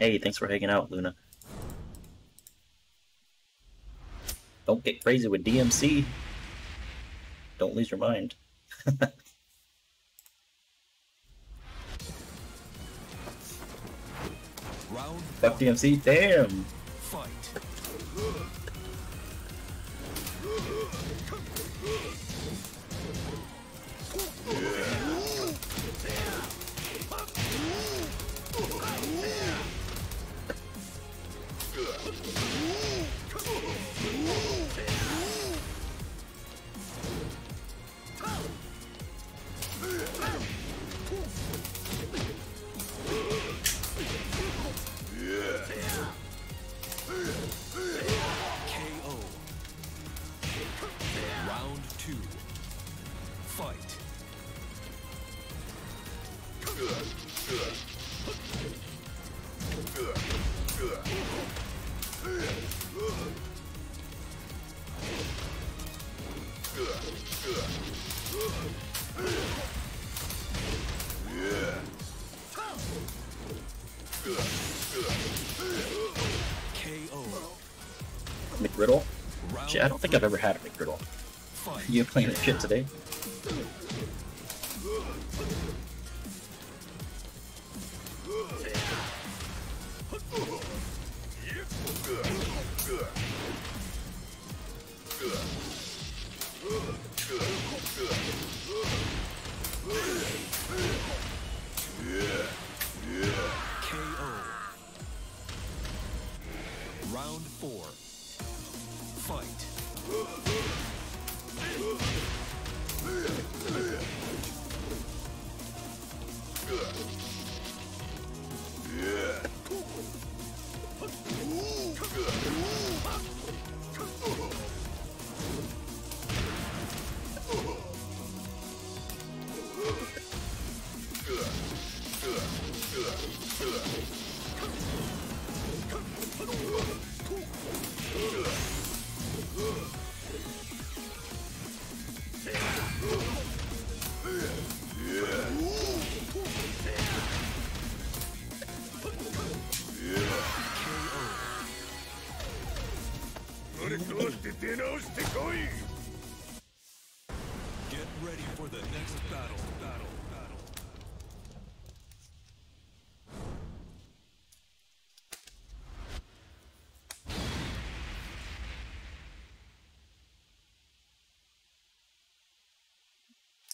Hey, thanks for hanging out, Luna. Don't get crazy with DMC. Don't lose your mind. Round Fuck DMC, damn! Don't think I've ever had a McGriddle. You playing shit today?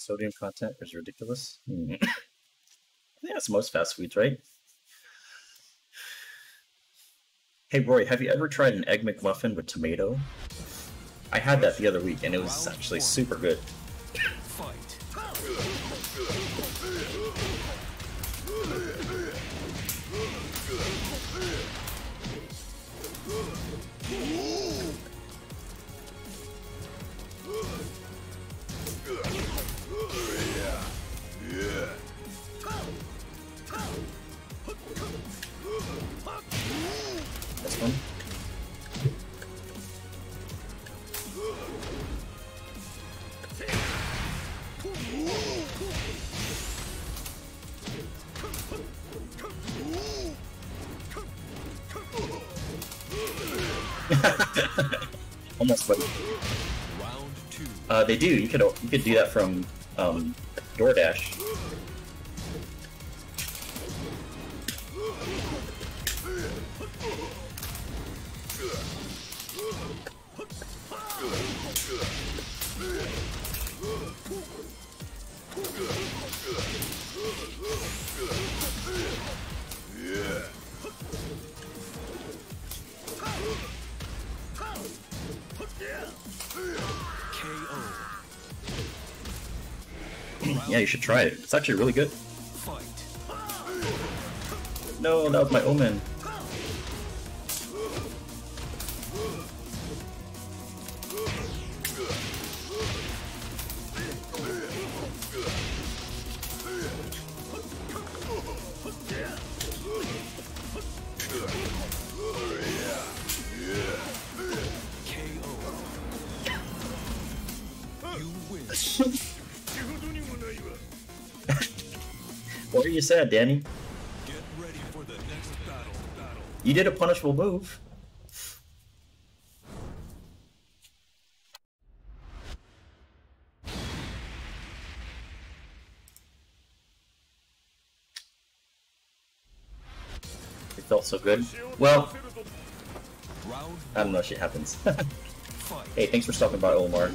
Sodium content is ridiculous. Hmm. I think that's most fast foods, right? Hey Roy, have you ever tried an egg McMuffin with tomato? I had that the other week and it was actually super good. You could you could do that from um, DoorDash. Should try it. It's actually really good. No, that was my omen. Sad, Danny? Battle. Battle. You did a punishable move. It felt so good. Well, I don't know, shit happens. hey, thanks for stopping by, Omar.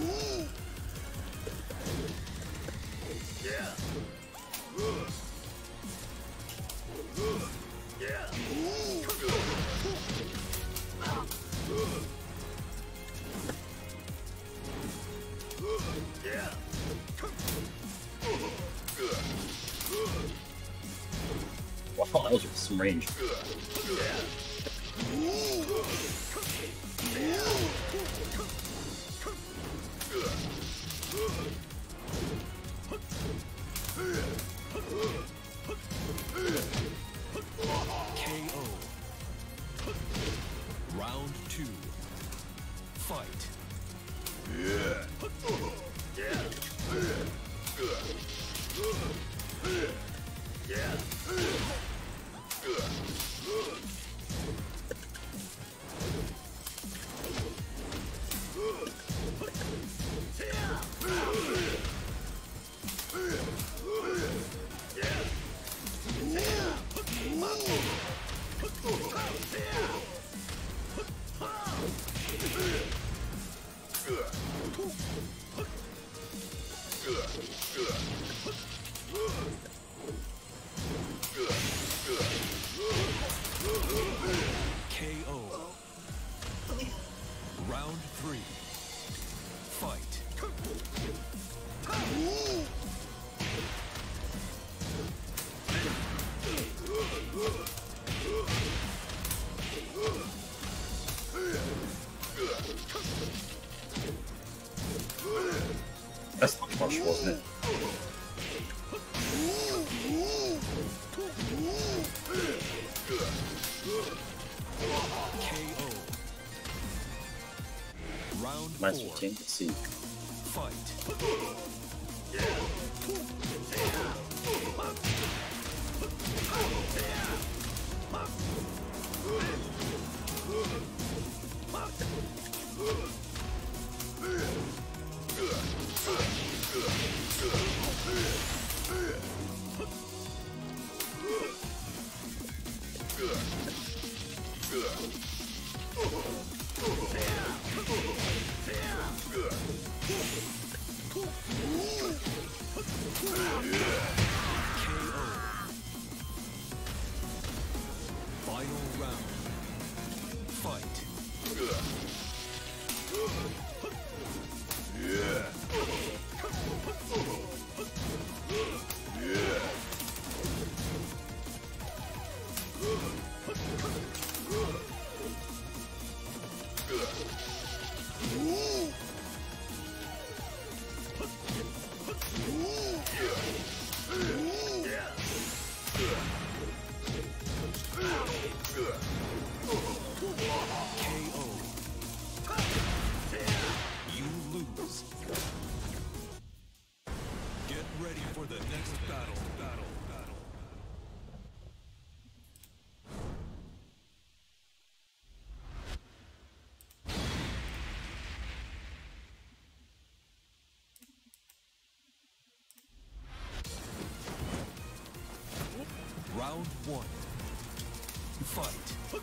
Round Nice four.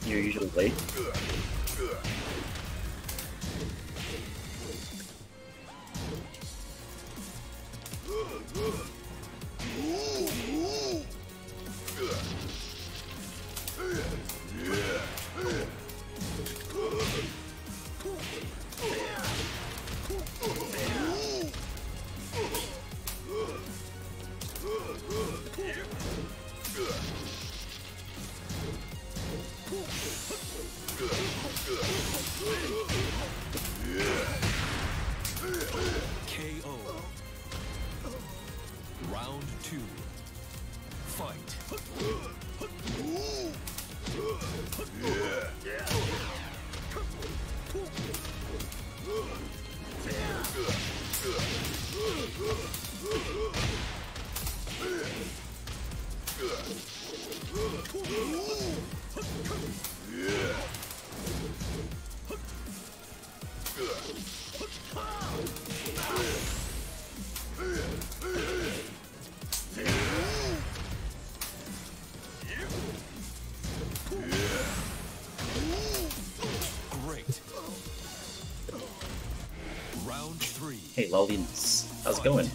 You're usually late. Hey. How's it going?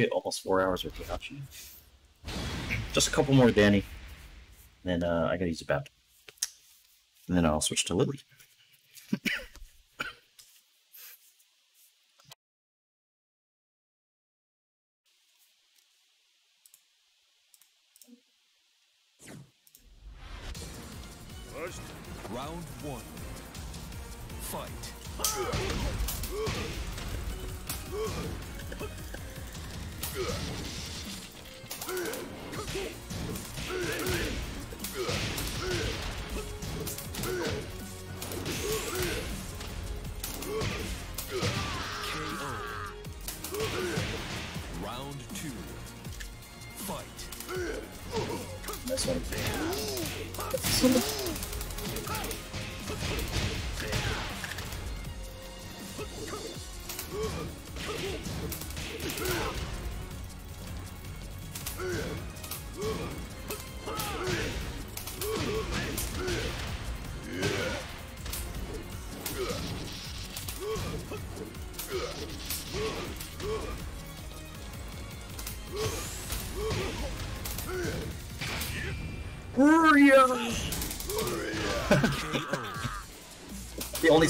Shit, almost four hours with Yachi. Just a couple more, Danny. Then uh, I gotta use a bathroom. And then I'll switch to Lili.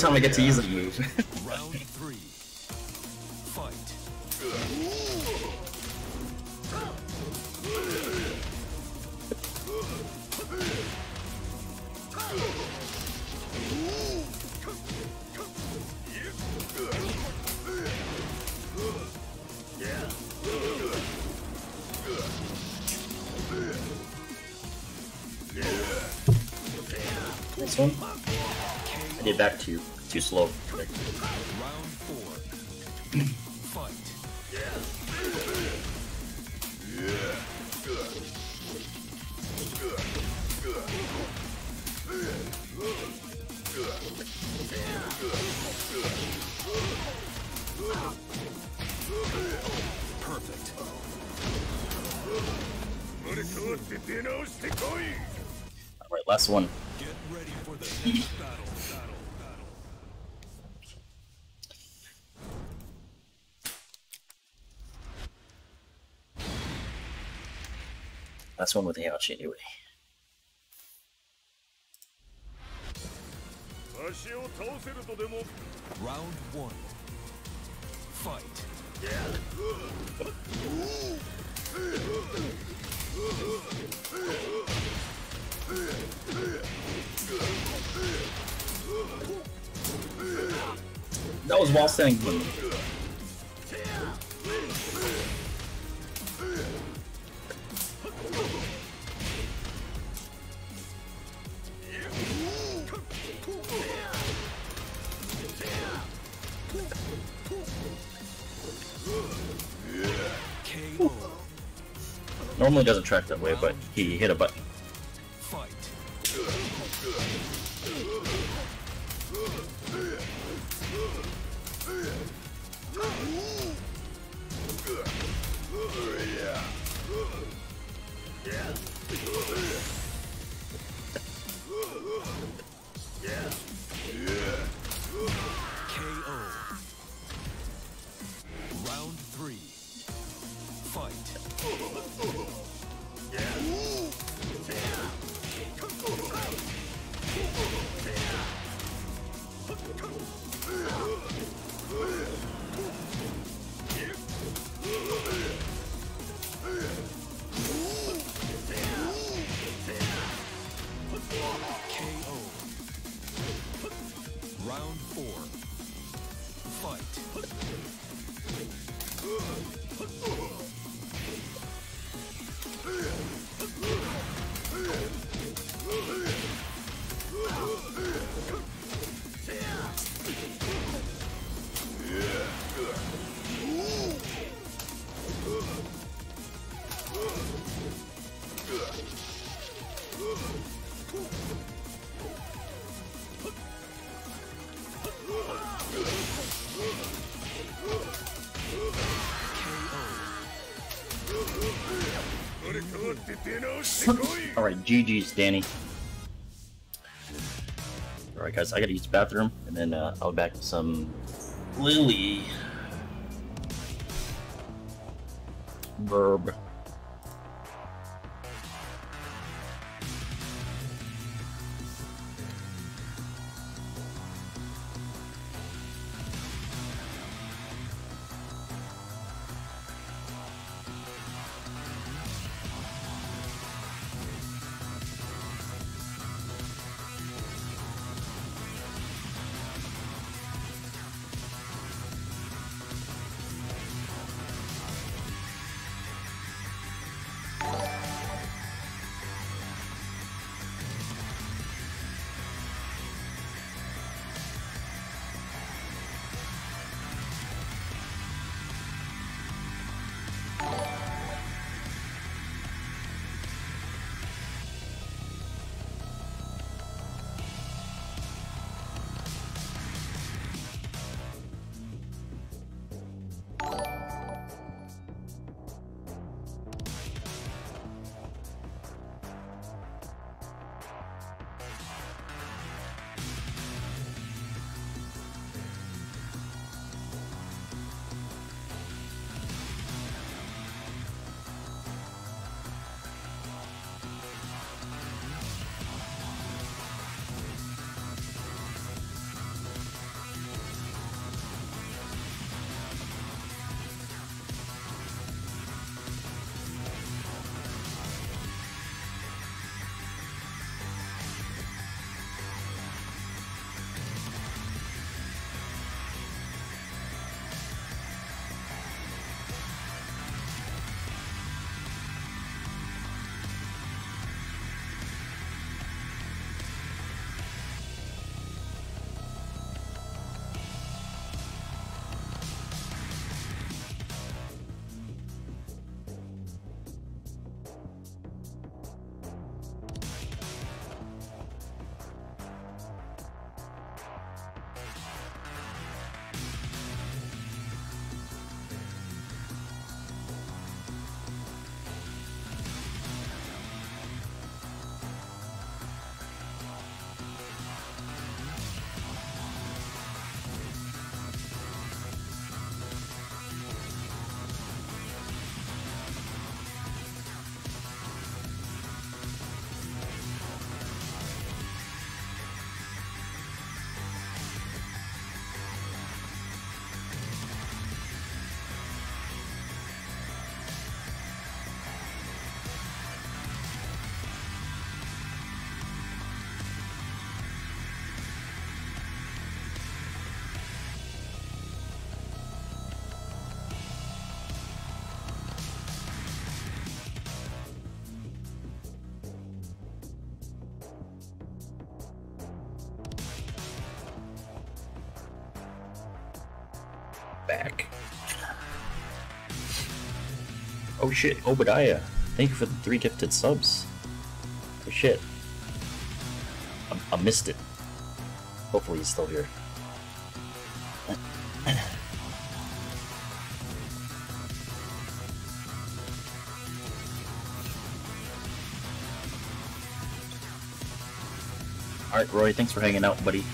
Time I get to use a last one with the anyway. Round one. Fight. That was while standing. Normally doesn't track that way, but he hit a button. GG's, Danny. Alright, guys, I gotta use the bathroom, and then uh, I'll be back to some Lili. Verb. Oh shit, Obadiah. Thank you for the three gifted subs. Oh shit. I, I missed it. Hopefully he's still here. Alright, Roy, thanks for hanging out, buddy.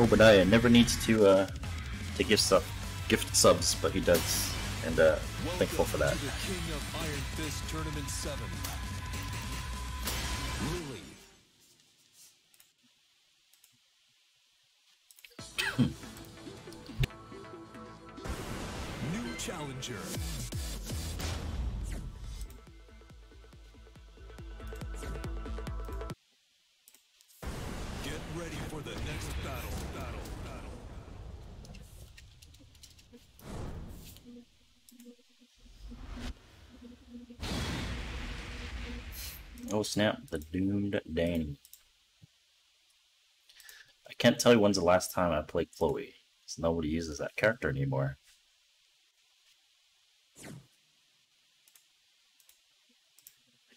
Obadiah never needs to uh to give stuff gift subs, but he does. And uh thankful for that. Doomed Danny. I can't tell you when's the last time I played Chloe. 'cause nobody uses that character anymore.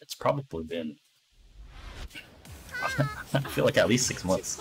It's probably been I feel like at least six months.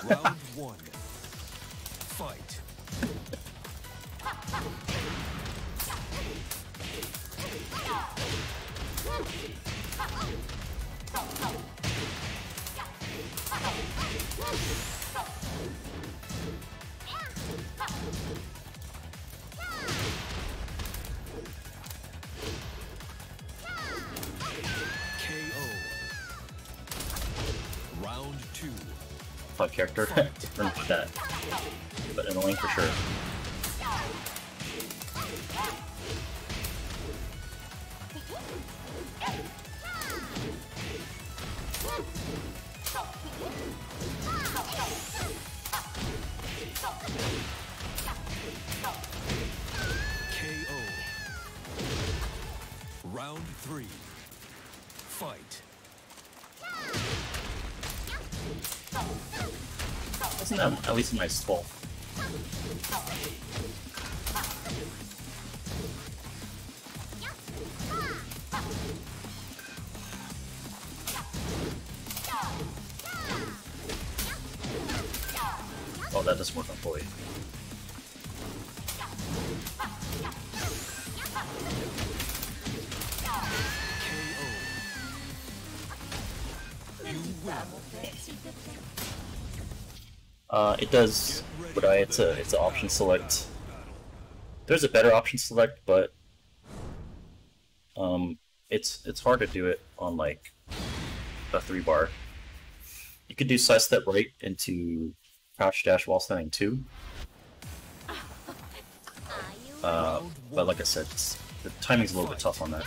At least a nice fall? Does, but I, it's a it's an option select. There's a better option select, but um, it's it's hard to do it on like a three bar. You could do side step right into crouch dash while standing two, uh, but like I said, the timing's a little bit tough on that.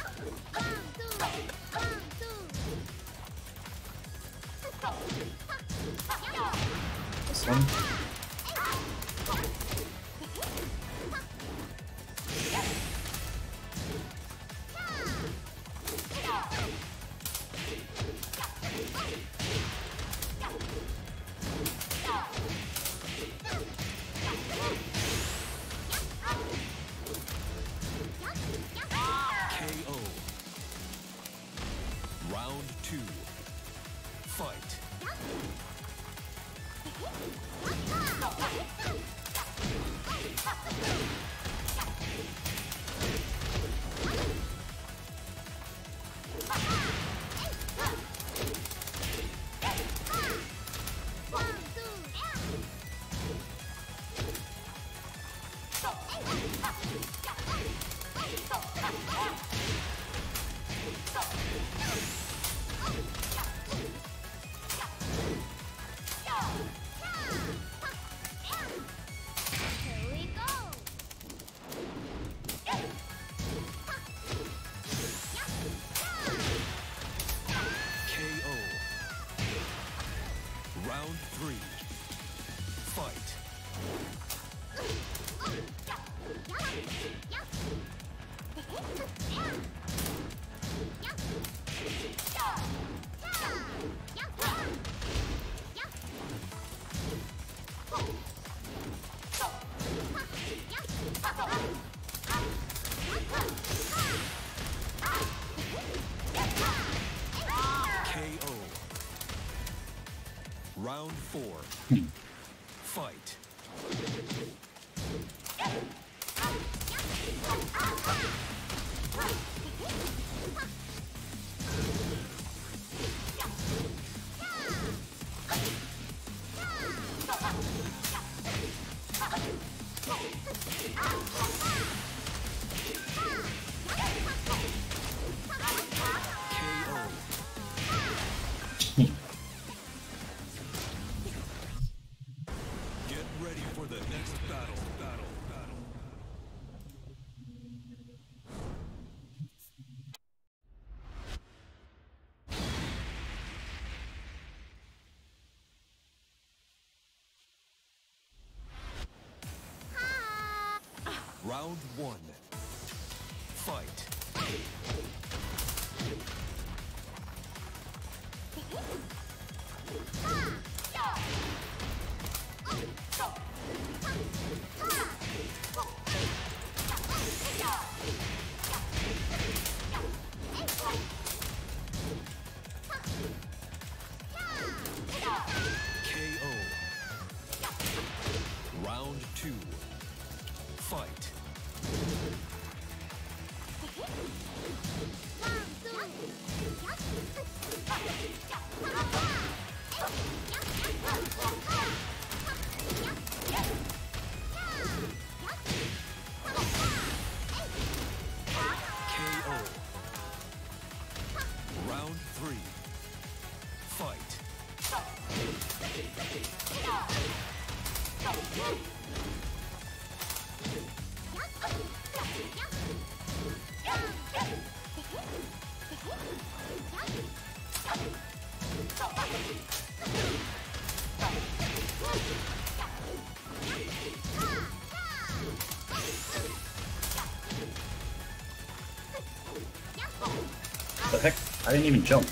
Didn't even jump.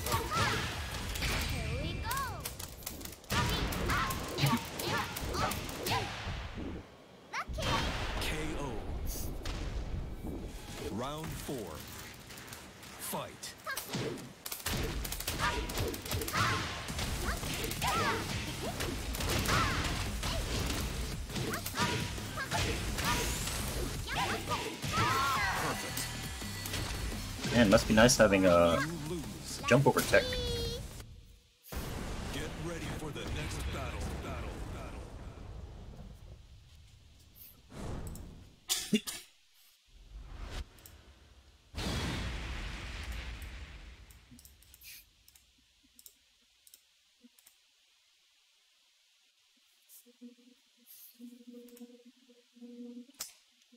Here we go. Lucky. KO. Round four. Fight. Perfect. Man, must be nice having a lose. Jump over tech. Get ready for the next battle. Battle. Battle.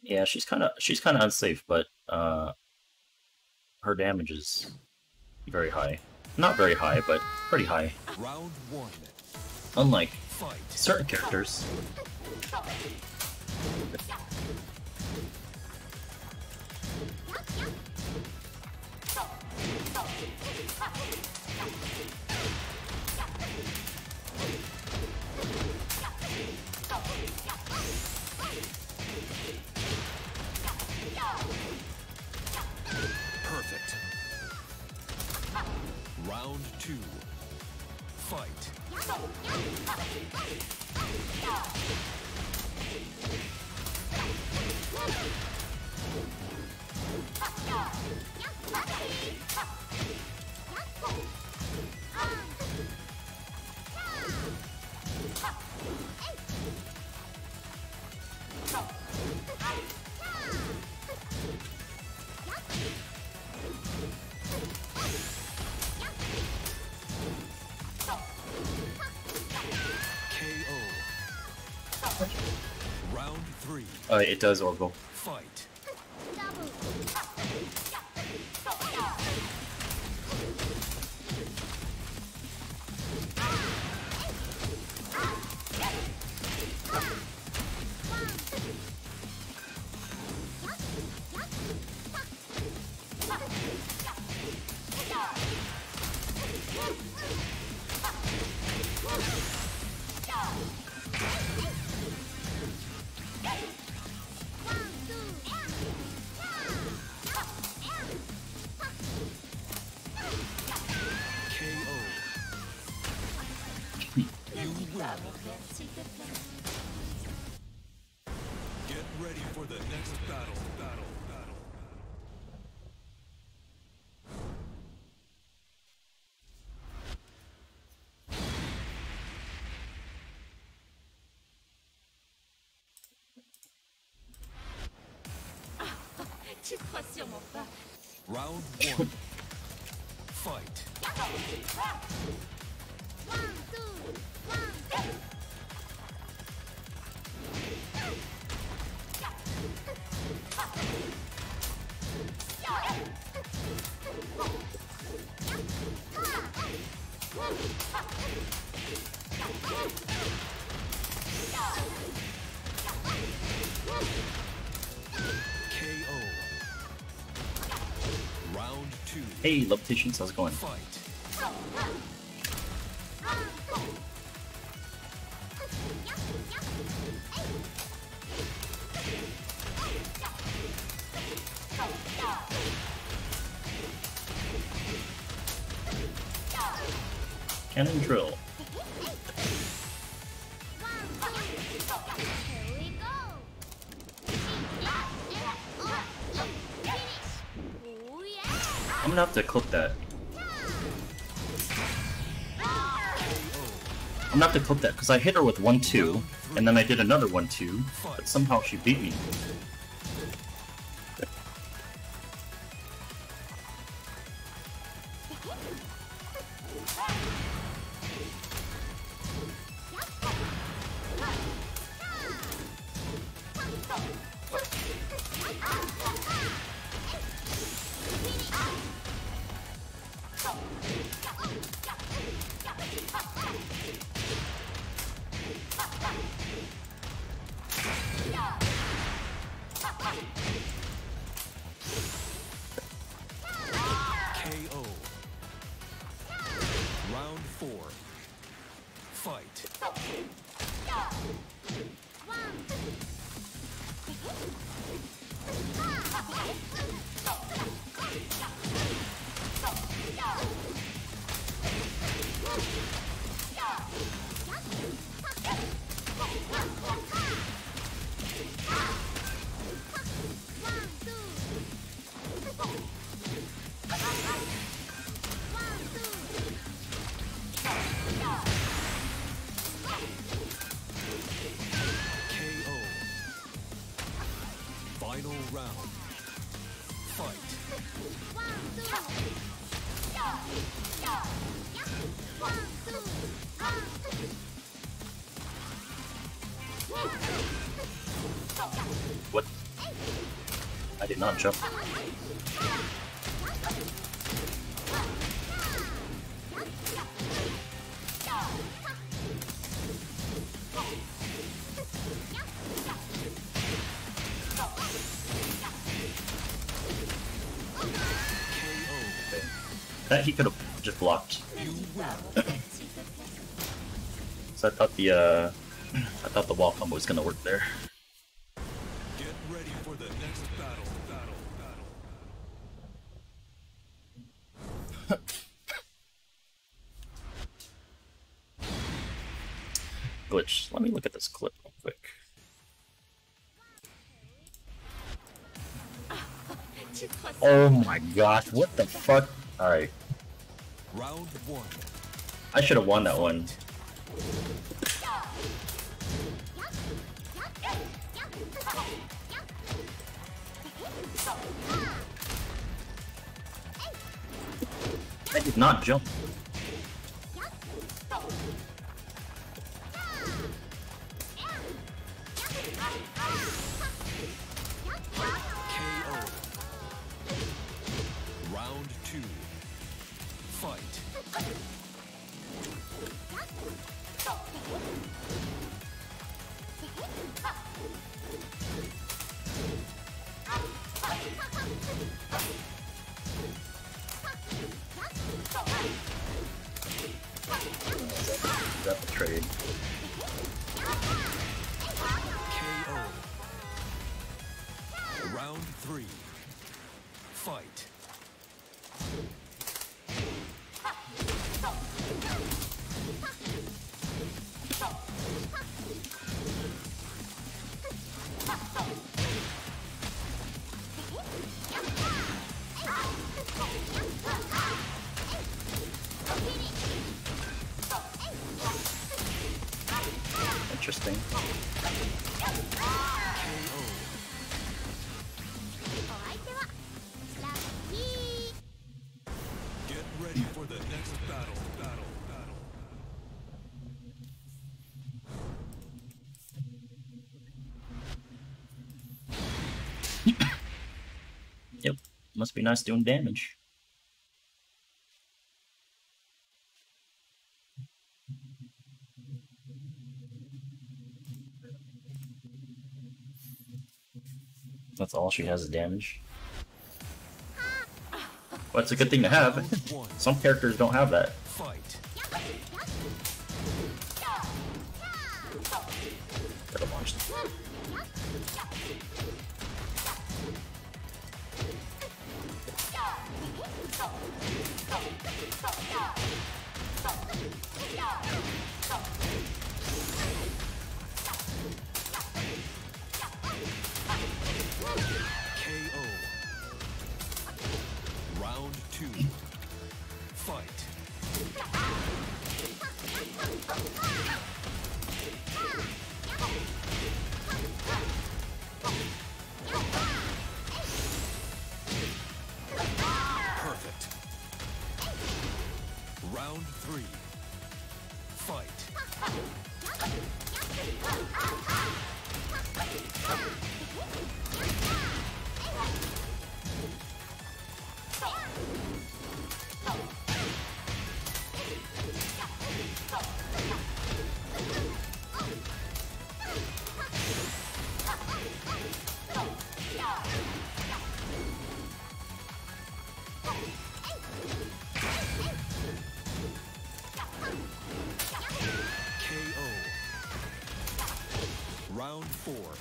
Yeah, she's kind of she's kind of unsafe, but uh, her damage is very high. Not very high, but pretty high. Unlike certain characters. Uh, it does Orville. Hey, Levitations, how's it going? Fight. To clip that. I'm have to clip that because I hit her with one two, and then I did another one two, but somehow she beat me. I thought the uh, I thought the wall combo was gonna work there. Get ready for the next battle. Battle. Battle. Glitch. Let me look at this clip real quick. Oh my gosh! What the fuck? All right, Round one. I should have won that one. Be nice doing damage. That's all she has is damage. Well, it's a good thing to have. Some characters don't have that.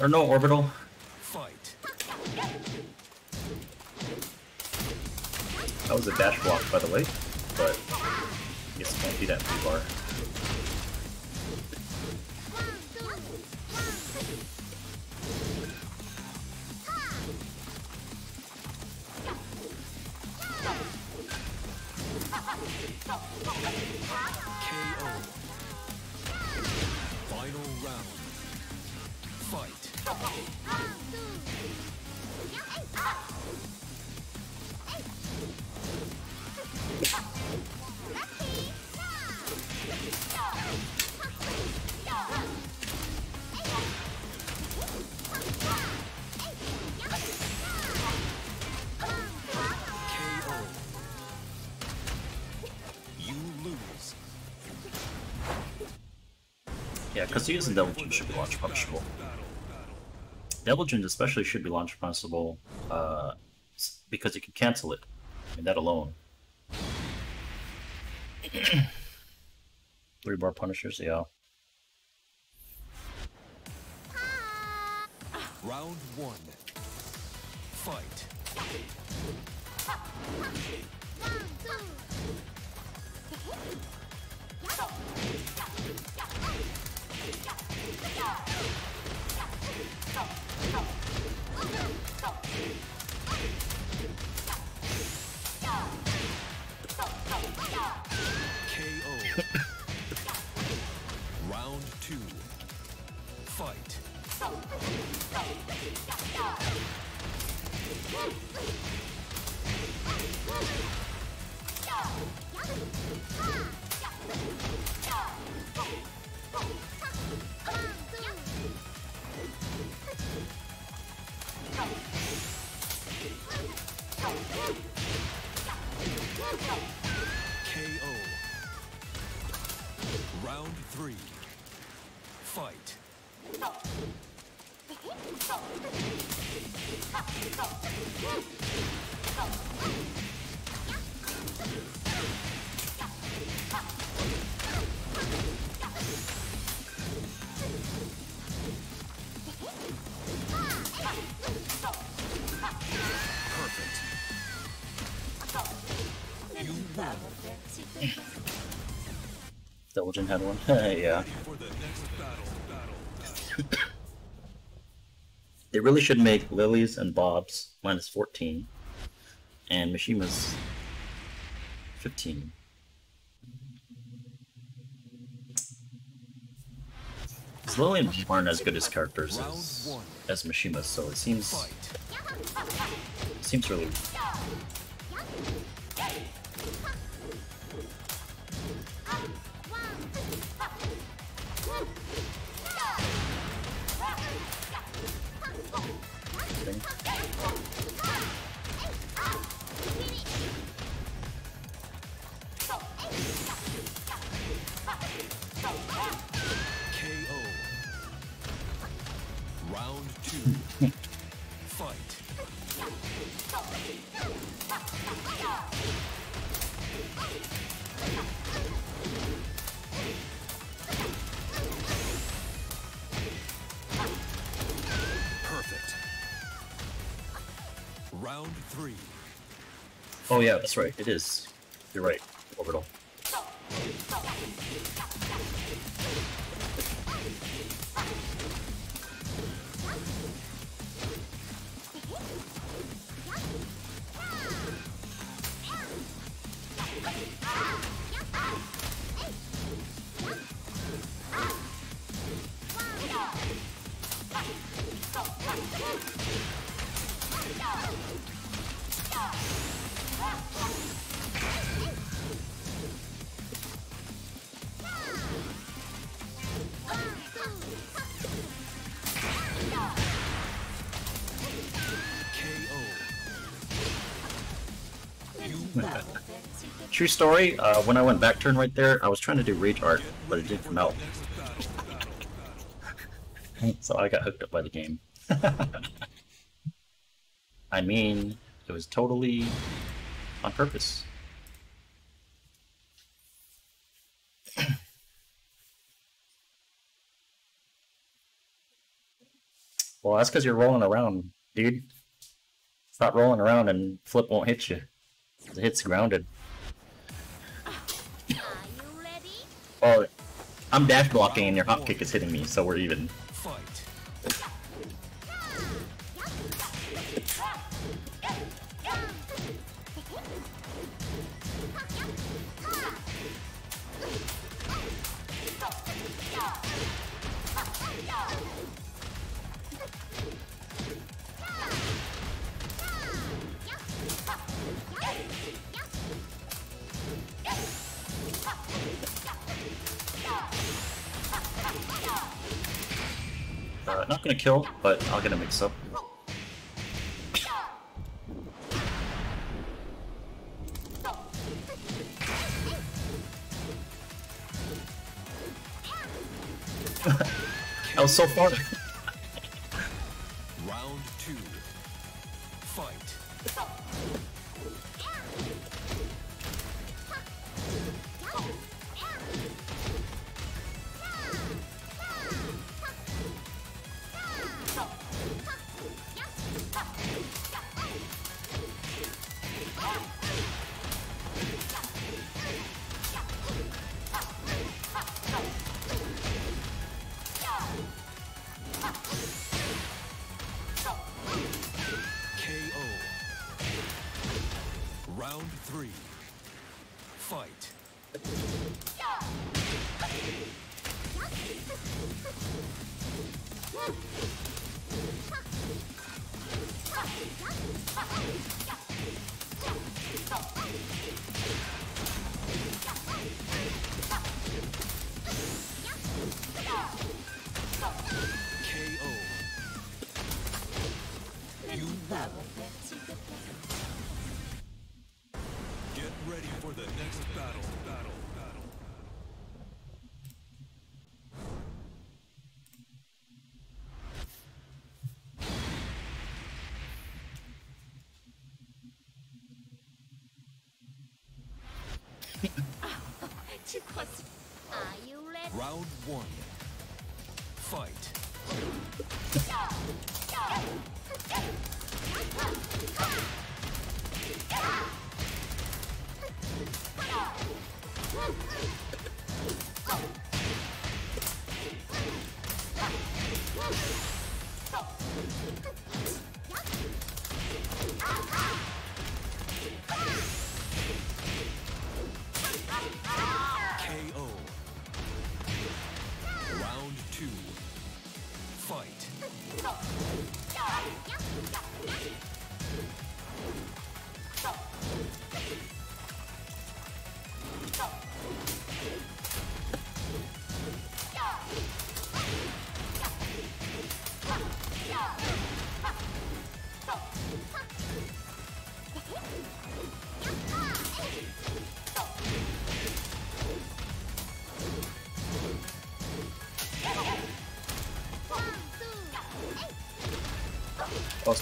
Or no, orbital. Fight. That was a dash block, by the way, Because using Devil Jin should be launch punishable. Devil Jin especially should be launch punishable uh, because you can cancel it. I mean, that alone. Three bar punishers, yeah. Devil Jin had one. yeah. They really should make Lili's and Bob's minus 14 and Mishima's 15. Because Lillian aren't as good as characters as, as Mishima, so it seems Fight. seems really yeah, that's right. It is. You're right. True story. Uh, when I went back turn right there, I was trying to do rage art, but it didn't come out, so I got hooked up by the game. I mean, it was totally on purpose. well, that's because you're rolling around, dude. Stop rolling around and flip won't hit you. The hit's grounded. Oh, I'm dash blocking and your hop kick is hitting me, so we're even. Gonna kill, but I'll get a mix up. I was so far.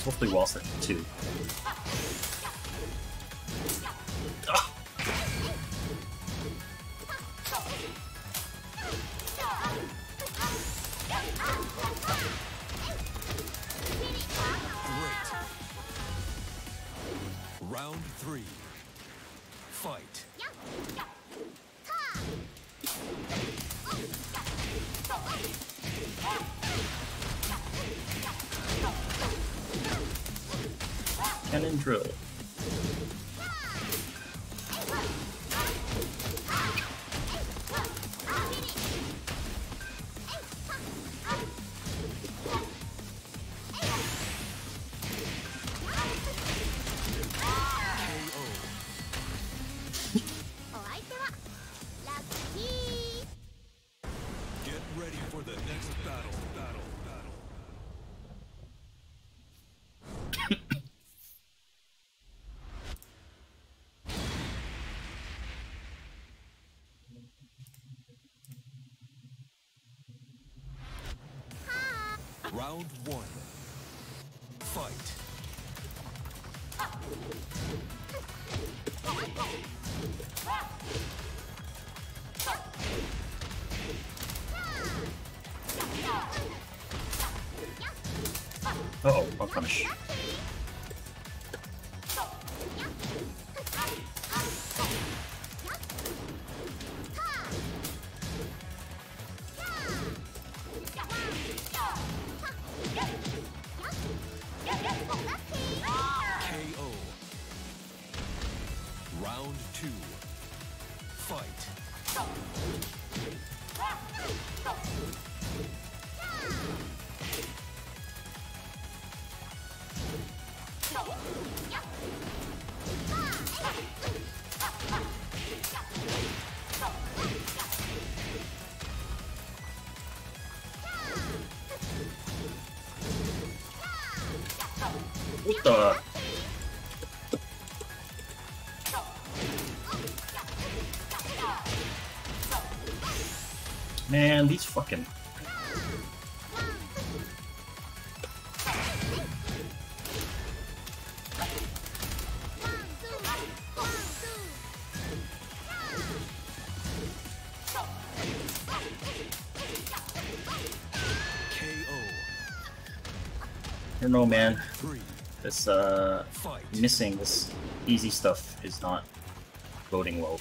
Hopefully Walter too. Round one. Fight. Uh oh, I'll punish. Fucking. I don't know, man. This, uh. Missing this easy stuff is not voting well.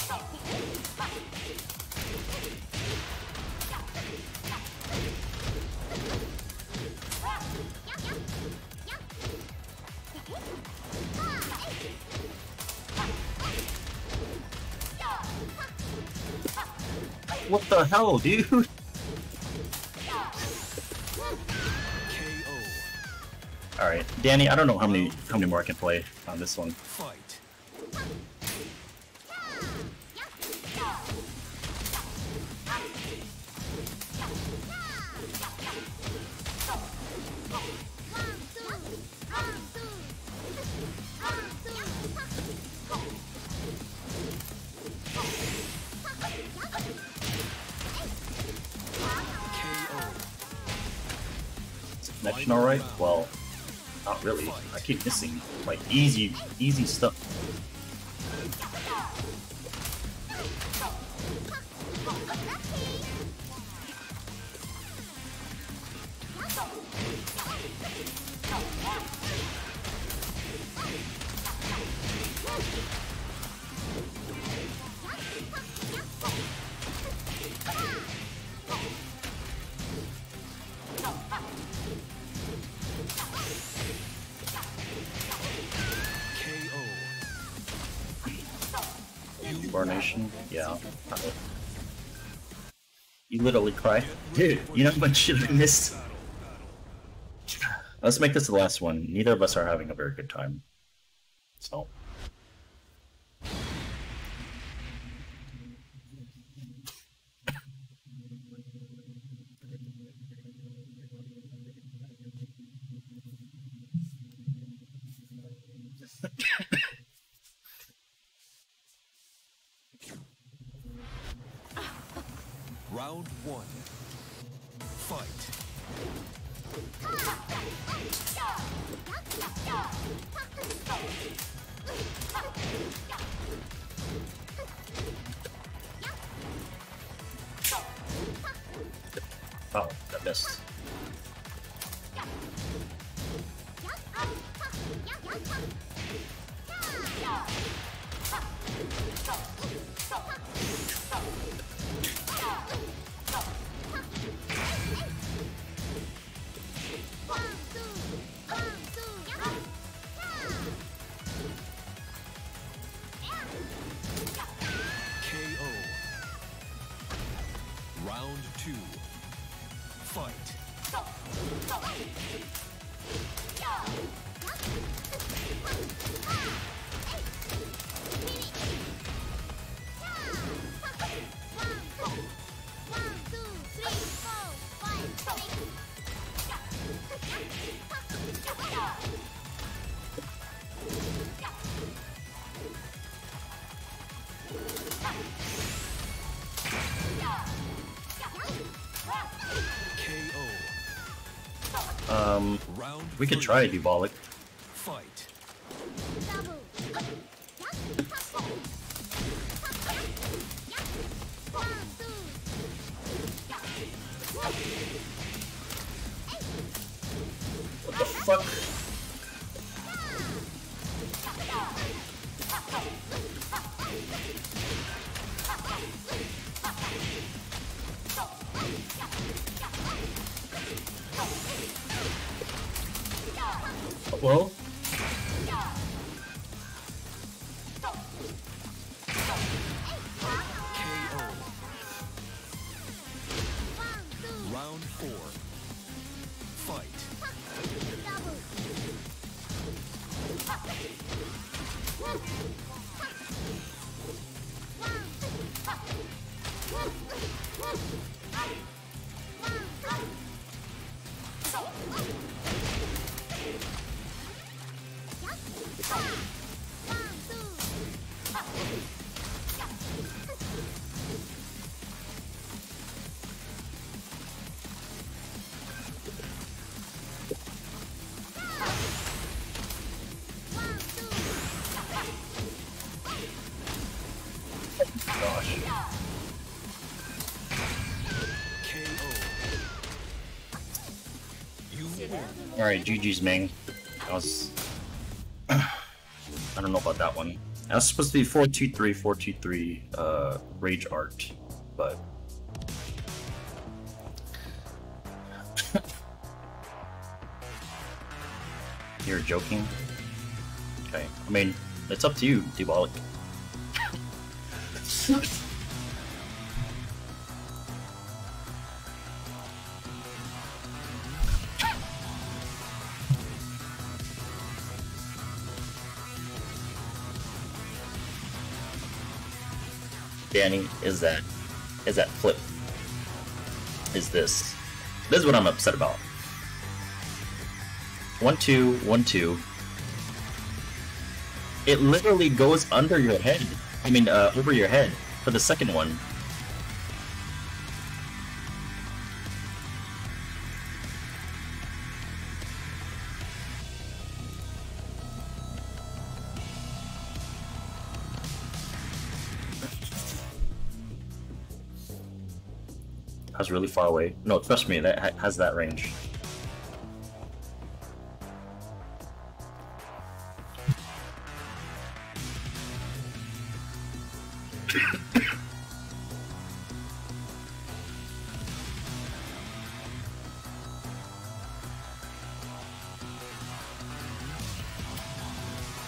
Hell, dude? Alright, Danny, I don't know how many how many more I can play on this one. Keep missing like easy easy stuff. Yeah. You literally cry. Dude, you know how much shit I missed? Let's make this the last one. Neither of us are having a very good time. So. We could try Dubolic. Fight. Alright, GG's Ming. That was. I don't know about that one. That was supposed to be 423, 423, uh, Rage Art, but. You're joking? Okay. I mean, it's up to you, Dubolic. Is what I'm upset about. One two, one two. It literally goes under your head. I mean, uh, over your head for the second one. Really far away. No, trust me, that ha- has that range.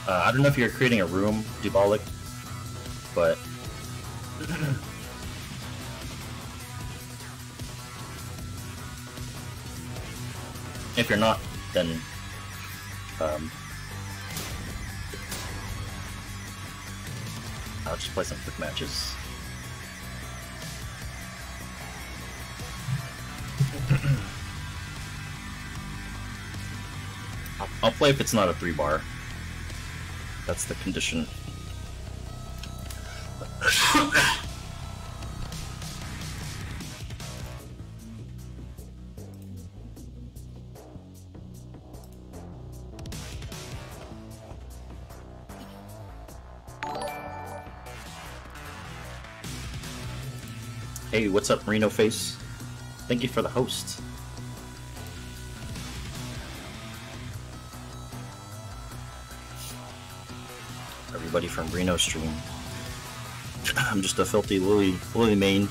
Uh, I don't know if you're creating a room, Dubolic, but if you're not, then um, I'll just play some quick matches. I'll, I'll play if it's not a three bar. That's the condition. What's up, Reno Face? Thank you for the host. Everybody from Reno stream. I'm just a filthy Lili, Lili main.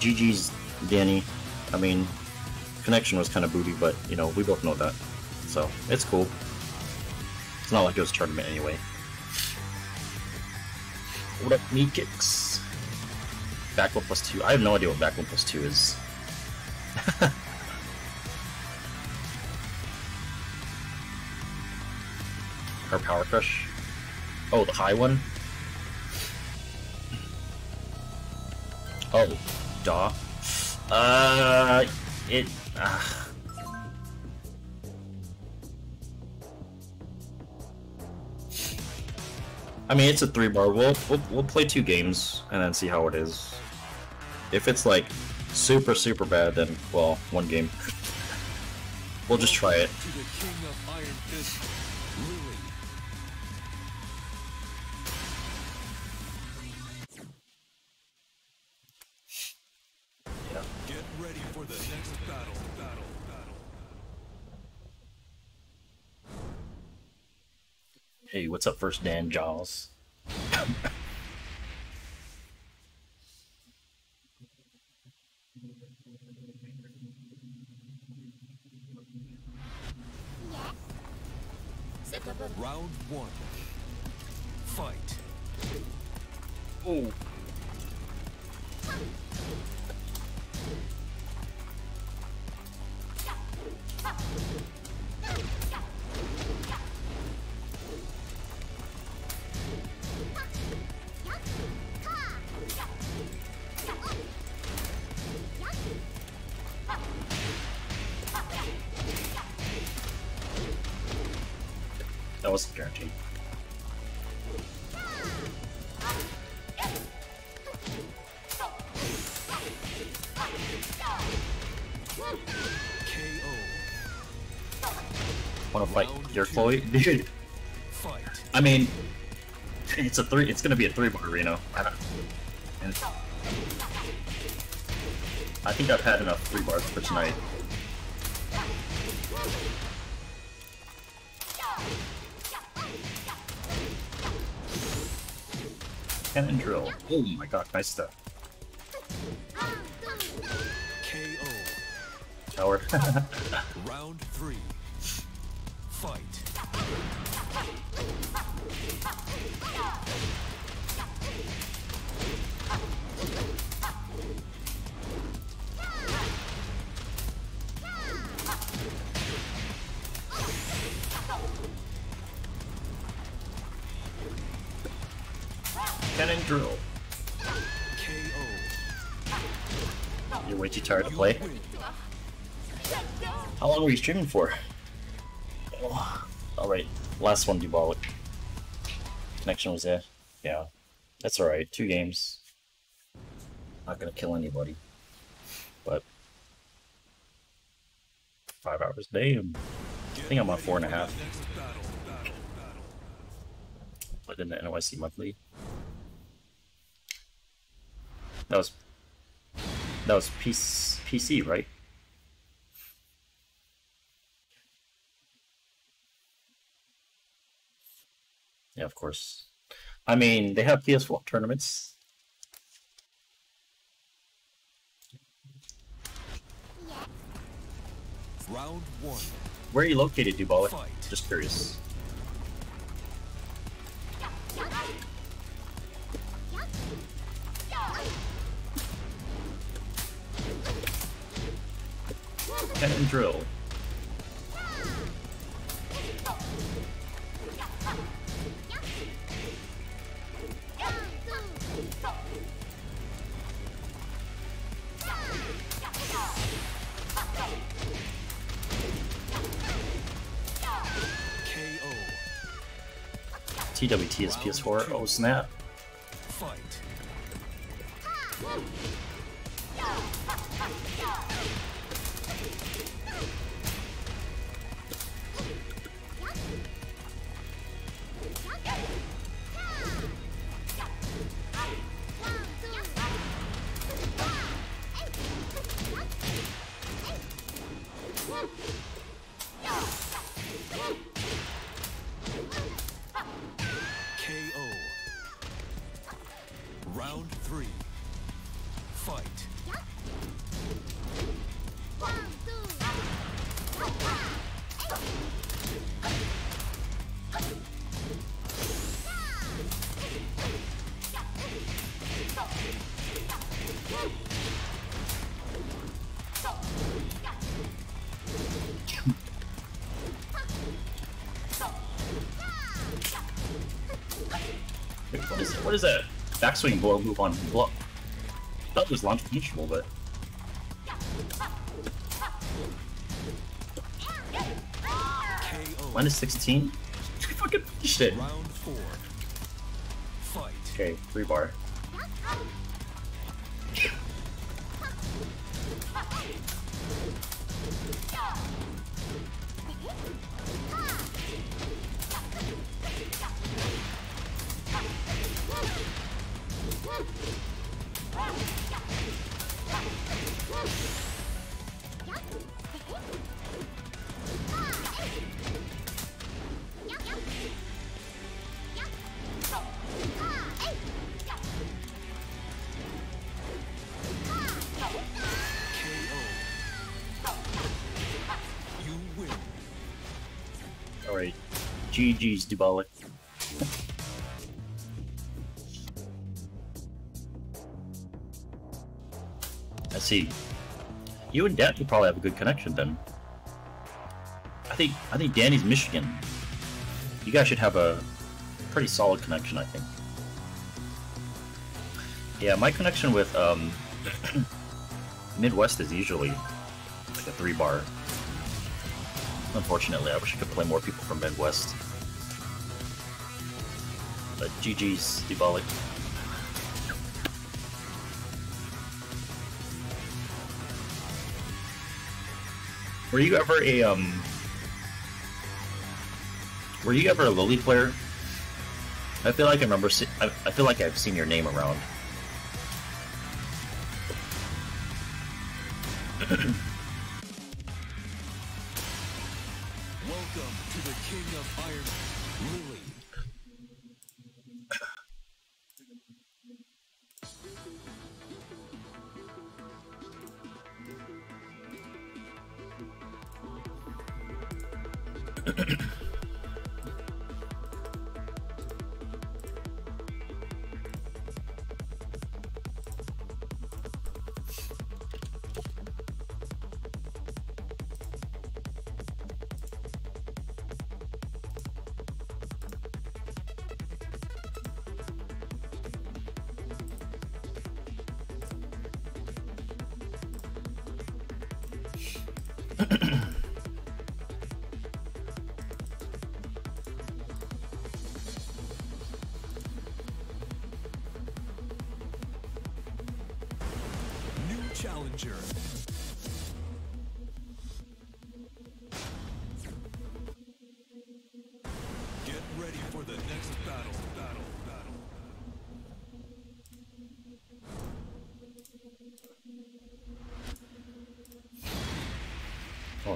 GG's Danny. I mean, connection was kind of booty, but you know, we both know that. So, it's cool. It's not like it was tournament anyway. What up, knee kicks? Back one plus two. I have no idea what back one plus two is. Her power crush. Oh, the high one. Oh, duh. Uh, it. Uh, I mean, it's a three bar. We'll, we'll we'll play two games and then see how it is. If it's like super super bad, then well, one game. we'll just try it. Hey, what's up, first Dan Jaws? Your Chloe? Dude, Fight. I mean, it's a three. It's gonna be a three bar Reno. I don't. And I think I've had enough three bars for tonight. Cannon drill. Oh my god, nice stuff. KO. Tower. play. How long were you streaming for? Oh, alright, last one, Dubolic. Connection was there. Yeah, that's alright. Two games. Not gonna kill anybody. But. Five hours a day. I think I'm on four and a half. But in the NYC monthly. That was. That was PC, PC right? Yeah, of course. I mean, they have PS4 tournaments. Round one. Where are you located, Dubolic? Just curious. Cannon drill. TWT is PS4. Oh snap. Backswing blow move on block? That was launch punishable, but minus 16? fucking finished it. Round four. Fight. Okay, three bar. GG's Dubalik. I see. You and Danny probably have a good connection then. I think I think Danny's Michigan. You guys should have a pretty solid connection, I think. Yeah, my connection with um, Midwest is usually like a three bar. Unfortunately, I wish I could play more people from Midwest. But GG's, Dubalik. Were you ever a um? Were you ever a Lili player? I feel like I remember. I, I feel like I've seen your name around.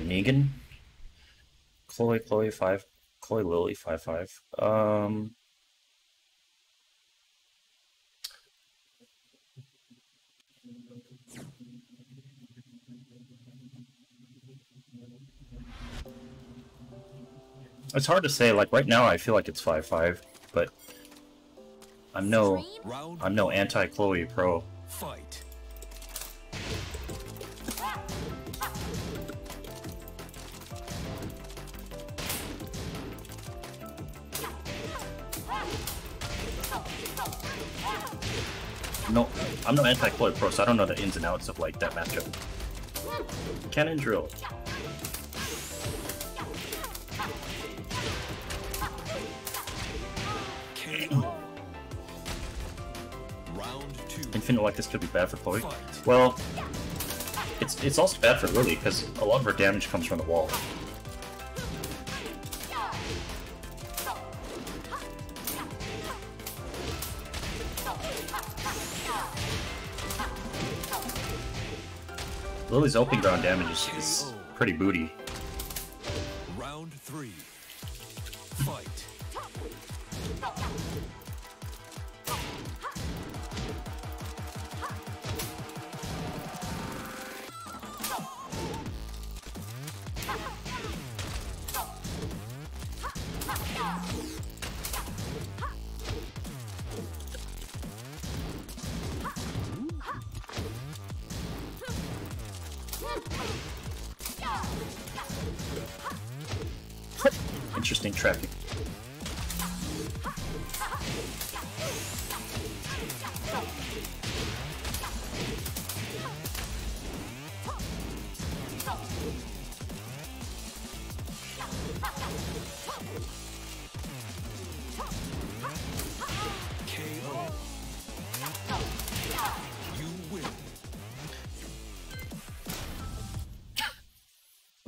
Negan. Chloe, Chloe five, Chloe Lili five five. Um. It's hard to say. Like right now, I feel like it's five five, but I'm no, I'm no anti Chloe pro. I'm no anti Chloe pro, so I don't know the ins and outs of like that matchup. Cannon drill. Infinite like this could be bad for Chloe. Well, it's it's also bad for Lili because a lot of her damage comes from the wall. Lili's open ground damage is, pretty booty.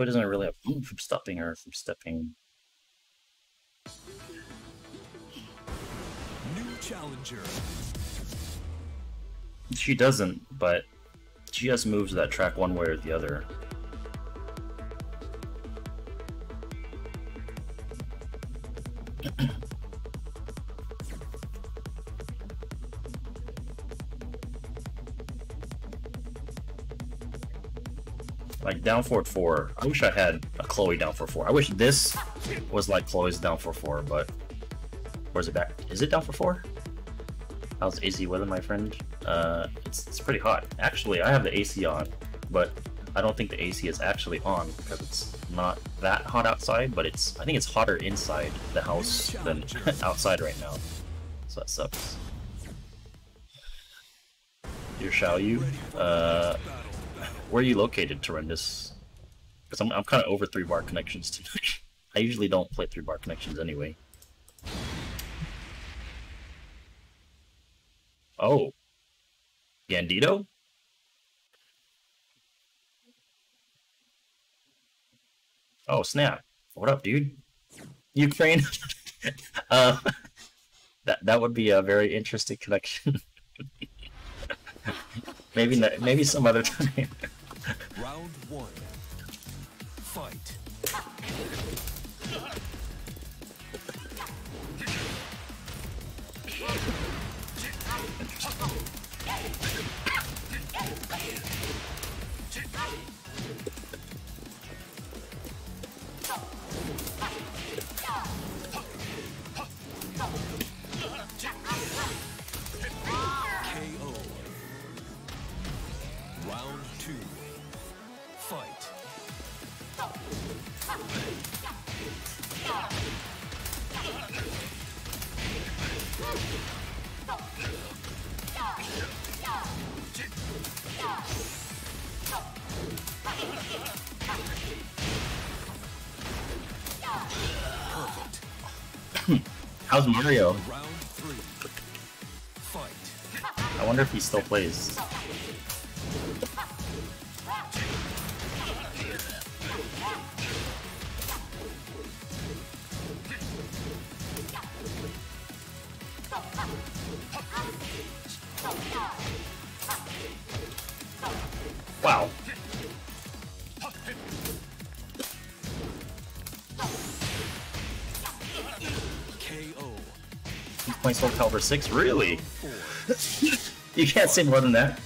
But doesn't really have ooh, from stopping her from stepping. New challenger. She doesn't, but she has moves that track one way or the other. Down forward four. I wish I had a Chloe down for four. I wish this was like Chloe's down for four, but where's it back? Is it down for four? How's AC weather, my friend? Uh, it's, it's pretty hot. Actually, I have the AC on, but I don't think the AC is actually on because it's not that hot outside, but it's I think it's hotter inside the house than outside right now. So that sucks. Dear Shao Yu, uh, where are you located, Torrendous? Because I'm, I'm kind of over three bar connections tonight. I usually don't play three bar connections anyway. Oh. Gandito? Oh, snap. What up, dude? Ukraine? uh, that, that would be a very interesting connection. maybe maybe some other time. How's Mario? I wonder if he still plays. 6? Really? You can't say more than that.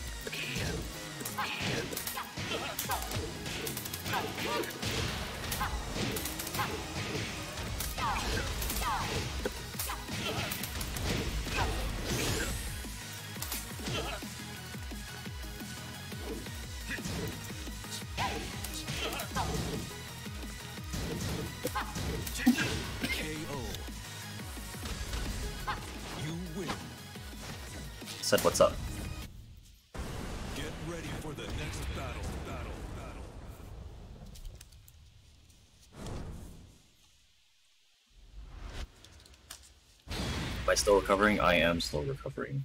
I am still recovering.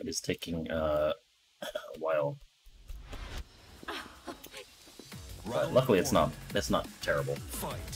It is taking uh, a while. But luckily it's not it's not terrible. Fight.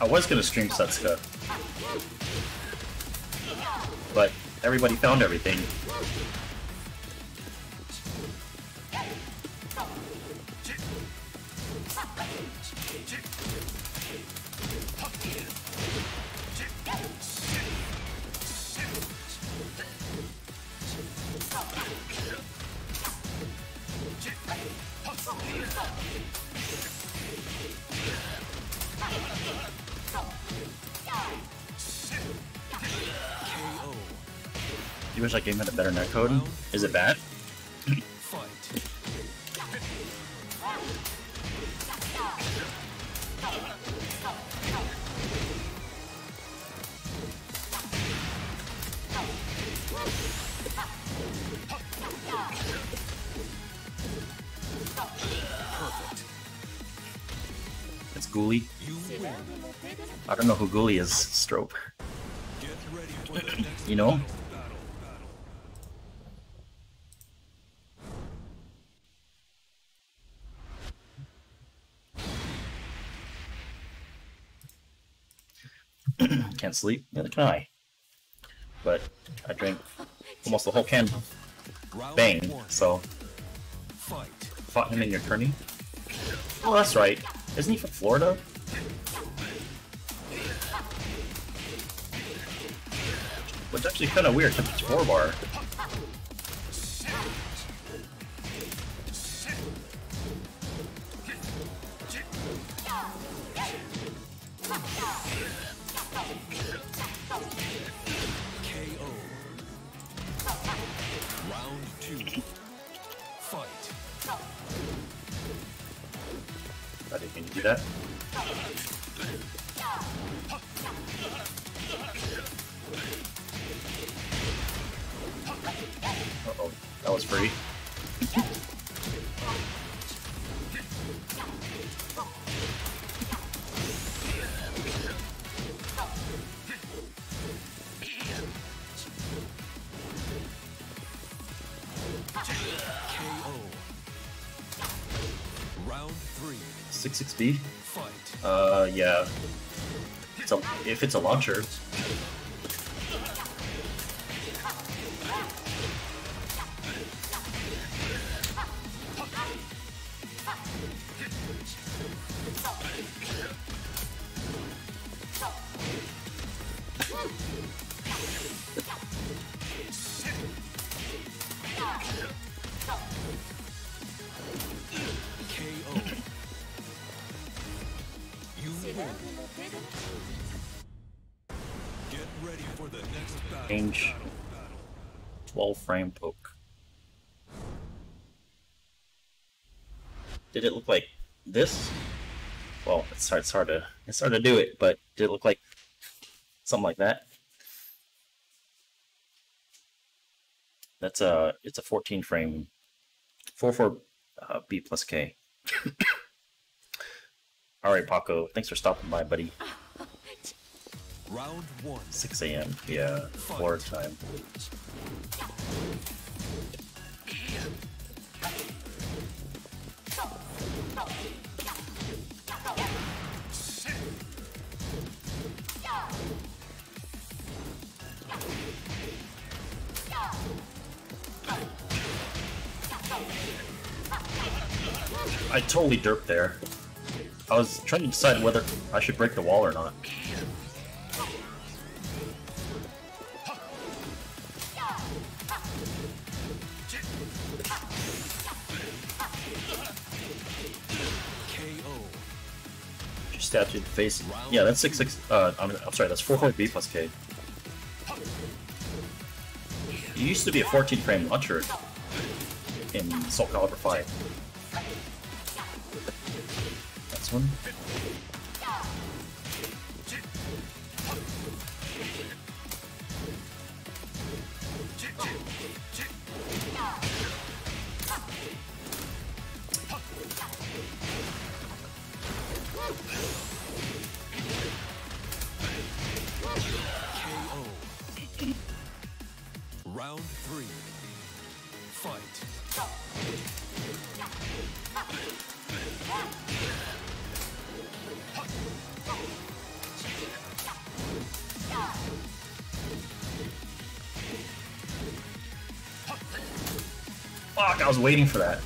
I was gonna stream Setsuka, but everybody found everything. Wish that game better netcode? Is it bad? Fight. Perfect. Ghoulie. I don't know who Ghoulie is, Strope. Get ready for the next You know? Can't sleep, neither can I. But I drank almost the whole can bang, so fought him in your tourney. Oh, that's right. Isn't he from Florida? Which actually kind of weird, because it's four bar. 66B? Uh, yeah. It's a, if it's a launcher. Hard, it's hard to it's hard to do it, but did it look like something like that? That's a it's a 14 frame 4 4 uh, B plus K. All right, Paco, thanks for stopping by, buddy. Round one. 6 a.m. Yeah, Florida time. I totally derped there. I was trying to decide whether I should break the wall or not. She stabbed you in the face. Yeah, that's six six. Uh, I'm, I'm sorry, that's B plus K. It used to be a 14 frame launcher in Soul Calibur 5. Waiting for that.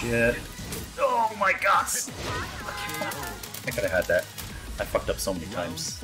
Shit. Oh my god! I could have had that. I fucked up so many times.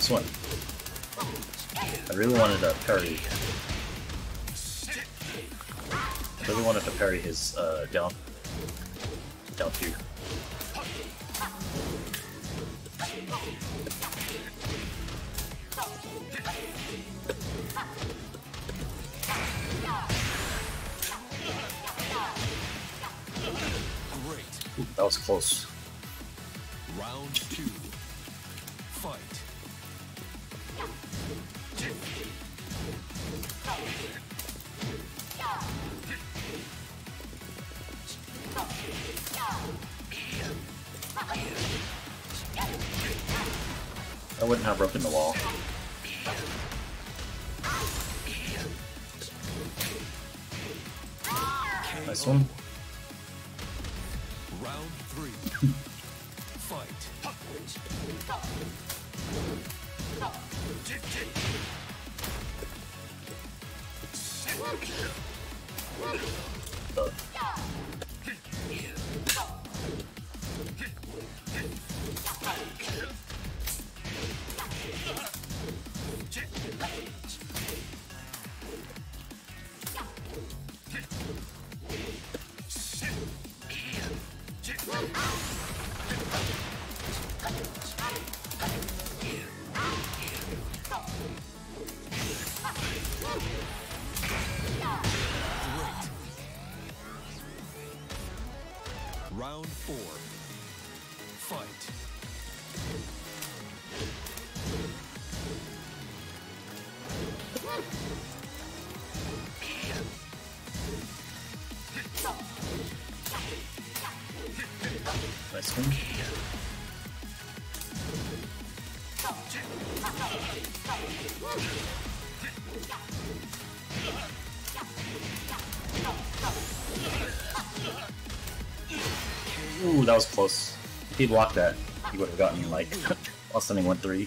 Next one. I really wanted to parry. I really wanted to parry his uh, down, down two. Ooh, that was close. Close. If he blocked that, he would have gotten like less than one three.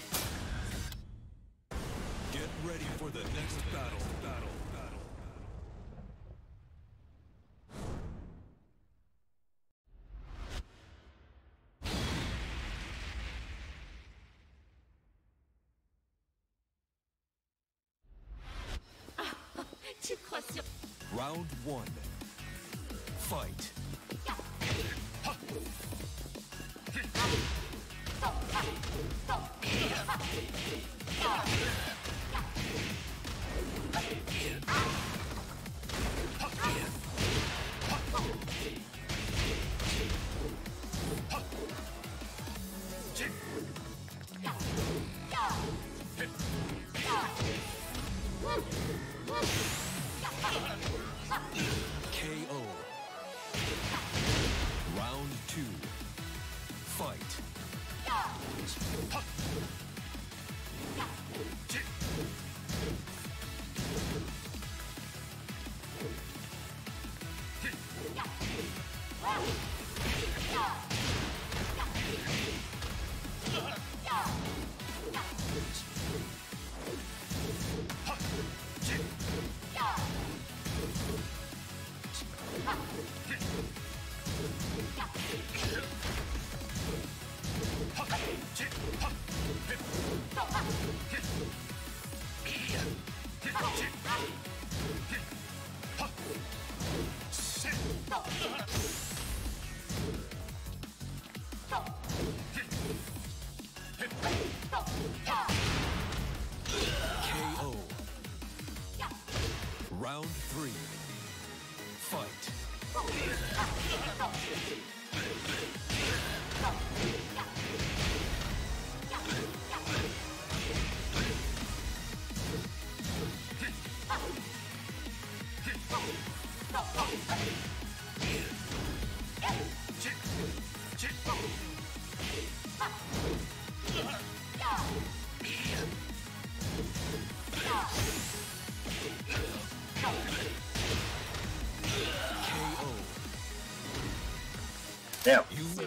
Get ready 暴毙！暴毙！暴毙！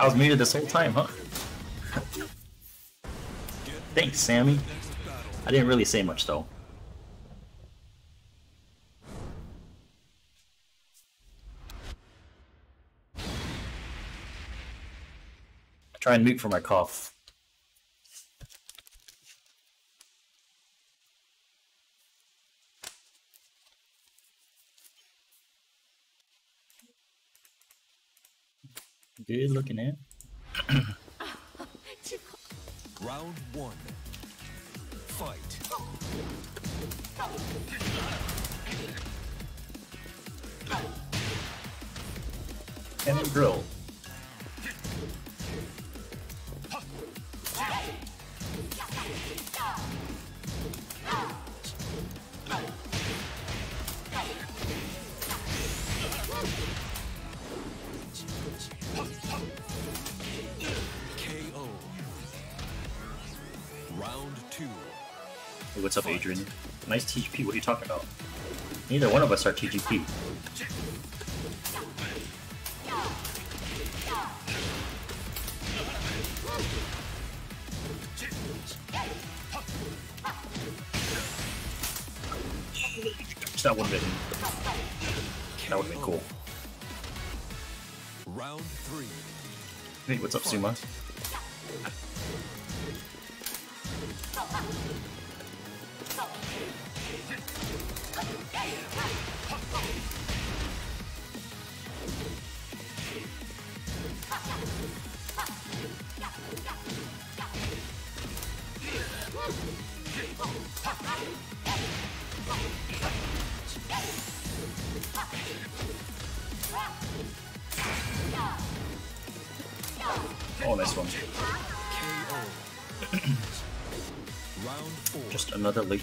Was muted this whole time, huh? Thanks, Sammy. I didn't really say much though. Try and mute for my cough. Good looking at. Round one. Fight. Can grill. Hey, what's up, Adrian? Nice TGP. What are you talking about? Neither one of us are TGP. That would have been that would have been cool. Round three. Hey, what's up, Suma?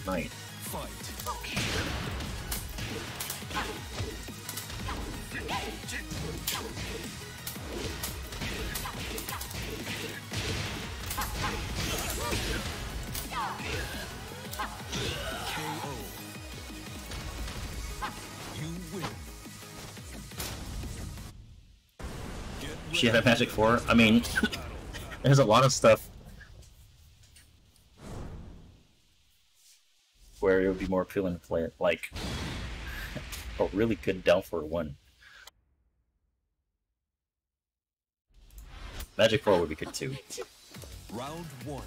Another night. Fight. KO. You win. She had a magic four. I mean, there's a lot of stuff it would be more appealing to play it like a really good down for one. Magic four would be good too. Round one.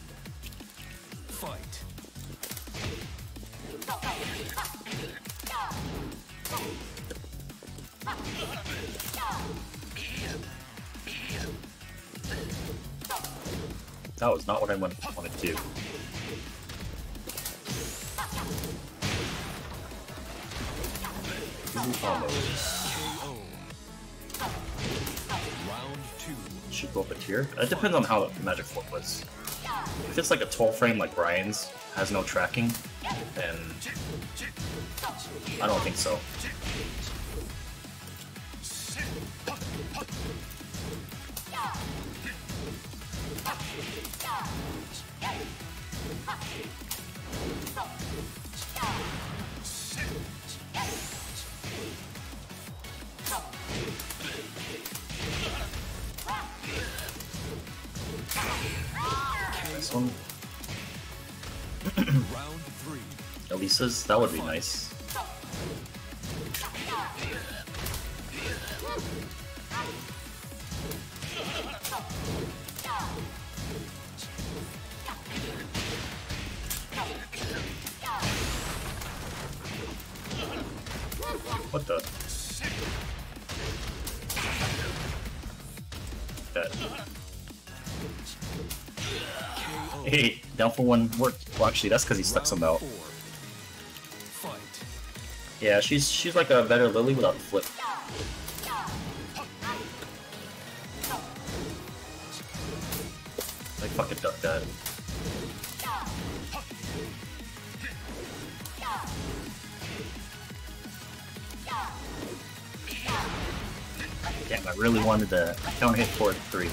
Fight. That was not what I wanted wanted to do. Round two. Should go up a tier. Uh, it depends on how the magic four was. If it's like a 12 frame like Bryan's, has no tracking, then I don't think so. That would be nice. What the? That. Hey, down for one worked. Well, actually, that's because he stuck some out. Yeah, she's she's like a better Lili without the flip. Like fucking duck that. Damn, I really wanted to count hit for three.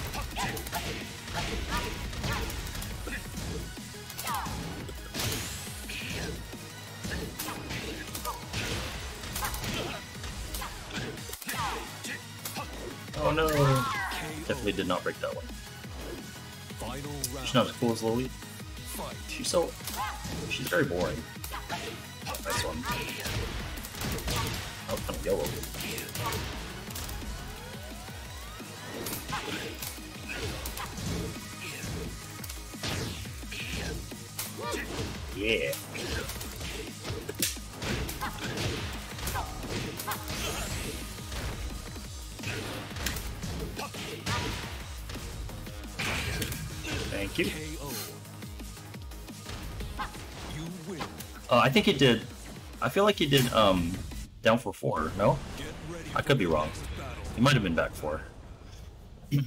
Round. She's not as cool as Lili. She's so. She's very boring. Think he did. I feel like he did um down for four. No, I could be wrong. He might have been back four.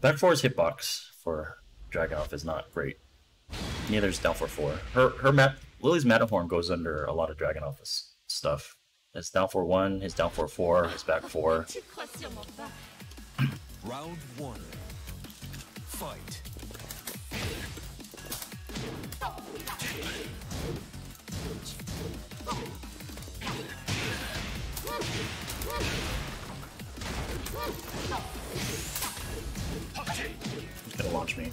back four's hitbox for Dragunov is not great. Neither is down for four. Her her mat Lili's Matterhorn goes under a lot of Dragunov's stuff. His down for one, his down for four, his back four. Round one. Fight. He's me.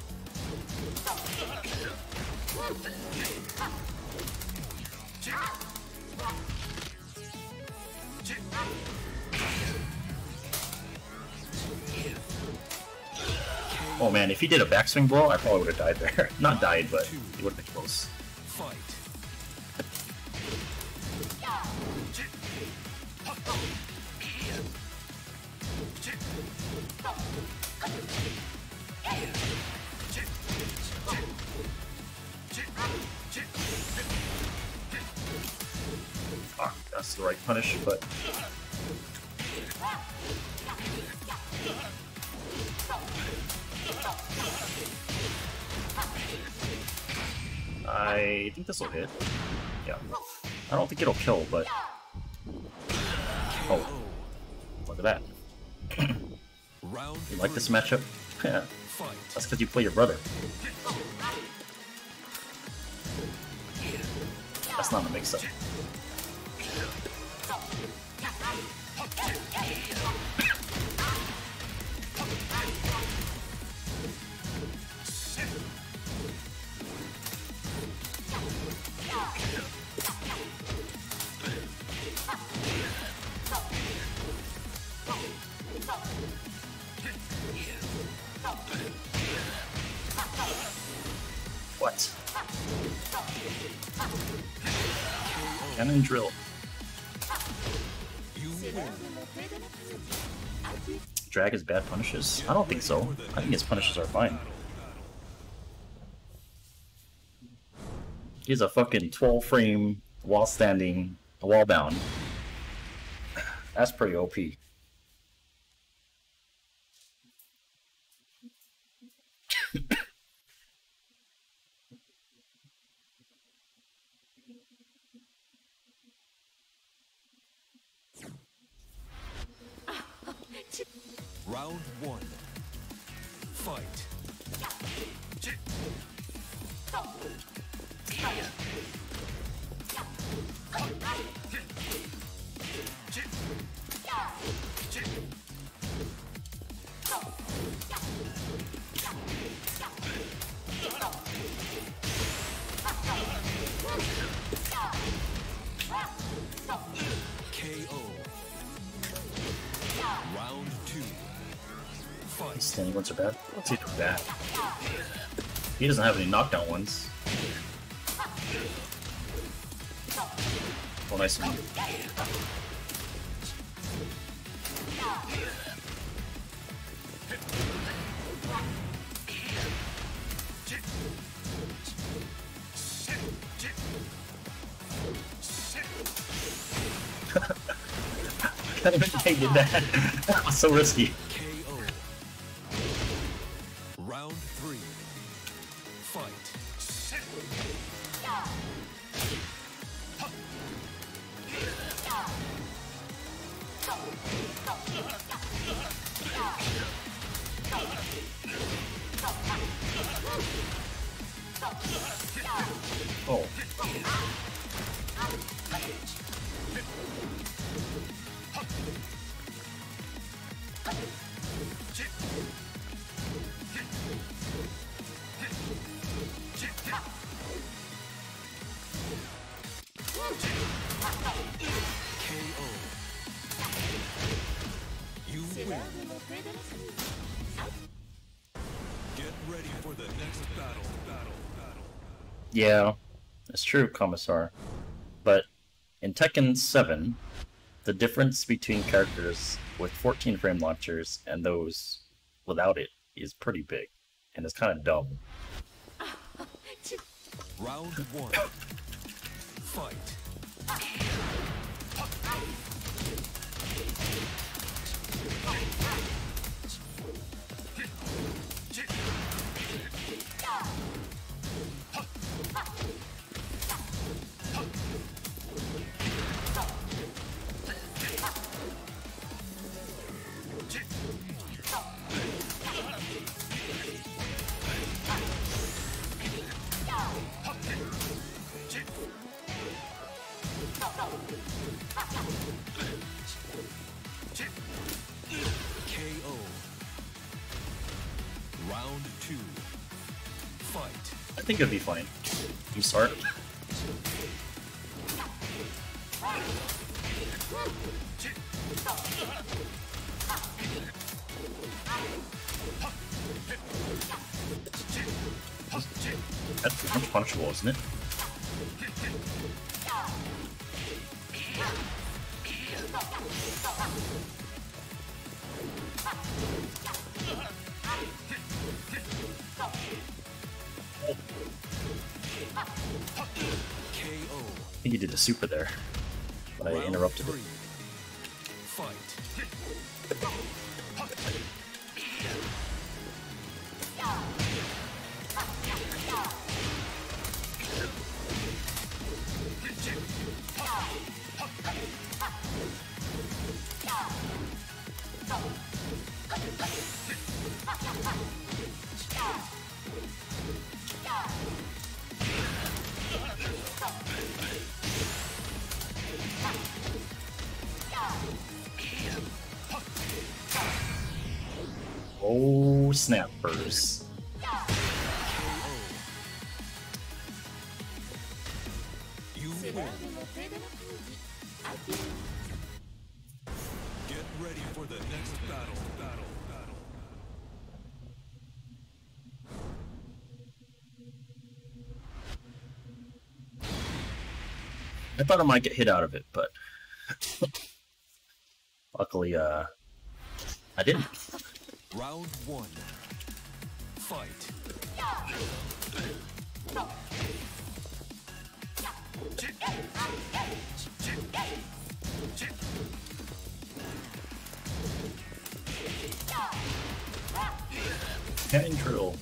Oh man, if he did a backswing blow, I probably would have died there. Not died, but he would have been close. Fight. Fuck, that's the right punish, but I think this will hit. Yeah. I don't think it'll kill, but oh, look at that. You like this matchup? Yeah, that's because you play your brother. That's not a mix-up. What? Cannon drill. Drag his bad punishes? I don't think so. I think his punishes are fine. He's a fucking 12 frame wall standing wall bound. That's pretty OP. Fight. Standing ones are bad. Let's see too bad. He doesn't have any knockdown ones. Oh, nice one. Can't even think he did that. That was so risky. You win. Get ready for the next battle. Battle. Battle. Yeah, it's true, Commissar. But in Tekken 7, the difference between characters with 14 frame launchers and those without it is pretty big. And it's kind of dumb. Round one. Fight. KO. Round two. Fight. I think it'd be fine. You start. That's punchable, isn't it? Super there. But I interrupted it. Thought I might get hit out of it, but luckily, uh, I didn't. Round one. Fight. Cannon drill.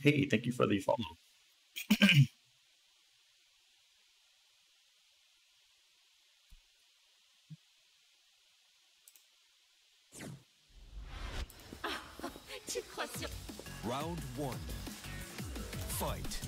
Hey, thank you for the follow. Mm-hmm. Round one. Fight.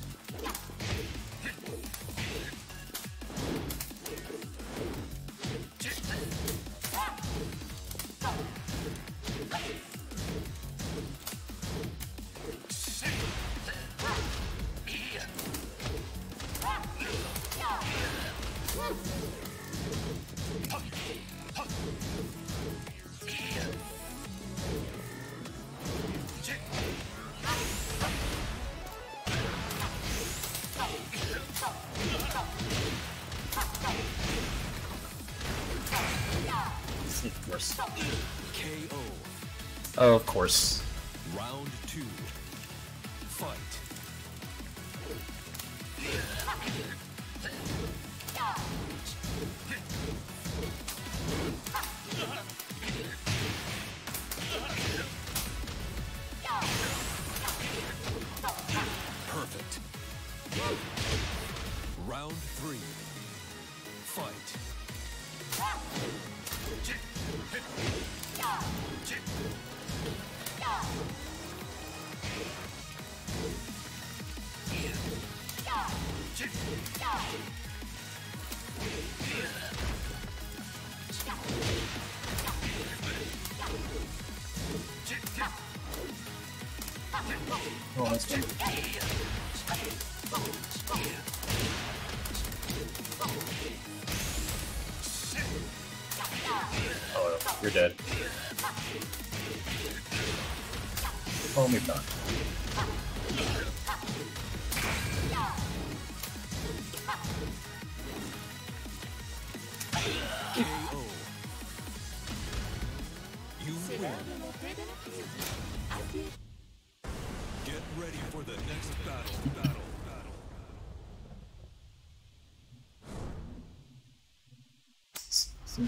course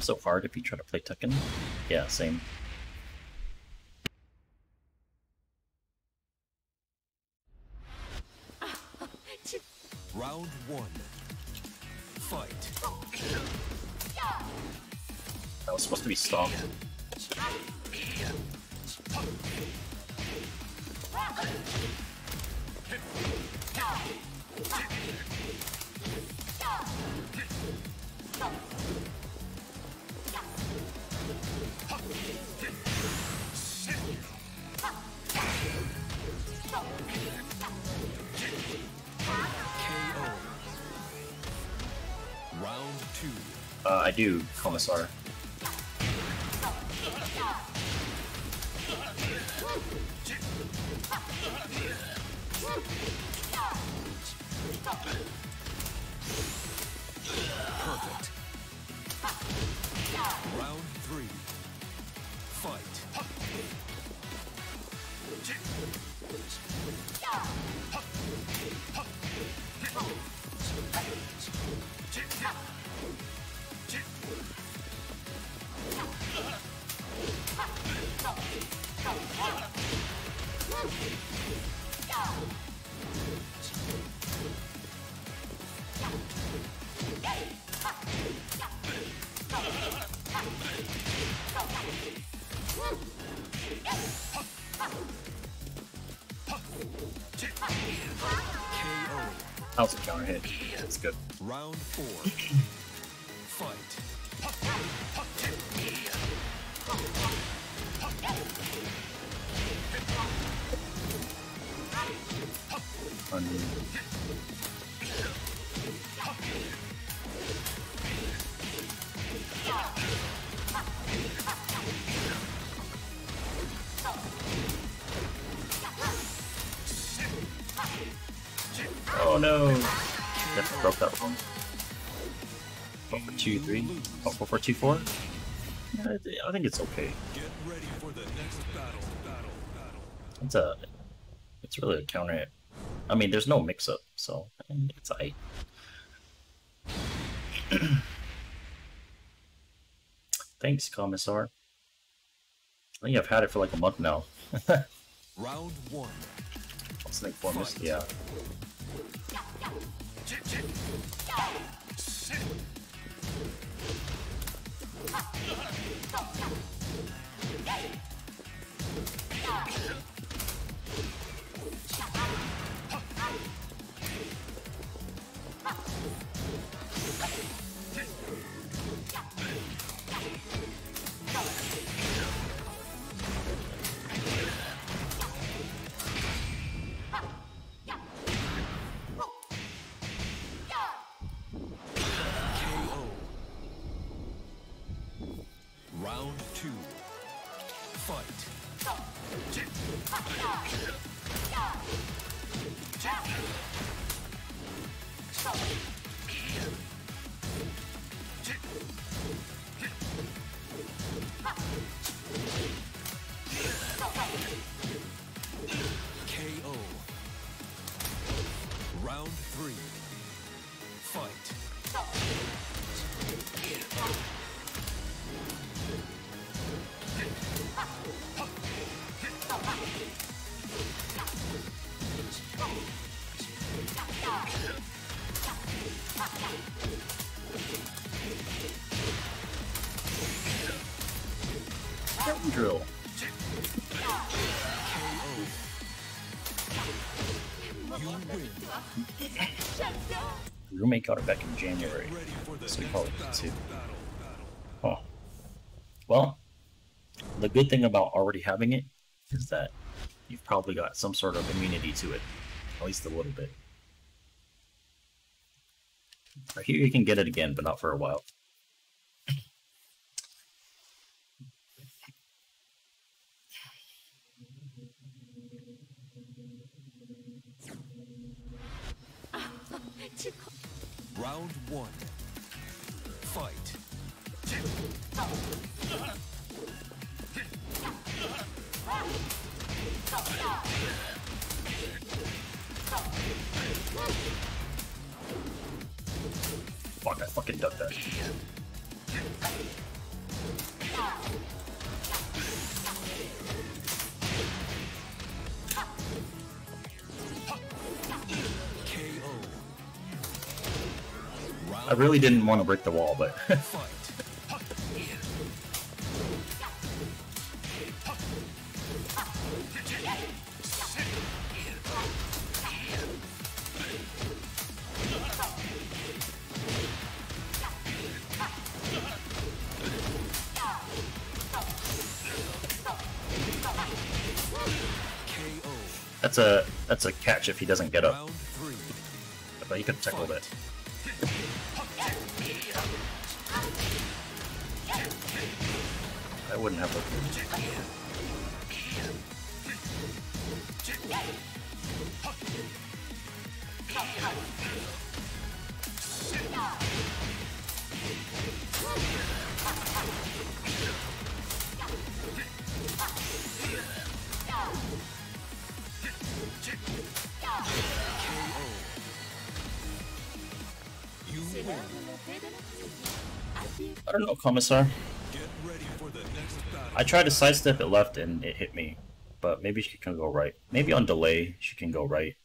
so hard if you try to play Tekken. Yeah, same. Round four. Two, three. Oh, four for two, four. Yeah, I think it's okay. Get ready for the next battle. Battle. Battle. It's a, it's really a counter hit. I mean, there's no mix-up, so it's aight. Thanks, Commissar. I think I've had it for like a month now. Round one. Snake Formus, yeah. Got back in January, so we probably battle. Battle. Oh. Well, the good thing about already having it is that you've probably got some sort of immunity to it, at least a little bit. I hear you can get it again, but not for a while. Round one. Fight. Fuck, I fucking ducked that. I really didn't want to break the wall, but that's a that's a catch if he doesn't get up. But he could tackle that. I wouldn't have looked. You win. I don't know, Commissar. I tried to sidestep it left and it hit me, but maybe she can go right. Maybe on delay she can go right.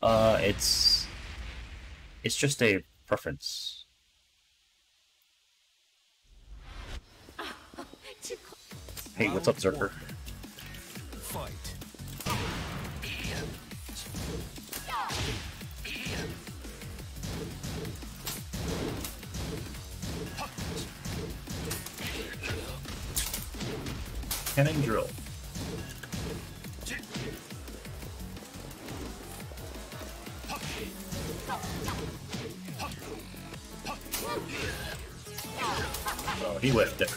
Uh, it's it's just a preference. Hey, what's up, Zerker? Cannon drill. Oh, he whiffed it.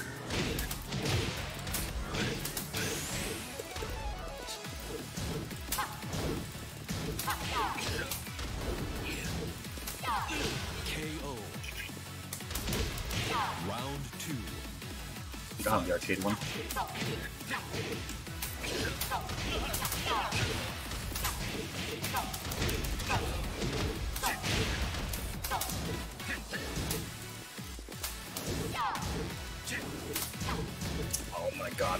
Got the arcade one. Oh my god.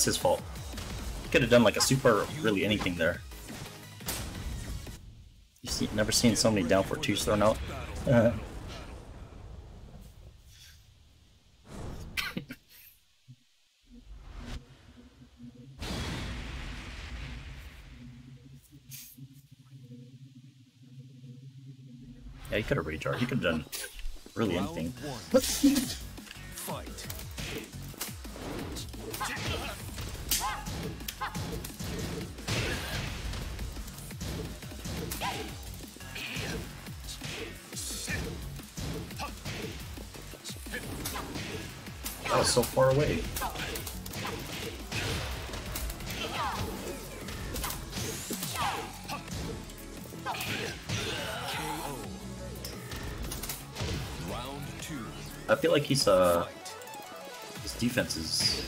That's his fault. He could have done like a super, really anything there. You see, never seen so many down for twos thrown out. Yeah, he could have rage art. He could have done really anything. Fight. Was so far away. I feel like he's uh his defense is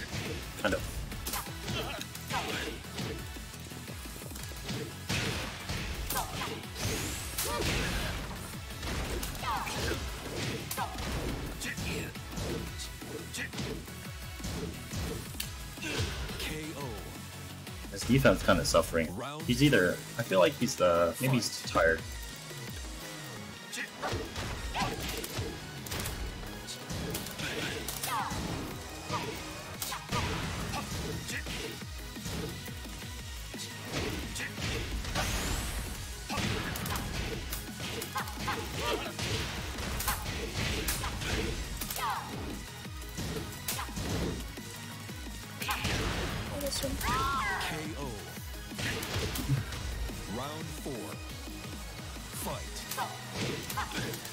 kind of his defense kind of suffering. He's either I feel like he's the maybe he's too tired. Round four. Fight. Oh.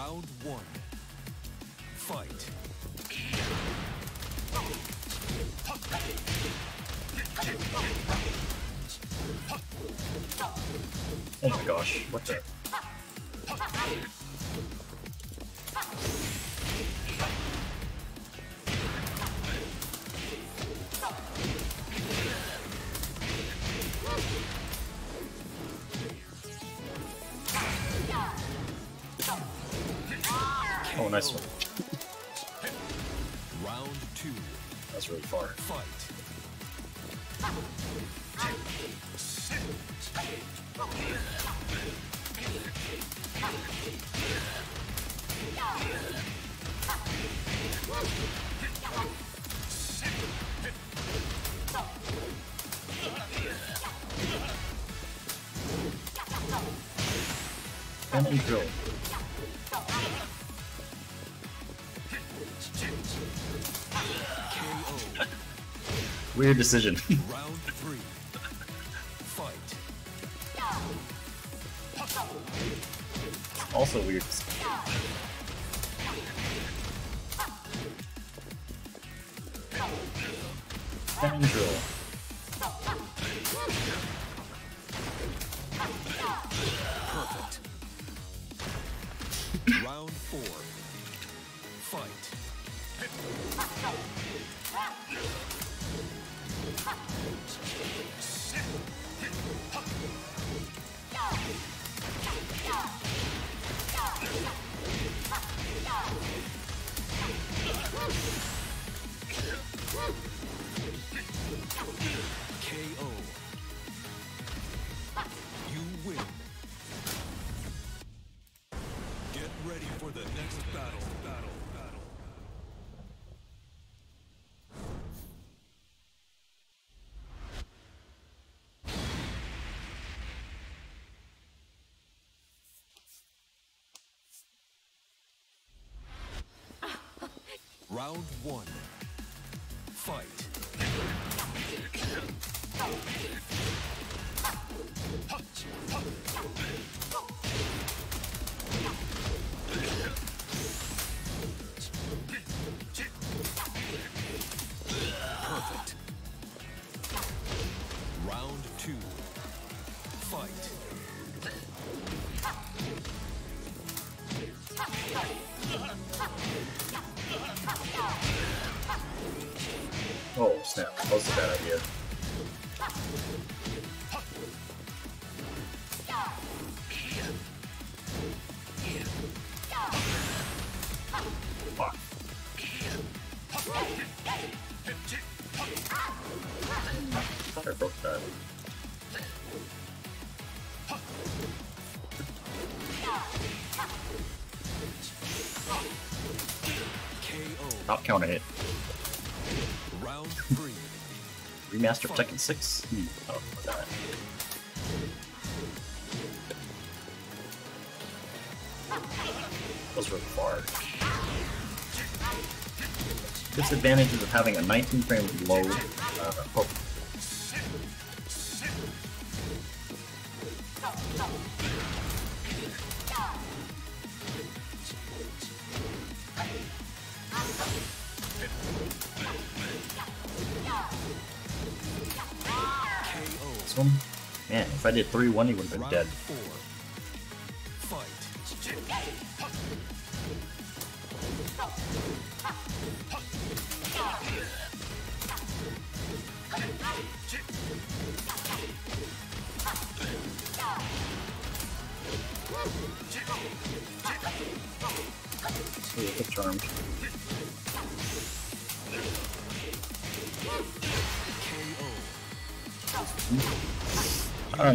Round one. Fight. Oh my gosh, what the? Oh, nice one. Round two. That's really far. Fight. And drill. Weird decision. one. Fight. Snap, that was Of Tekken 6? Hmm. Oh, that. was really far. Disadvantages of having a 19 frame load. Man, if I did 3 1, he would have been dead.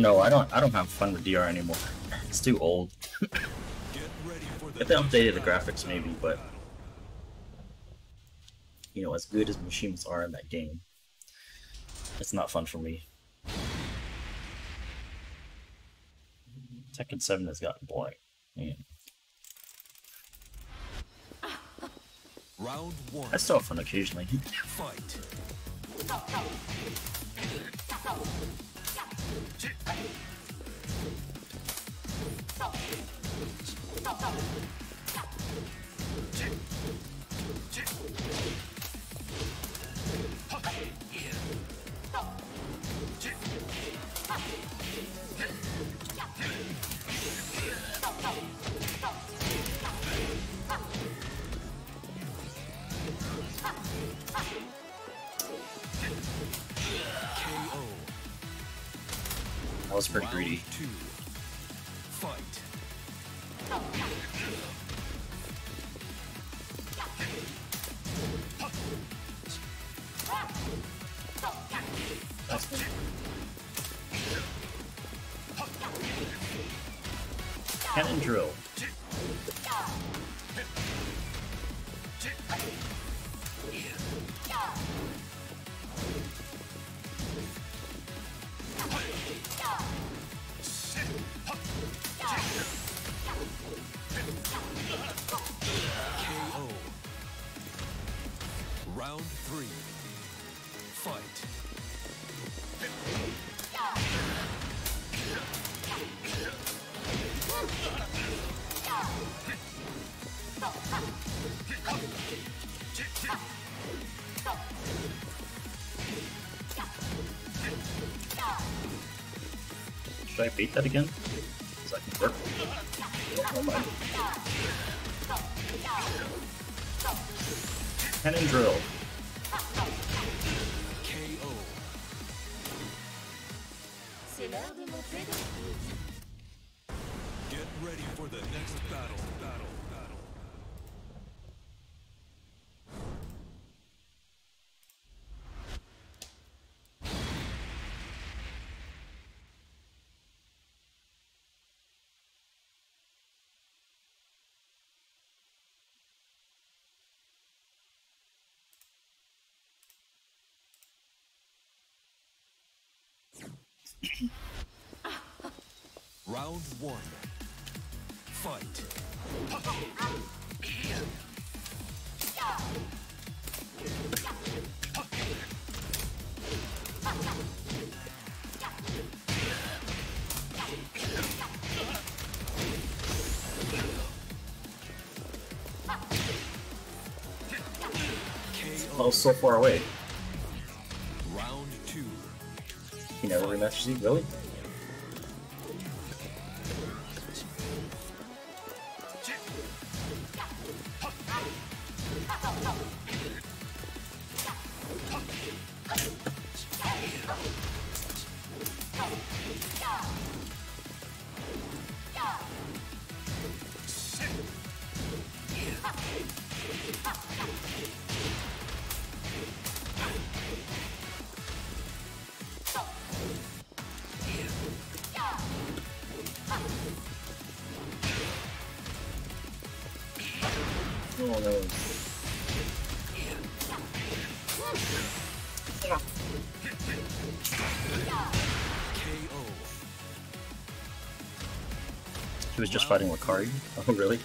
Know. I don't. I don't have fun with DR anymore. It's too old. Get ready for the If they updated the graphics, maybe, but you know, as good as machines are in that game, it's not fun for me. Tekken 7 has gotten boring. Man. Round one. I still have fun occasionally. Fight. KO. I beat that again? Work? Cannon drill. Round one. Fight. Oh, so far away. Round two. He never rematches you, really? Just fighting Wakari? Oh, really?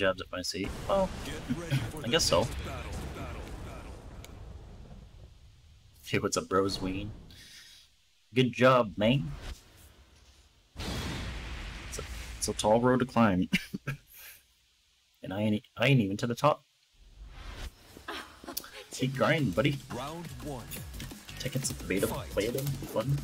Jabs at my seat. Well, Get ready for I guess so. Hey, what's up, bros? Ween. Good job, man. It's a, it's a tall road to climb. and I ain't, I ain't even to the top. Keep grinding, buddy. Round one. Taking some beta, play them, fun.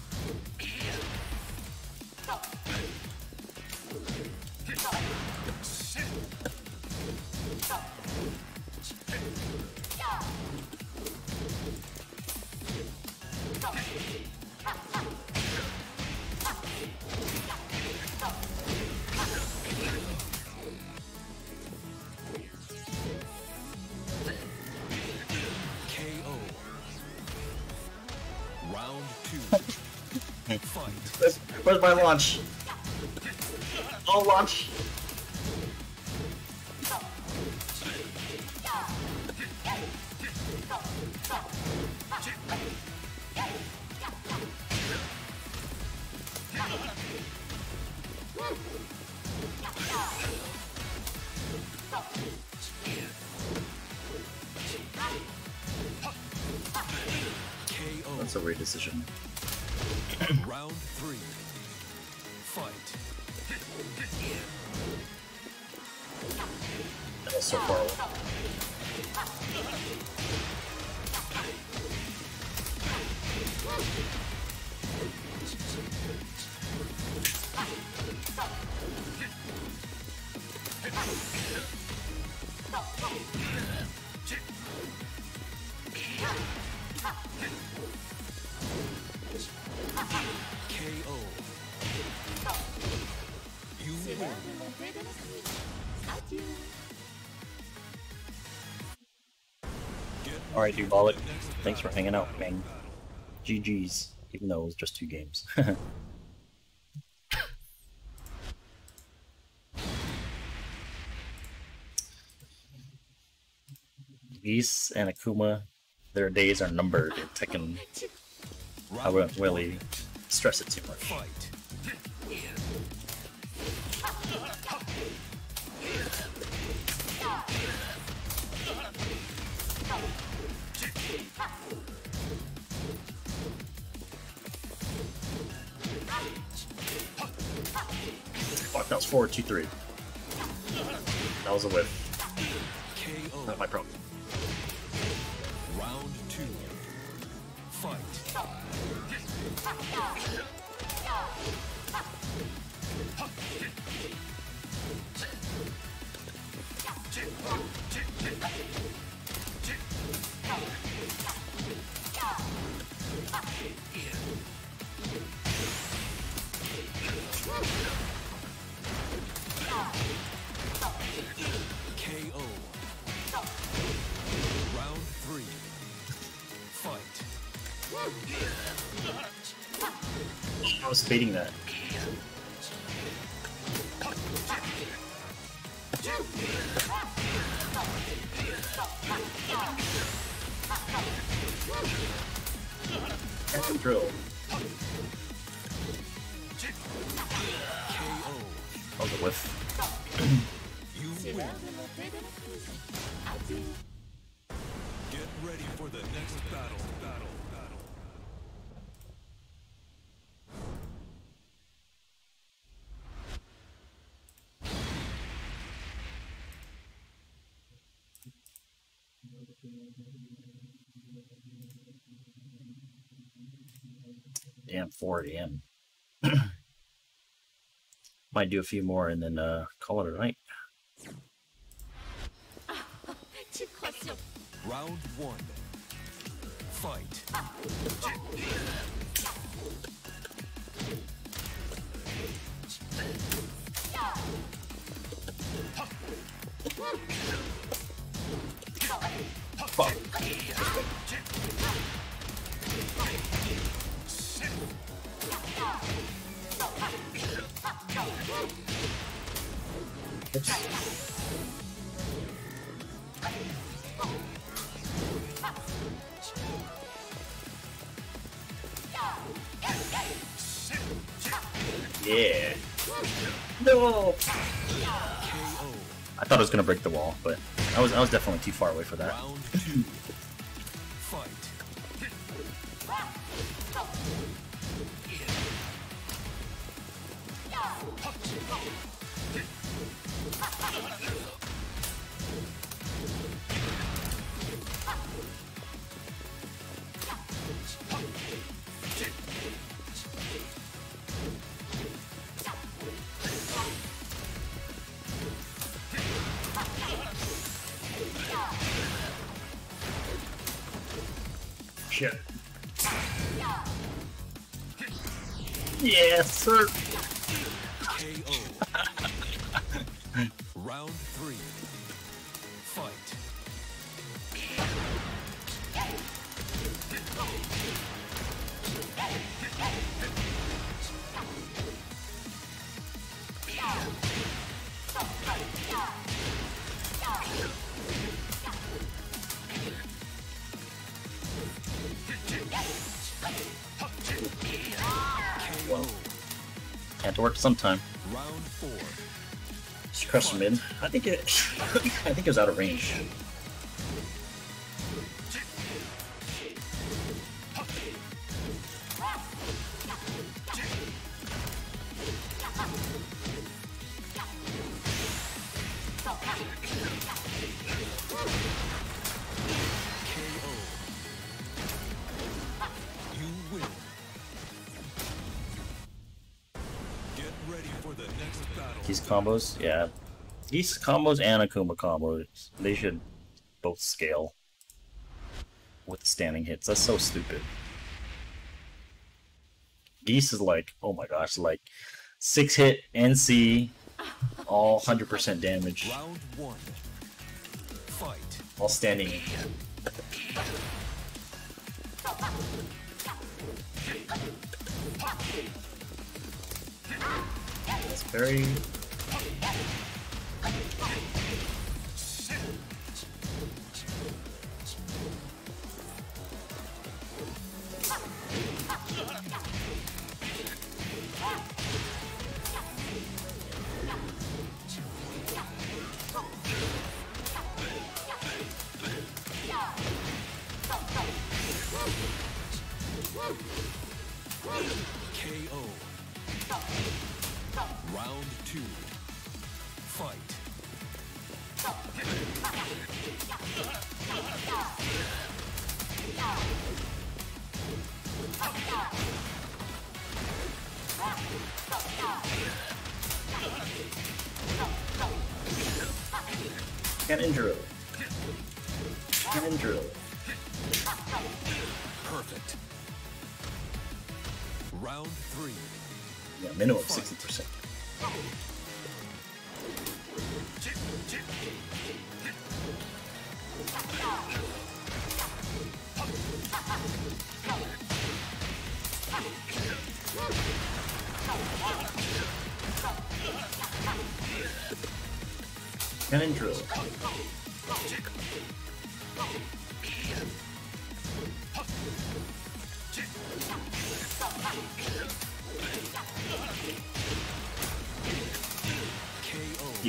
Dude, Bollock. Thanks for hanging out, man. GG's, even though it was just two games. Geese and Akuma, their days are numbered in Tekken. I wouldn't really stress it too Fuck, that was 4 2 3. That was a whiff. Not my Get ready for the next battle. Battle. Battle. Damn, 4 a.m. Might do a few more and then uh, call it a night. Round one. Fight. Yeah. No. I thought I was gonna break the wall, but I was I was definitely too far away for that. Sometime. Round four. Just crush him in. I think it. I think it was out of range. Combos, yeah. These combos and Akuma combos, they should both scale with the standing hits. That's so stupid. Geese is like, oh my gosh, like six hit NC, all 100% damage, Round one. Fight. all standing. It's very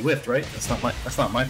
whiffed, right? That's not my. That's not my.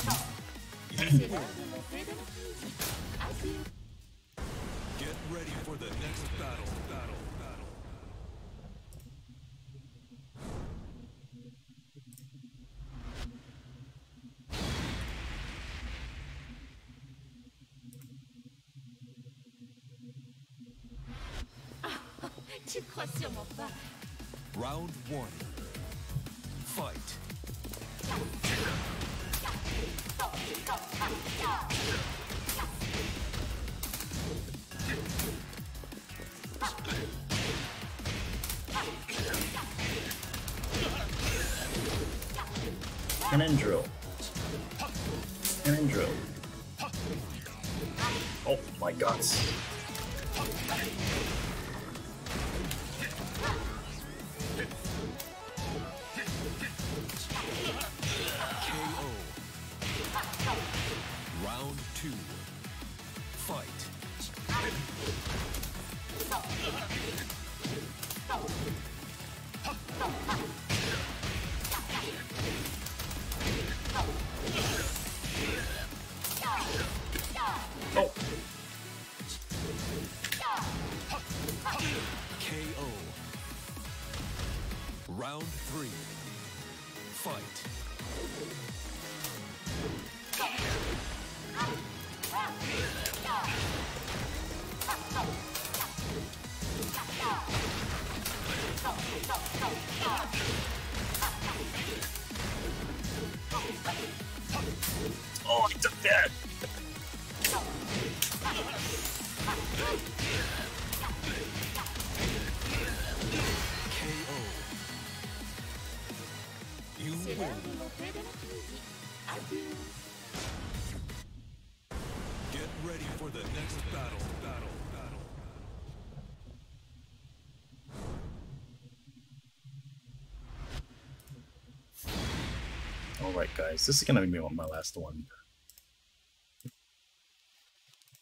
Alright, guys, this is gonna be my last one.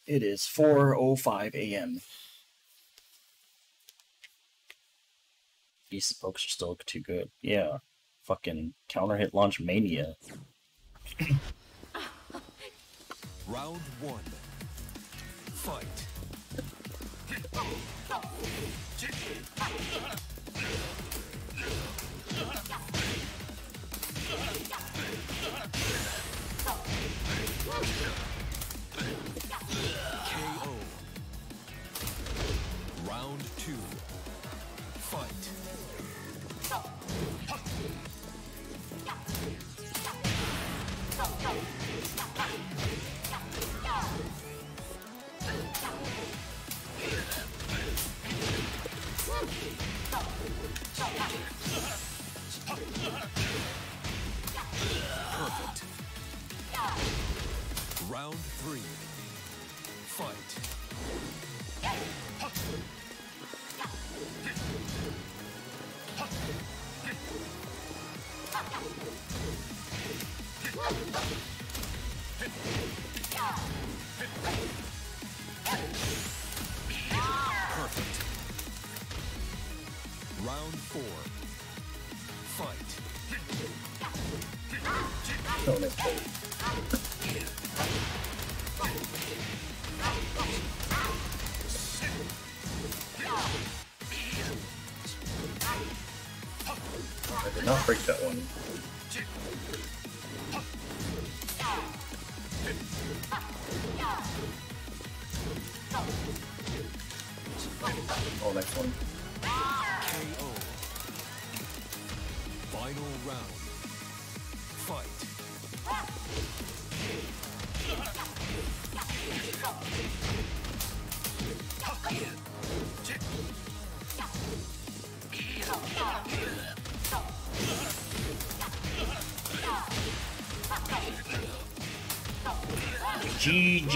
It is 4.05 a.m. These folks are still too good. Yeah. Fucking counter hit launch mania. Round one. Fight. break that one.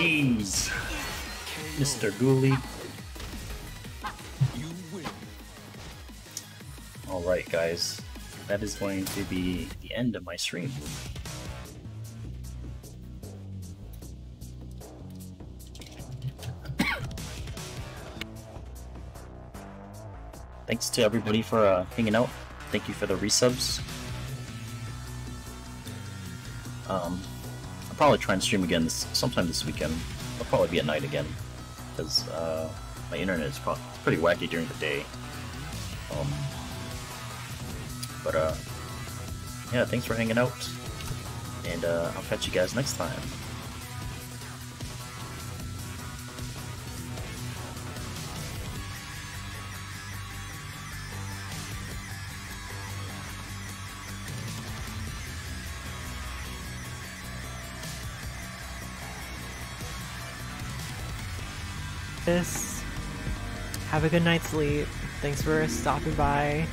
GG's, Mr. Win. Alright, guys. That is going to be the end of my stream. Thanks to everybody for uh, hanging out. Thank you for the resubs. Probably try and stream again this, sometime this weekend. It'll probably be at night again, because uh, my internet is pretty wacky during the day. Um, but uh, yeah, thanks for hanging out, and uh, I'll catch you guys next time. Have a good night's sleep. Thanks for stopping by.